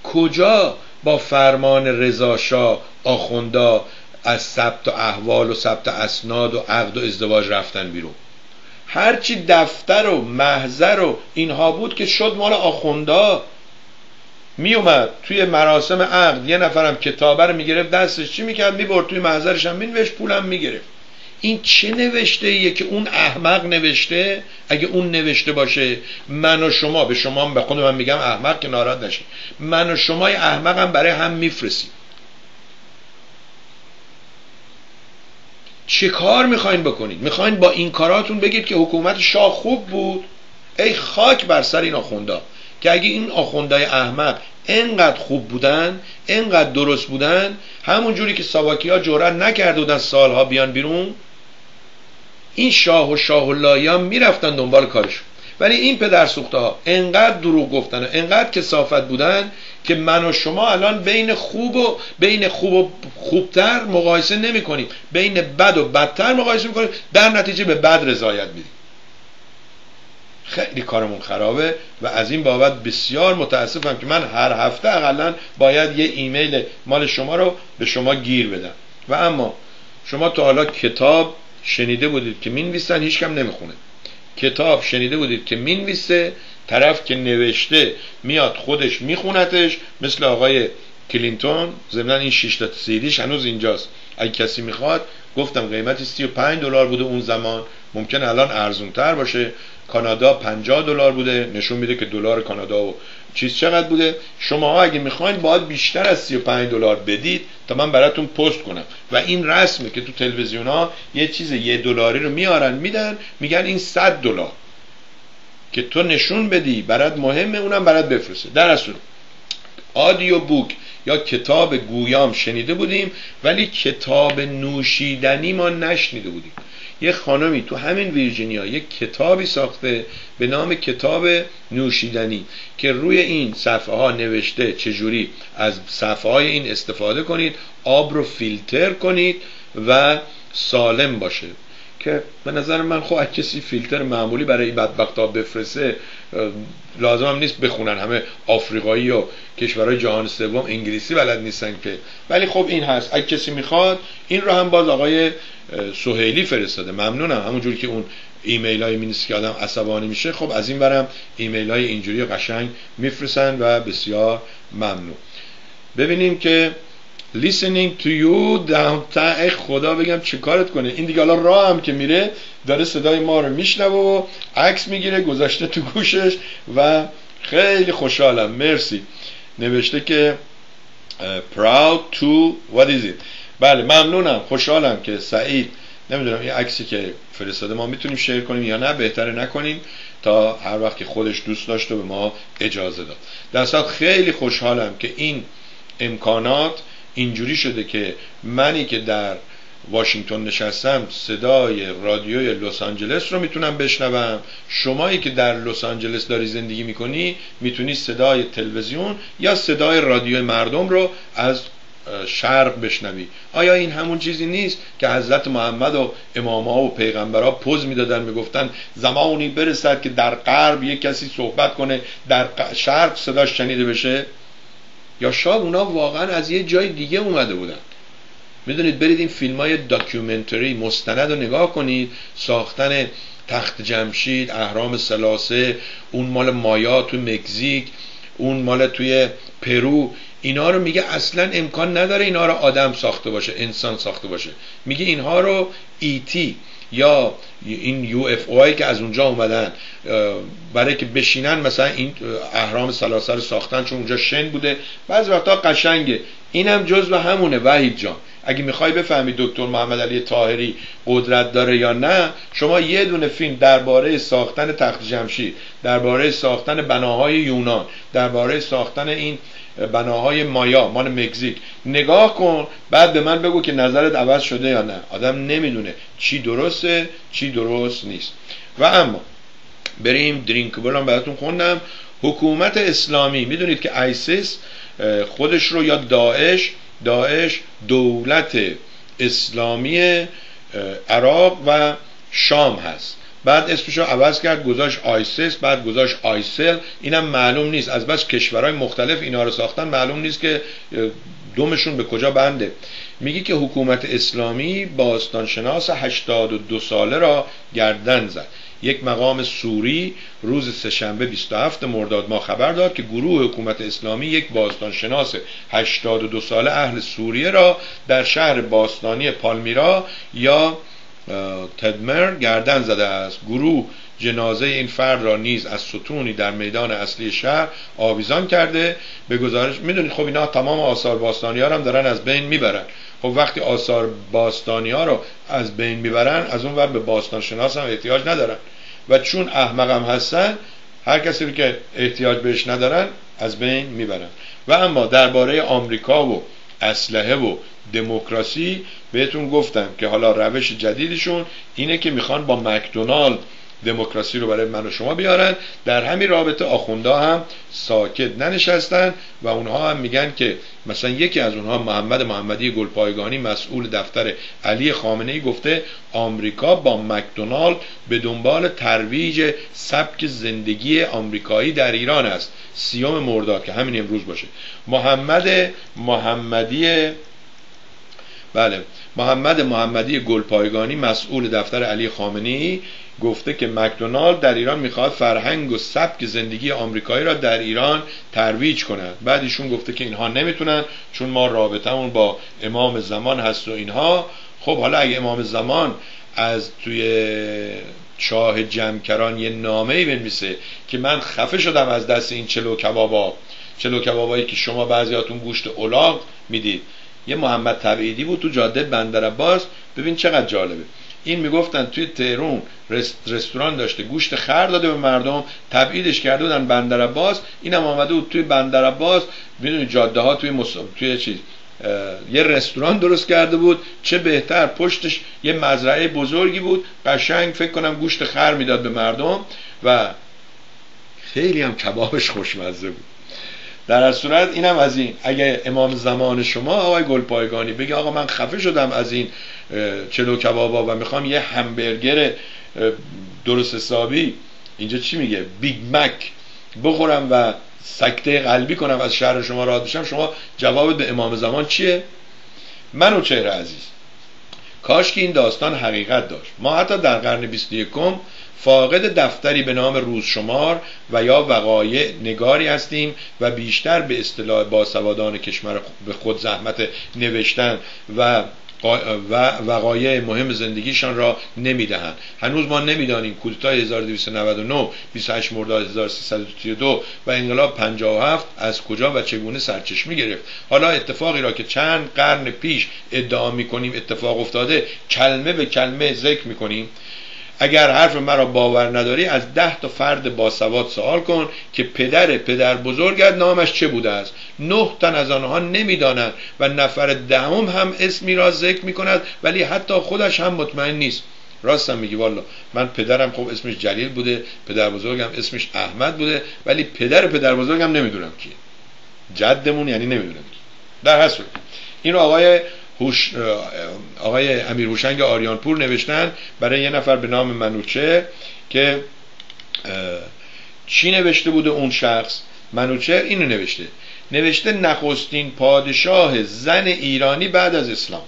کجا با فرمان رضا شاه آخوندا از ثبت و احوال و ثبت اسناد و عقد و ازدواج رفتن بیرون. هرچی دفتر و محضر و اینها بود که شد مال آخوندا. می اومد توی مراسم عقد یه نفرم کتابه رو می‌گرفت دستش چی می‌کرد؟ می‌برد توی محضرش هم مینوشت پولم می‌گرفت. این چه نوشته ایه که اون احمق نوشته؟ اگه اون نوشته باشه من و شما به شما به خود من میگم احمق که ناراحت نشه من و شما احمق هم برای هم میفرسیم چه کار می‌خواین بکنید؟ می‌خواین با این کاراتون بگید که حکومت شاه خوب بود. ای خاک بر سر این آخوندا که اگه این آخوندهای احمق انقدر خوب بودن انقدر درست بودن همون جوری که ساواکی ها جورت نکرده بودن سالها بیان بیرون این شاه و شاه و لایان می‌رفتن دنبال کارشون. ولی این پدر سوخته ها انقدر دروغ گفتن و انقدر کسافت بودن که من و شما الان بین خوب و بین خوب و خوبتر مقایسه نمی کنیم بین بد و بدتر مقایسه می کنیم در نتیجه به بد رضایت میدیم. خیلی کارمون خرابه و از این بابت بسیار متاسفم که من هر هفته اقلا باید یه ایمیل مال شما رو به شما گیر بدم. و اما شما تا حالا کتاب شنیده بودید که می‌نویسن هیچ کم نمی‌خونه. کتاب شنیده بودید که می‌نویسه طرف که نوشته میاد خودش میخونتش مثل آقای کلینتون. ضمن این 6 تا سیدیش هنوز اینجاست. اگه کسی می‌خواد گفتم قیمتی 35 دلار بوده اون زمان. ممکن الان ارزون تر باشه. کانادا 50 دلار بوده. نشون میده که دلار کانادا و چیز چقدر بوده. شما اگه می‌خواین باید بیشتر از 35 دلار بدید تا من براتون پست کنم. و این رسمه که تو تلویزیون ها یه چیز یه دلاری رو میارن میدن میگن این 100 دلار. که تو نشون بدی برات مهمه اونم برات بفرسته. در اصل آدیو بوک یا کتاب گویام شنیده بودیم ولی کتاب نوشیدنی ما نشنیده بودیم. یه خانمی تو همین ویرجینیا یک کتابی ساخته به نام کتاب نوشیدنی که روی این صفحه ها نوشته چجوری از صفحه های این استفاده کنید آب رو فیلتر کنید و سالم باشه. که به نظر من خب کسی فیلتر معمولی برای این بدبخت ها بفرسته لازم هم نیست بخونن. همه آفریقایی و کشورهای جهان سوم انگلیسی بلد نیستن که. ولی خب این هست. اگه کسی می‌خواد این رو هم باز آقای سهیلی فرستاده. ممنونم. همونجوری که اون ایمیل های مینیست که آدم عصبانی میشه خب از این برم ایمیل های اینجوری قشنگ میفرستن و بسیار ممنون. ببینیم که listening to you downtown خدا بگم چه کارت کنه. این دیگه حالا راه هم که میره داره صدای ما رو میشنوه و عکس می‌گیره گذاشته تو گوشش و خیلی خوشحالم. مرسی. نوشته که proud to what is it? بله ممنونم خوشحالم که سعید نمی‌دونم این عکسی که فرستاده ما می‌تونیم شیر کنیم یا نه بهتره نکنیم تا هر وقت که خودش دوست داشت و به ما اجازه داد. در خیلی خوشحالم که این امکانات اینجوری شده که منی که در واشنگتن نشستم صدای رادیوی لس آنجلس رو می‌تونم بشنوم. شمایی که در لس آنجلس داری زندگی می‌کنی می‌تونی صدای تلویزیون یا صدای رادیوی مردم رو از شرق بشنوی. آیا این همون چیزی نیست که حضرت محمد و امامها و پیغمبرها پوز می‌دادن می‌گفتن زمانی برسد که در غرب یک کسی صحبت کنه در شرق صداش شنیده بشه؟ یا شاید اونا واقعا از یه جای دیگه اومده بودن. می‌دونید برید این فیلم های داکیومنتری مستند رو نگاه کنید ساختن تخت جمشید اهرام سلاسه اون مال مایا تو مکزیک اون مال توی پرو اینا رو میگه اصلا امکان نداره اینا رو آدم ساخته باشه انسان ساخته باشه. میگه اینها رو ET. یا این UFO که از اونجا اومدن برای که بشینن مثلا این اهرام ثلاثه رو ساختن چون اونجا شن بوده. بعض وقتا قشنگه. اینم جزو همونه وحید جان. اگه می‌خوای بفهمی دکتر محمد علی طاهری قدرت داره یا نه شما یه دونه فیلم درباره ساختن تخت جمشید درباره ساختن بناهای یونان درباره ساختن این بناهای مایا مال مکزیک. نگاه کن بعد به من بگو که نظرت عوض شده یا نه. آدم نمی‌دونه چی درسته چی درست نیست. و اما بریم درینکبل هم براتون خوندم. حکومت اسلامی می‌دونید که آیسیس خودش رو یا داعش داعش دولت اسلامی عراق و شام هست. بعد اسمش رو عوض کرد گذاشت آیسس بعد گذاشت آیسل. اینم معلوم نیست. از بس کشورهای مختلف اینا رو ساختن معلوم نیست که دومشون به کجا بنده. میگه که حکومت اسلامی باستانشناس 82 ساله را گردن زد. یک مقام سوری روز سهشنبه 27 مرداد ما خبر داد که گروه حکومت اسلامی یک باستانشناس 82 ساله اهل سوریه را در شهر باستانی پالمیرا یا تدمر گردن زده است. گروه جنازه این فرد را نیز از ستونی در میدان اصلی شهر آویزان کرده. به گزارش می‌دونید خب اینا تمام آثار باستانی ها هم دارن از بین می‌برن. خب وقتی آثار باستانی ها رو از بین می‌برن از اون ور به باستان شناس هم احتیاج ندارن. و چون احمق هم هستن هر کسی رو که احتیاج بهش ندارن از بین می‌برن. و اما درباره آمریکا و اسلحه و دموکراسی بهتون گفتم که حالا روش جدیدشون اینه که می‌خوان با مکدونالد دموکراسی رو برای من و شما بیارن. در همین رابطه آخونده هم ساکت ننشستن و اونها هم میگن که مثلا یکی از اونها محمد محمدی گلپایگانی مسئول دفتر علی خامنه ای گفته آمریکا با مکدونالد به دنبال ترویج سبک زندگی آمریکایی در ایران است. سیام مرداد که همین امروز باشه. محمد محمدی بله. محمد محمدی گلپایگانی مسئول دفتر علی خامنی گفته که مکدونالد در ایران می‌خواد فرهنگ و سبک زندگی آمریکایی را در ایران ترویج کند. بعد ایشون گفته که اینها نمی‌تونن چون ما رابطمون با امام زمان هست و اینها. خب حالا اگه امام زمان از توی چاه جمکران یه نامه ای بنویسه که من خفه شدم از دست این چلو کبابا. چلو کبابایی که شما بعضیاتون گوشت اولاغ می‌دید. یه محمد تبعیدی بود تو جاده بندر عباس. ببین چقدر جالبه. این می‌گفتن توی تهرون رستوران داشته گوشت خر داده به مردم تبعیدش کرده بودن بندر عباس. اینم آمده بود توی بندر عباس. می‌دونی جاده ها توی مص... توی چیز یه رستوران درست کرده بود. چه بهتر پشتش یه مزرعه بزرگی بود. قشنگ فکر کنم گوشت خر می‌داد به مردم و خیلی هم کبابش خوشمزه بود. در از صورت اینم از این. اگه امام زمان شما آقای گلپایگانی بگه آقا من خفه شدم از این چلو کبابا و می‌خوام یه همبرگر درست حسابی. اینجا چی میگه؟ بیگ مک. بخورم و سکته قلبی کنم از شهر شما راه بشم. شما جواب به امام زمان چیه؟ من و چهره عزیز. کاش که این داستان حقیقت داشت. ما حتی در قرن 21 فاقد دفتری به نام روزشمار و یا وقایع نگاری هستیم و بیشتر به اصطلاح باسوادان کشور به خود زحمت نوشتن و و وقایع مهم زندگیشان را نمی‌دهند. هنوز ما نمی‌دانیم کودتای 1299 28 مرداد 1332 و انقلاب 57 از کجا و چگونه سرچشمه گرفت. حالا اتفاقی را که چند قرن پیش ادعا می‌کنیم اتفاق افتاده کلمه به کلمه ذکر می‌کنیم. اگر حرف مرا باور نداری از ده تا فرد باسواد سوال کن که پدر پدر بزرگت نامش چه بوده است. نه تن از آنها نمی‌دانند و نفر دهم هم اسمی را ذکر می کند ولی حتی خودش هم مطمئن نیست. راستم میگی والا من پدرم خب اسمش جلیل بوده پدر بزرگم اسمش احمد بوده ولی پدر پدر بزرگم نمی‌دونم کیه. جدمون یعنی نمی‌دونم کی. در هر این آقای هوش آقای امیر هوشنگ آریانپور نوشتن برای یه نفر به نام منوچه که چی نوشته بوده اون شخص؟ منوچه اینو نوشته. نوشته نخستین پادشاه زن ایرانی بعد از اسلام.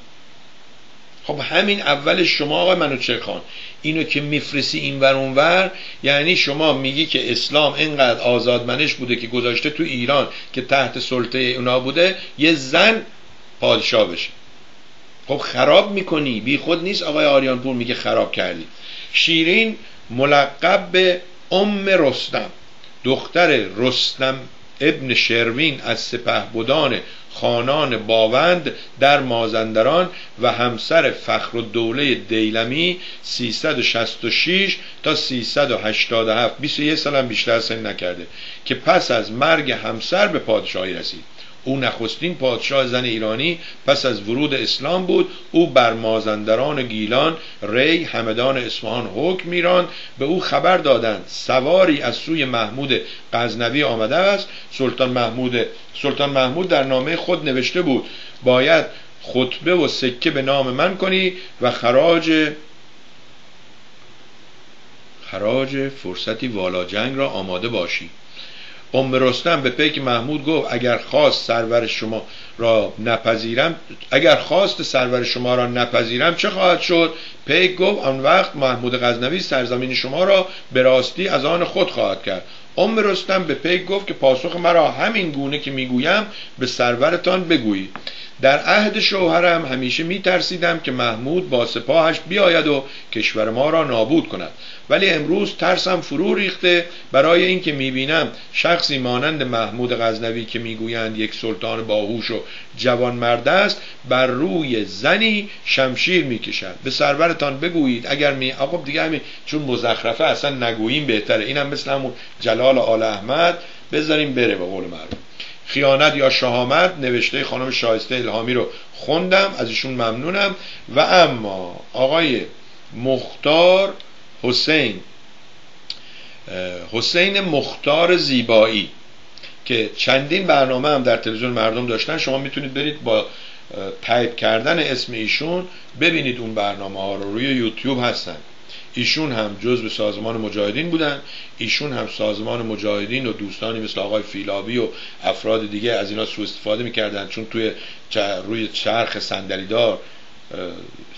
خب همین اول شما آقای منوچه خان. اینو که میفرسی این ور ور یعنی شما میگی که اسلام اینقدر آزادمنش بوده که گذاشته تو ایران که تحت سلطه اونا بوده یه زن پادشاه بشه. خب خراب می‌کنی. بی خود نیست. آقای آریانپور میگه خراب کردی. شیرین ملقب به ام رستم. دختر رستم ابن شروین از سپه بودان خانان باوند در مازندران و همسر فخر و دوله دیلمی 366 تا 387 21 سال هم بیشتر سن نکرده که پس از مرگ همسر به پادشاهی رسید. او نخستین پادشاه زن ایرانی پس از ورود اسلام بود. او بر مازندران گیلان ری همدان اصفهان حکم میراند. به او خبر دادند سواری از سوی محمود غزنوی آمده است. سلطان محمود سلطان محمود در نامه خود نوشته بود باید خطبه و سکه به نام من کنی و خراج خراج فرصتی والا جنگ را آماده باشی. ام رستم به پیک محمود گفت اگر خواست سرور شما را نپذیرم اگر خواست سرور شما را نپذیرم چه خواهد شد؟ پیک گفت آن وقت محمود غزنوی سرزمین شما را به راستی از آن خود خواهد کرد. ام رستم به پیک گفت که پاسخ مرا همین گونه که می‌گویم به سرورتان بگویید. در عهد شوهرم همیشه میترسیدم که محمود با سپاهش بیاید و کشور ما را نابود کند. ولی امروز ترسم فرو ریخته برای اینکه می‌بینم شخصی مانند محمود غزنوی که می‌گویند یک سلطان باهوش و جوان مرد است بر روی زنی شمشیر می‌کشد. به سرورتان بگویید اگر می آقا دیگه همین چون مزخرفه اصلا نگوییم بهتره. اینم مثل همون جلال آل احمد. بذاریم بره به قول معروف. خیانت یا شهامت نوشته خانم شایسته الهامی رو خوندم از ایشون ممنونم. و اما آقای مختار حسین حسین مختار زیبایی که چندین برنامه هم در تلویزیون مردم داشتن شما می‌تونید برید با تایپ کردن اسم ایشون ببینید اون برنامه ها رو. روی یوتیوب هستن. ایشون هم جزء سازمان مجاهدین بودن ایشون هم سازمان مجاهدین و دوستانی مثل آقای فیلابی و افراد دیگه از اینا سوء استفاده می‌کردن. چون توی روی چرخ صندلیدار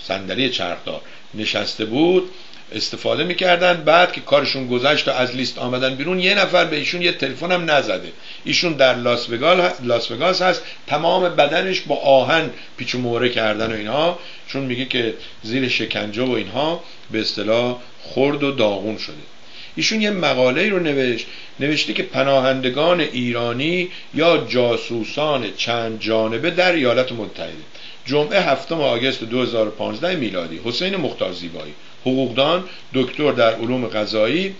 صندلی چرخدار نشسته بود استفاده می‌کردن. بعد که کارشون گذشت و از لیست آمدن بیرون یه نفر به ایشون یه تلفن هم نزده. ایشون در لاس وگاس هست. تمام بدنش با آهن پیچ و موره کردن و اینها. چون میگه که زیر شکنجه و اینها به اصطلاح خرد و داغون شده. ایشون یه مقاله رو نوشت. نوشته که پناهندگان ایرانی یا جاسوسان چند جانبه در ایالات متحده. جمعه هفتم آگست 2015 میلادی حسین مختار زیبایی. حقوقدان دکتر در علوم غذایی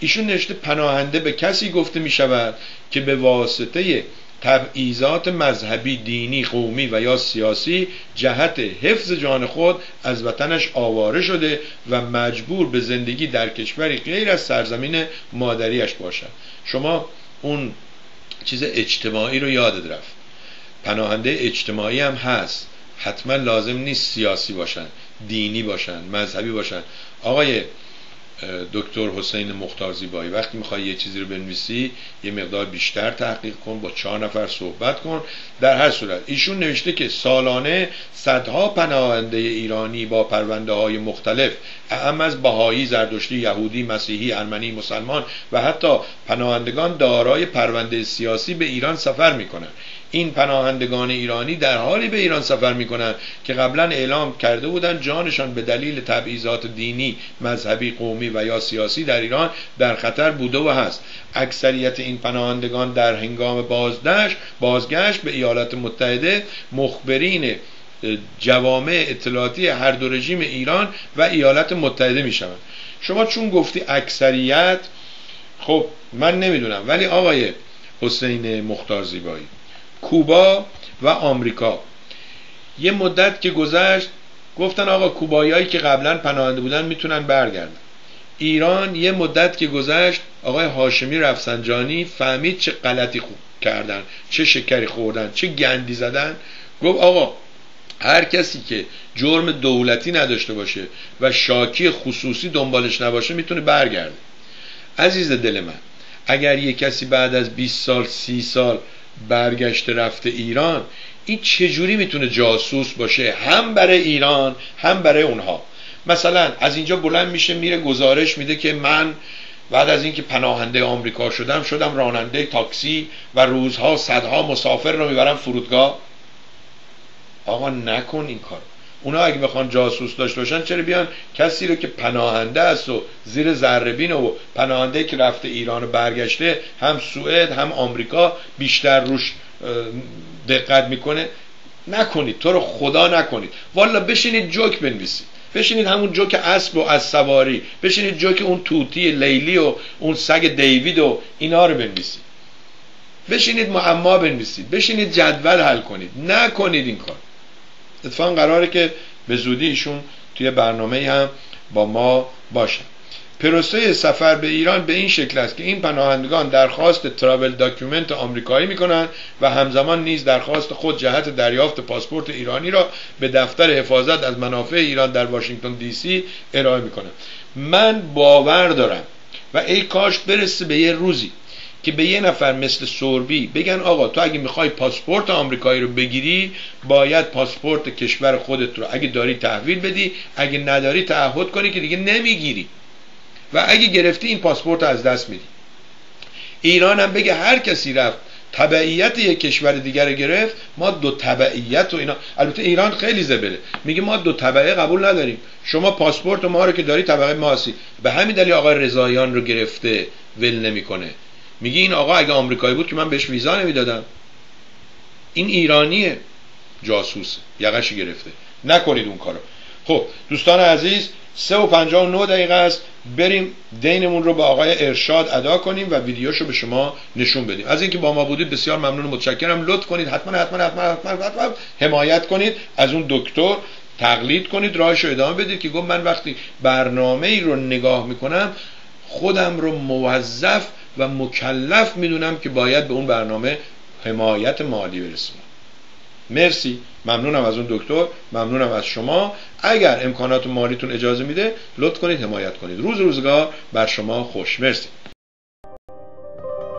ایشون نوشته پناهنده به کسی گفته می شود که به واسطه تبعیضات مذهبی دینی قومی و یا سیاسی جهت حفظ جان خود از وطنش آواره شده و مجبور به زندگی در کشوری غیر از سرزمین مادریش باشد. شما اون چیز اجتماعی رو یادت رفت. پناهنده اجتماعی هم هست. حتما لازم نیست سیاسی باشن. دینی باشن مذهبی باشن. آقای دکتر حسین مختار زیبایی وقتی می‌خوای یه چیزی رو بنویسی یه مقدار بیشتر تحقیق کن با چهار نفر صحبت کن. در هر صورت ایشون نوشته که سالانه صدها پناهنده ایرانی با پرونده های مختلف اهم از بهایی زردشتی یهودی مسیحی ارمنی مسلمان و حتی پناهندگان دارای پرونده سیاسی به ایران سفر می‌کنند این پناهندگان ایرانی در حالی به ایران سفر می‌کنند که قبلا اعلام کرده بودند جانشان به دلیل تبعیضات دینی مذهبی قومی و یا سیاسی در ایران در خطر بوده و هست. اکثریت این پناهندگان در هنگام بازداشت بازگشت به ایالات متحده مخبرین جوامع اطلاعاتی هر دو رژیم ایران و ایالات متحده می شوند شما چون گفتی اکثریت خب من نمی‌دونم ولی آقای حسین مختار زیبایی کوبا و آمریکا. یه مدت که گذشت گفتن آقا کوبایایی که قبلا پناهنده بودن می‌تونن برگردن. ایران یه مدت که گذشت آقای هاشمی رفسنجانی فهمید چه غلطی خوب کردن چه شکری خوردن چه گندی زدن. گفت آقا هر کسی که جرم دولتی نداشته باشه و شاکی خصوصی دنبالش نباشه می‌تونه برگرده. عزیز دل من اگر یه کسی بعد از 20 سال 30 سال برگشته رفته ایران این چجوری می‌تونه جاسوس باشه؟ هم برای ایران هم برای اونها. مثلا از اینجا بلند میشه میره گزارش میده که من بعد از اینکه پناهنده آمریکا شدم شدم راننده تاکسی و روزها صدها مسافر رو می‌برم فرودگاه. آقا نکن این کار اونا اگه بخوان جاسوس داشته باشن چرا بیان کسی رو که پناهنده است و زیر ذربین و پناهنده که رفته ایران و برگشته هم سوئد هم آمریکا بیشتر روش دقت می‌کنه؟ نکنید. تو رو خدا نکنید. والا بشینید جوک بنویسید. بشینید همون جوک اسب و از سواری. بشینید جوک اون طوطی لیلی و اون سگ دیوید و اینا رو بنویسید. بشینید معما بنویسید. بشینید جدول حل کنید. نکنید این کار. اتفاقا قراره که به زودی ایشون توی برنامه هم با ما باشن پروسه سفر به ایران به این شکل است که این پناهندگان درخواست travel document آمریکایی می‌کنند و همزمان نیز درخواست خود جهت دریافت پاسپورت ایرانی را به دفتر حفاظت از منافع ایران در واشنگتن دی سی ارائه می‌کنند من باور دارم و ای کاش برسه به یه روزی که به یه نفر مثل سوربی بگن آقا تو اگه می‌خوای پاسپورت آمریکایی رو بگیری باید پاسپورت کشور خودت رو اگه داری تحویل بدی اگه نداری تعهد کنی که دیگه نمی‌گیری. و اگه گرفتی این پاسپورت از دست میدی. ایران هم بگه هر کسی رفت تبعیت یک کشور دیگر گرفت ما دو تبعیت و اینا. البته ایران خیلی زبله. میگه ما دو طبعه قبول نداریم. شما پاسپورت ما رو که داری طبقه ما هستی. به همین دلیل آقای رضاییان رو گرفته ول نمی‌کنه. میگه این آقا اگه آمریکایی بود که من بهش ویزا نمی‌دادم. این ایرانیه. جاسوس. یقشی گرفته. نکنید اون کارو. خب دوستان عزیز سه و پنجاه و نو دقیقه است. بریم دینمون رو به آقای ارشاد ادا کنیم و ویدیوشو به شما نشون بدیم. از اینکه با ما بودید بسیار ممنون و متشکرم. لطف کنید حتما حتما حتما حتما, حتما حمایت کنید. از اون دکتر تقلید کنید راهش ادامه بدید که گفت من وقتی برنامه ای رو نگاه می‌کنم خودم رو موظف و مکلف می‌دونم که باید به اون برنامه حمایت مالی برسونم مرسی. ممنونم از اون دکتر. ممنونم از شما. اگر امکانات مالیتون اجازه میده لطف کنید حمایت کنید. روز روزگار بر شما خوش. مرسی.